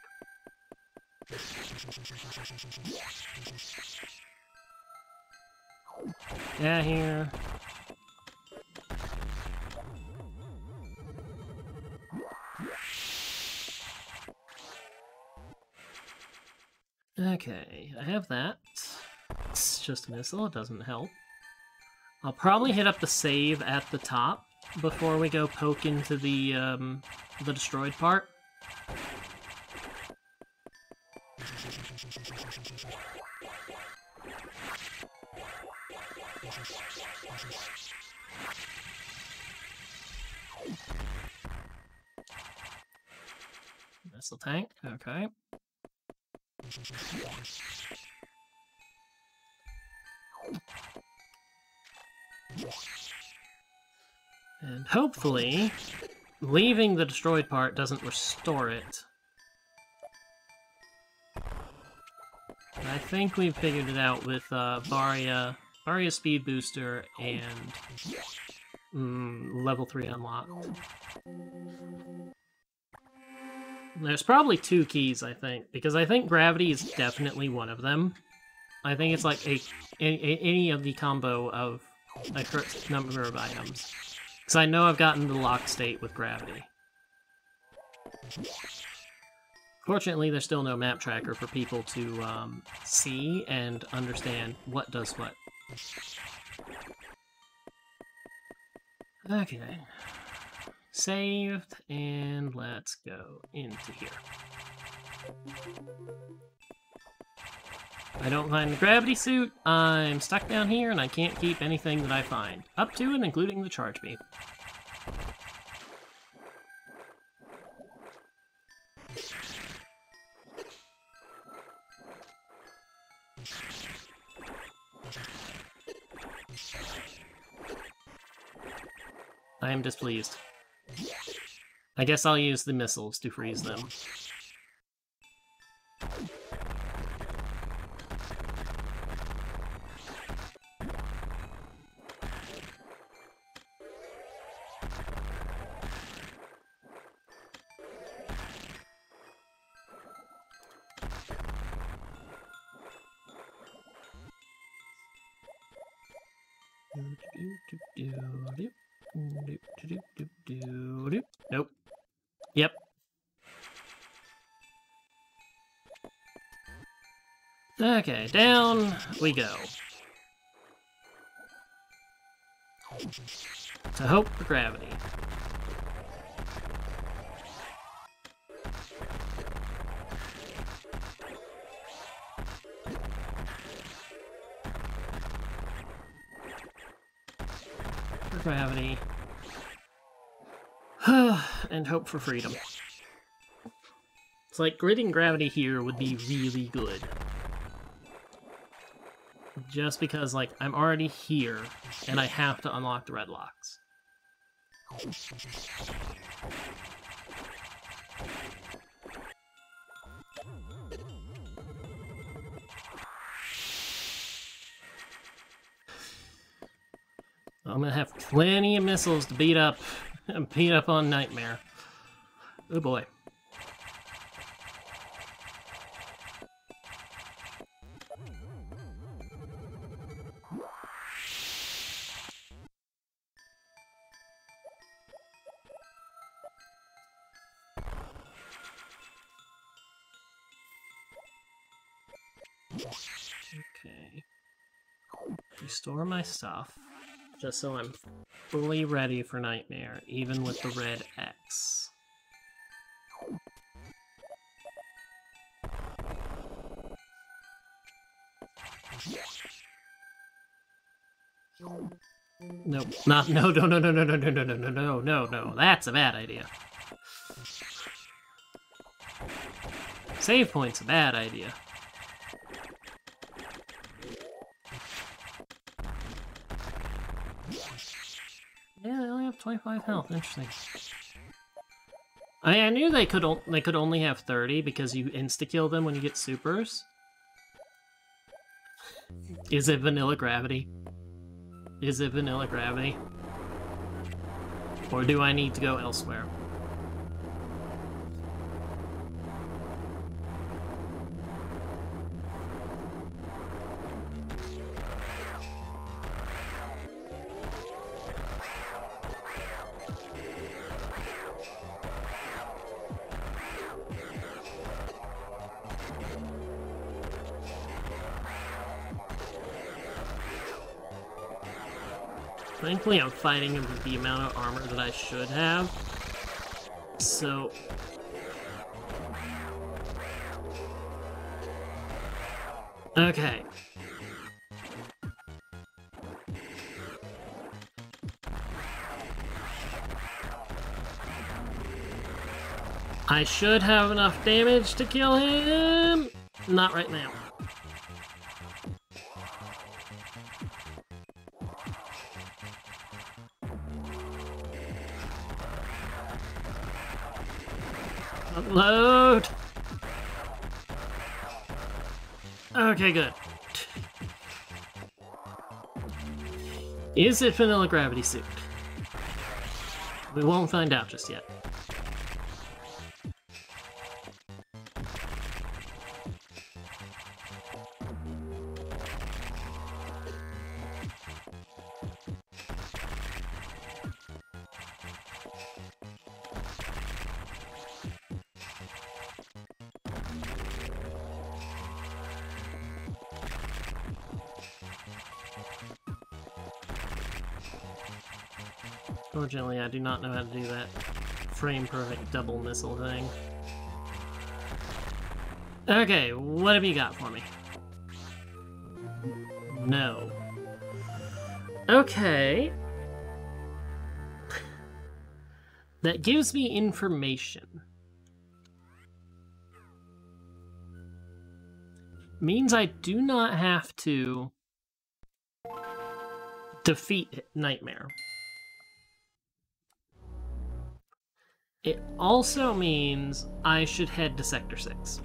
Speaker 1: Yeah, here. Okay, I have that. It's just a missile, it doesn't help. I'll probably hit up the save at the top before we go poke into the, um, the destroyed part. Missile tank, okay. And hopefully, leaving the destroyed part doesn't restore it. I think we've figured it out with uh, Varia, Varia Speed Booster and mm, level 3 unlocked. There's probably two keys, I think, because I think gravity is definitely one of them. I think it's like a, a any of the combo of a correct number of items. Because I know I've gotten the lock state with gravity. Fortunately, there's still no map tracker for people to um, see and understand what does what. Okay. Saved, and let's go into here. I don't find the gravity suit, I'm stuck down here and I can't keep anything that I find. Up to and including the charge beam. I am displeased. I guess I'll use the missiles to freeze them. Yep. Okay, down we go. To hope for gravity. Gravity. And hope for freedom. It's like gridding gravity here would be really good. Just because, like, I'm already here, and I have to unlock the red locks. I'm gonna have plenty of missiles to beat up, and [laughs] beat up on Nightmare. Oh boy. Okay. Restore my stuff. Just so I'm fully ready for Nightmare, even with the red X. Nope. Not no no no no no no no no no no no no no. That's a bad idea. Save point's a bad idea. Yeah, they only have 25 health. Interesting. I, I knew they could they could only have 30 because you insta kill them when you get supers. Is it vanilla gravity? Is it vanilla gravity? Or do I need to go elsewhere? Thankfully, I'm fighting with the amount of armor that I should have. So... Okay. I should have enough damage to kill him! Not right now. Okay, good. Is it vanilla gravity suit? We won't find out just yet. Do not know how to do that frame perfect double missile thing. Okay, what have you got for me? No. Okay. That gives me information. Means I do not have to defeat Nightmare. It also means I should head to Sector 6.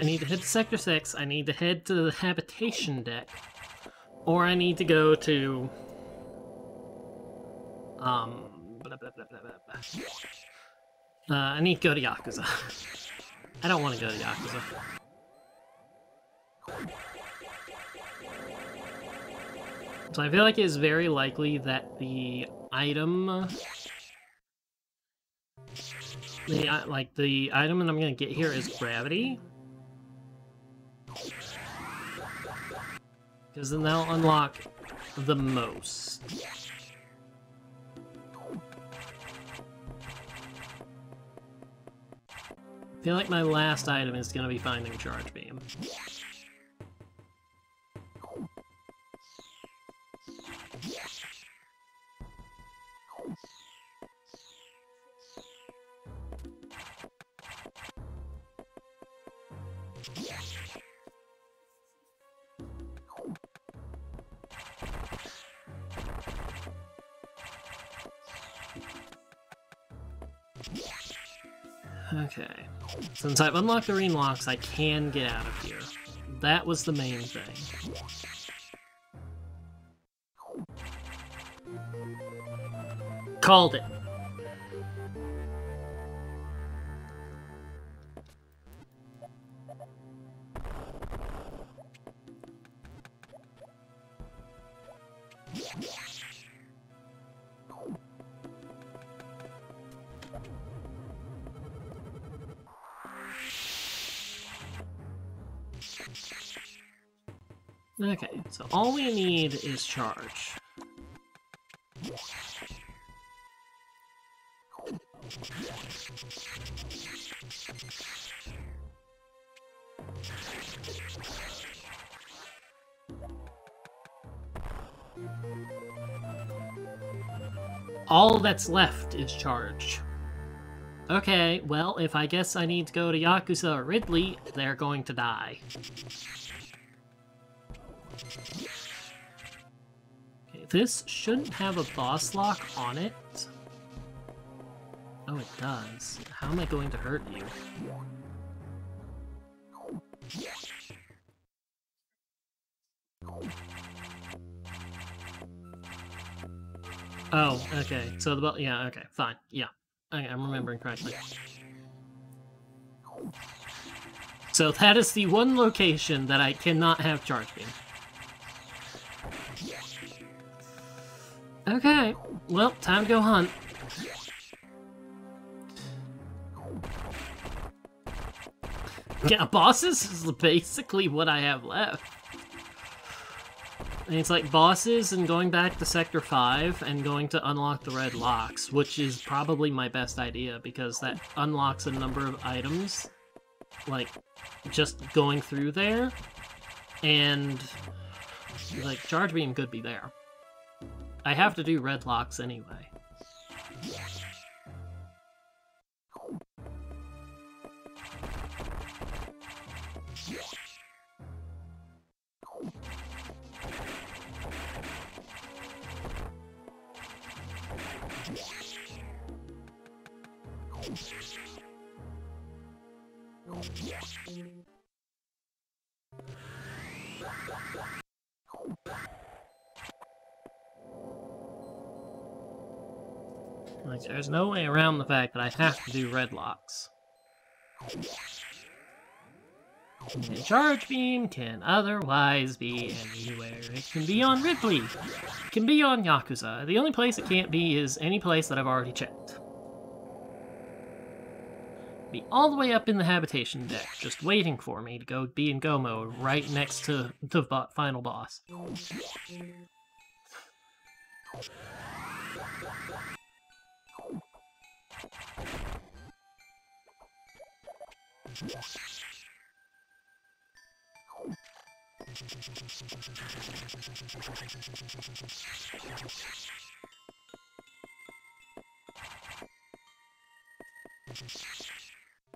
Speaker 1: I need to head to Sector 6, I need to head to the habitation deck, or I need to go to... Um... Blah, blah, blah, blah, blah, blah. Uh, I need to go to Yakuza. [laughs] I don't want to go to the Yakuza. So I feel like it's very likely that the item... The, uh, like, the item that I'm gonna get here is gravity. Because then they'll unlock the most. Feel like my last item is gonna be finding Charge Beam. Okay. Since I've unlocked the ring locks, I can get out of here. That was the main thing. Called it. Okay, so all we need is charge. All that's left is charge. Okay, well, if I guess I need to go to Yakuza or Ridley, they're going to die. Okay, this shouldn't have a boss lock on it. Oh, it does. How am I going to hurt you? Oh, okay. So the yeah, okay, fine. Yeah. Okay, I'm remembering correctly. So that is the one location that I cannot have charge beam. Okay, well, time to go hunt. Yeah, bosses is basically what I have left. And it's like bosses and going back to Sector 5 and going to unlock the red locks, which is probably my best idea because that unlocks a number of items. Like, just going through there. And, like, Charge Beam could be there. I have to do red locks anyway. Like, there's no way around the fact that I have to do red locks. A charge beam can otherwise be anywhere. It can be on Ridley. It can be on Yakuza. The only place it can't be is any place that I've already checked. Be all the way up in the habitation deck, just waiting for me to go be in go mode right next to the final boss.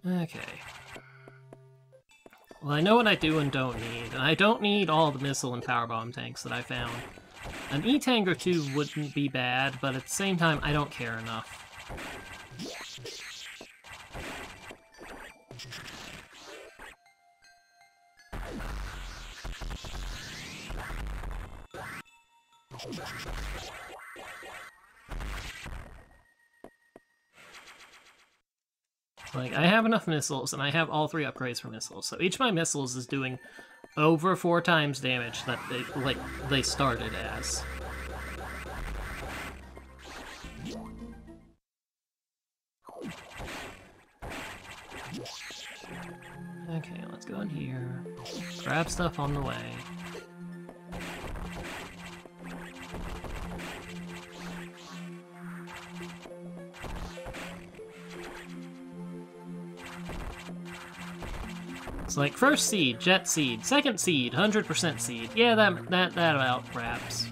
Speaker 1: Okay. Well, I know what I do and don't need, and I don't need all the missile and power bomb tanks that I found. An E-Tank or two wouldn't be bad, but at the same time, I don't care enough. Like, I have enough missiles, and I have all three upgrades for missiles, so each of my missiles is doing over four times damage that they, like, they started as. Okay, let's go in here. Grab stuff on the way. It's like first seed, jet seed, second seed, hundred percent seed. Yeah, that that that about wraps.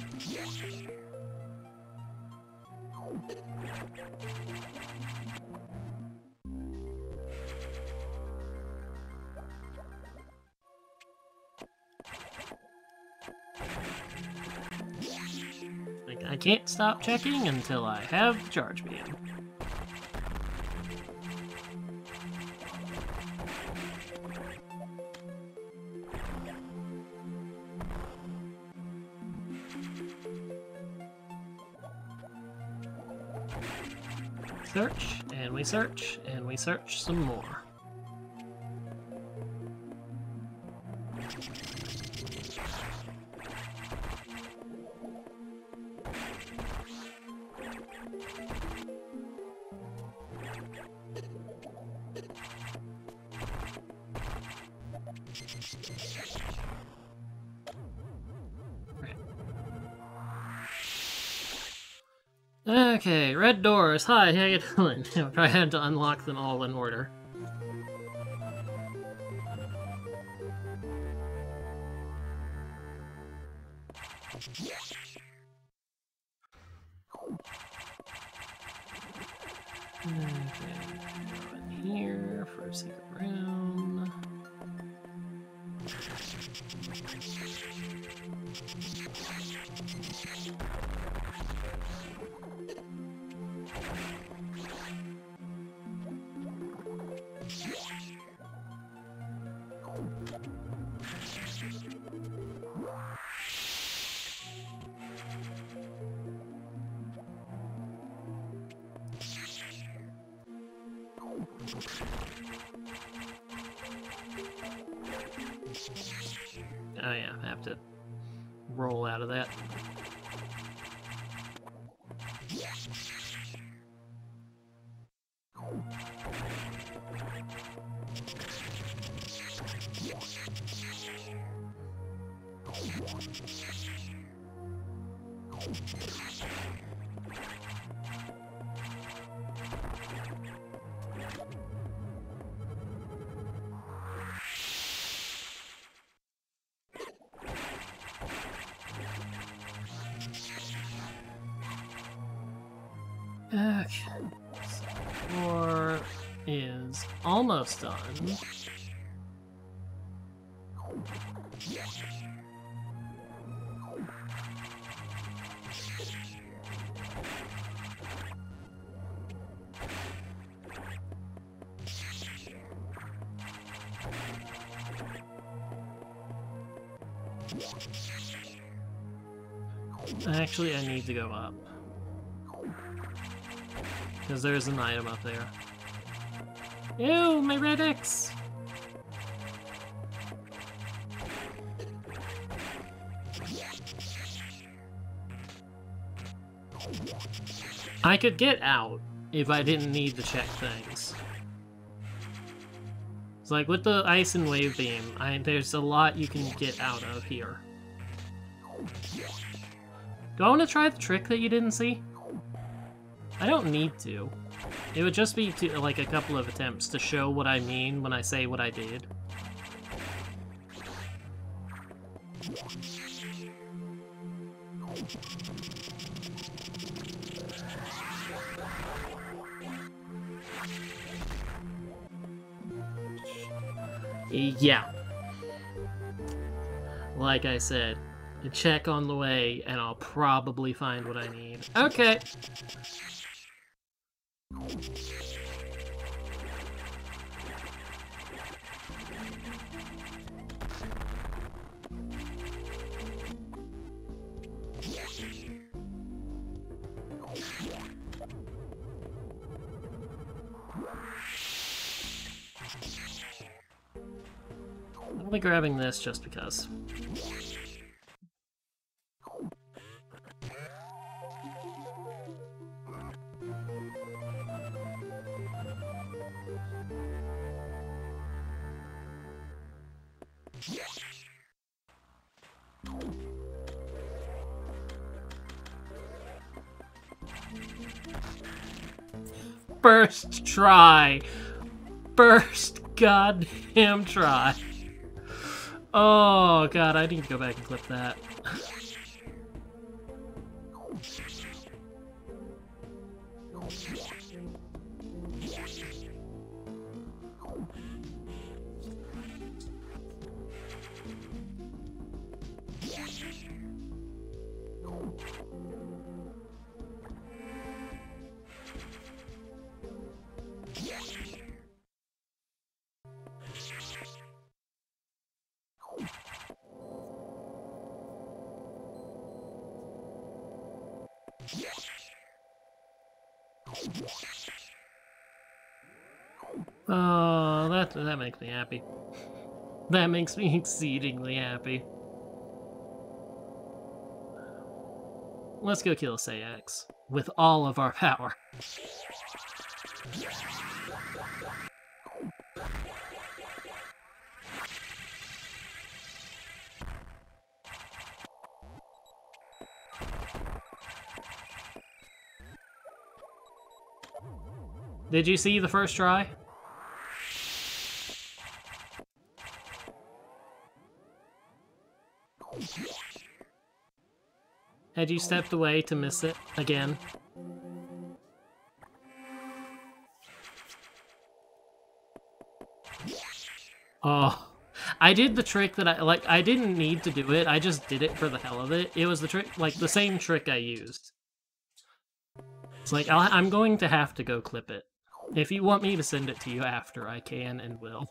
Speaker 1: Like I can't stop checking until I have the charge beam. Search, and we search, and we search some more. Hi, how you doing? [laughs] I had to unlock them all in order. Is almost done. Actually, I need to go up. Because there's an item up there. Ew, my red X! I could get out if I didn't need to check things. It's like with the ice and wave beam, I, there's a lot you can get out of here. Do I want to try the trick that you didn't see? I don't need to. It would just be to, like a couple of attempts to show what I mean when I say what I did. Yeah. Like I said, check on the way, and I'll probably find what I need. Okay. I'll be grabbing this just because. First try. First goddamn try. Oh god, I need to go back and clip that. Oh, that that makes me happy. That makes me exceedingly happy. Let's go kill SA-X with all of our power. Did you see the first try? Had you stepped away to miss it again? Oh, I did the trick that I, like, I didn't need to do it, I just did it for the hell of it. It was the trick, like, the same trick I used. It's like, i I'm going to have to go clip it. If you want me to send it to you after, I can and will.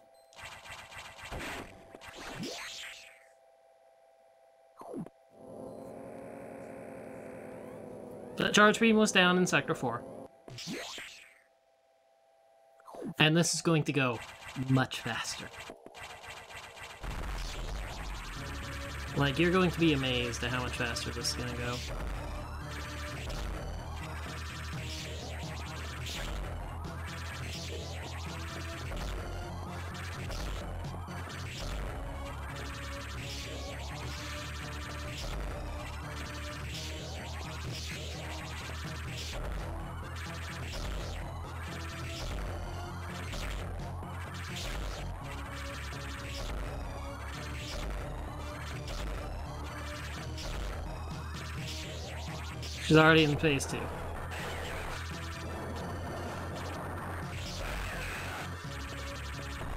Speaker 1: The charge beam was down in Sector 4. And this is going to go much faster. Like, you're going to be amazed at how much faster this is going to go. Already in phase two.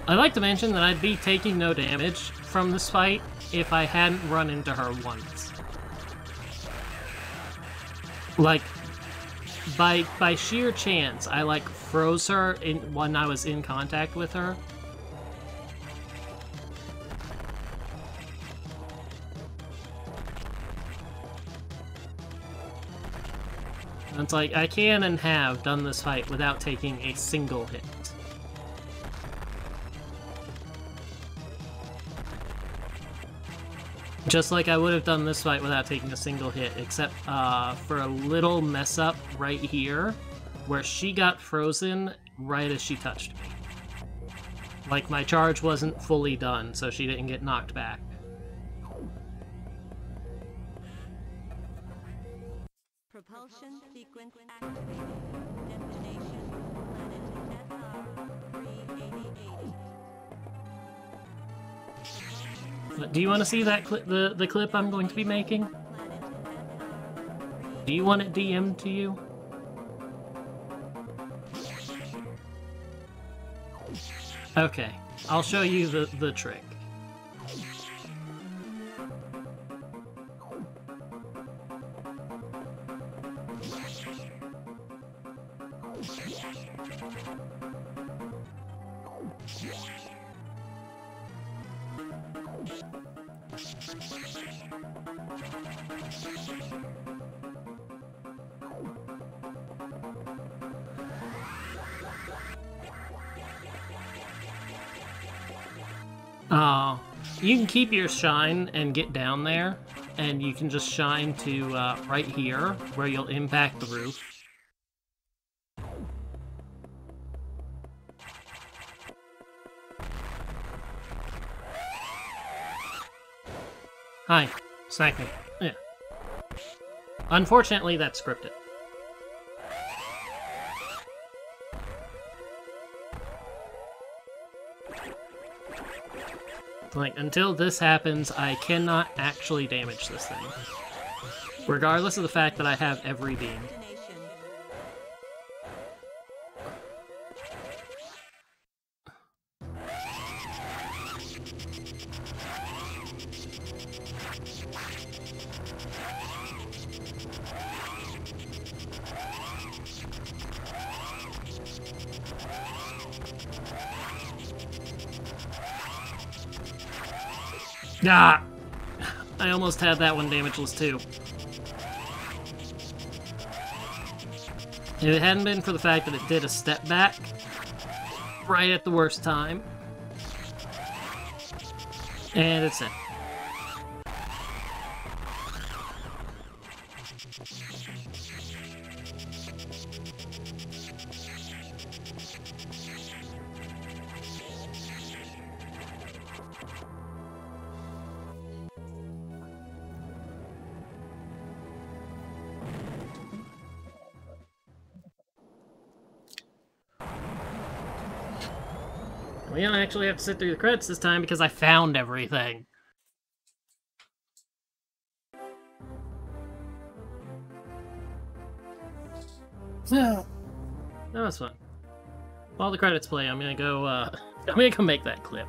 Speaker 1: I'd like to mention that I'd be taking no damage from this fight if I hadn't run into her once. Like, by by sheer chance, I like froze her in when I was in contact with her. It's like, I can and have done this fight without taking a single hit. Just like I would have done this fight without taking a single hit, except uh, for a little mess up right here, where she got frozen right as she touched me. Like my charge wasn't fully done, so she didn't get knocked back. But do you want to see that cli the the clip I'm going to be making? Do you want it DM'd to you? Okay, I'll show you the the trick. Keep your shine and get down there, and you can just shine to uh, right here, where you'll impact the roof. Hi, snack me. Yeah. Unfortunately, that's scripted. Like, until this happens, I cannot actually damage this thing. Regardless of the fact that I have every beam. Had that one damageless too. If it hadn't been for the fact that it did a step back right at the worst time. And it's it. To sit through the credits this time because I found everything. [sighs] that was fun. While the credits play, I'm gonna go, uh, [laughs] I'm gonna go make that clip.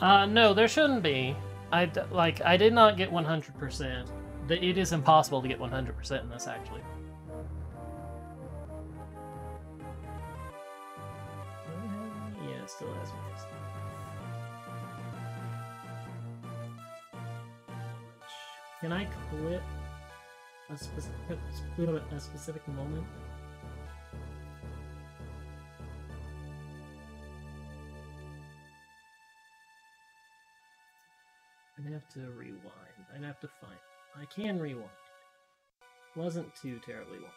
Speaker 1: Uh, no, there shouldn't be. I like. I did not get 100%. It is impossible to get 100% in this, actually. Yeah, it still has voice. Can I clip a specific a specific moment? To find. I can rewind. Wasn't too terribly long.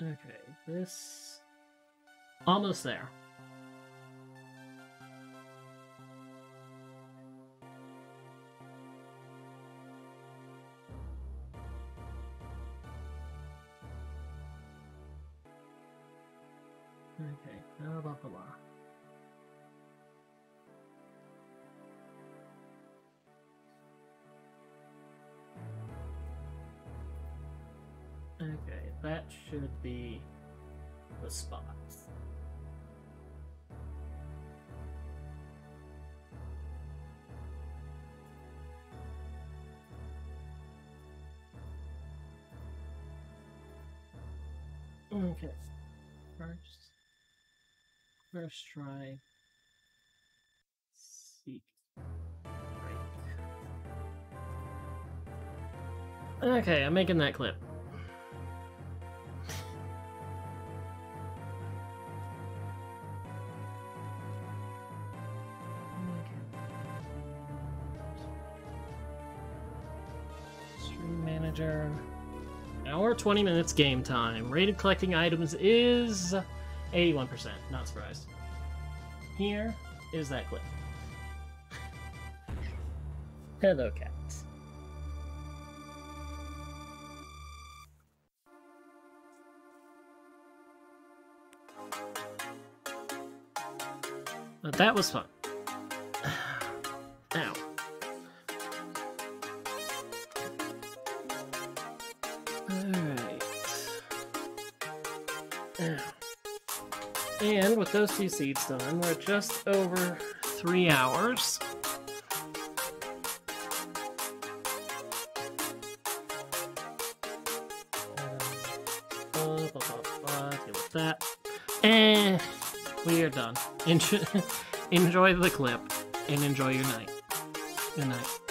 Speaker 1: Okay, this. Almost there. Okay, first, first try. Seek. Right. Okay, I'm making that clip. Stream manager. Hour 20 minutes game time. Rated collecting items is 81%. Not surprised. Here is that clip. [laughs] Hello, cats. But that was fun. Those two seeds done, we're just over three hours. That. And we are done. Intro- [laughs] enjoy the clip and enjoy your night. Good night.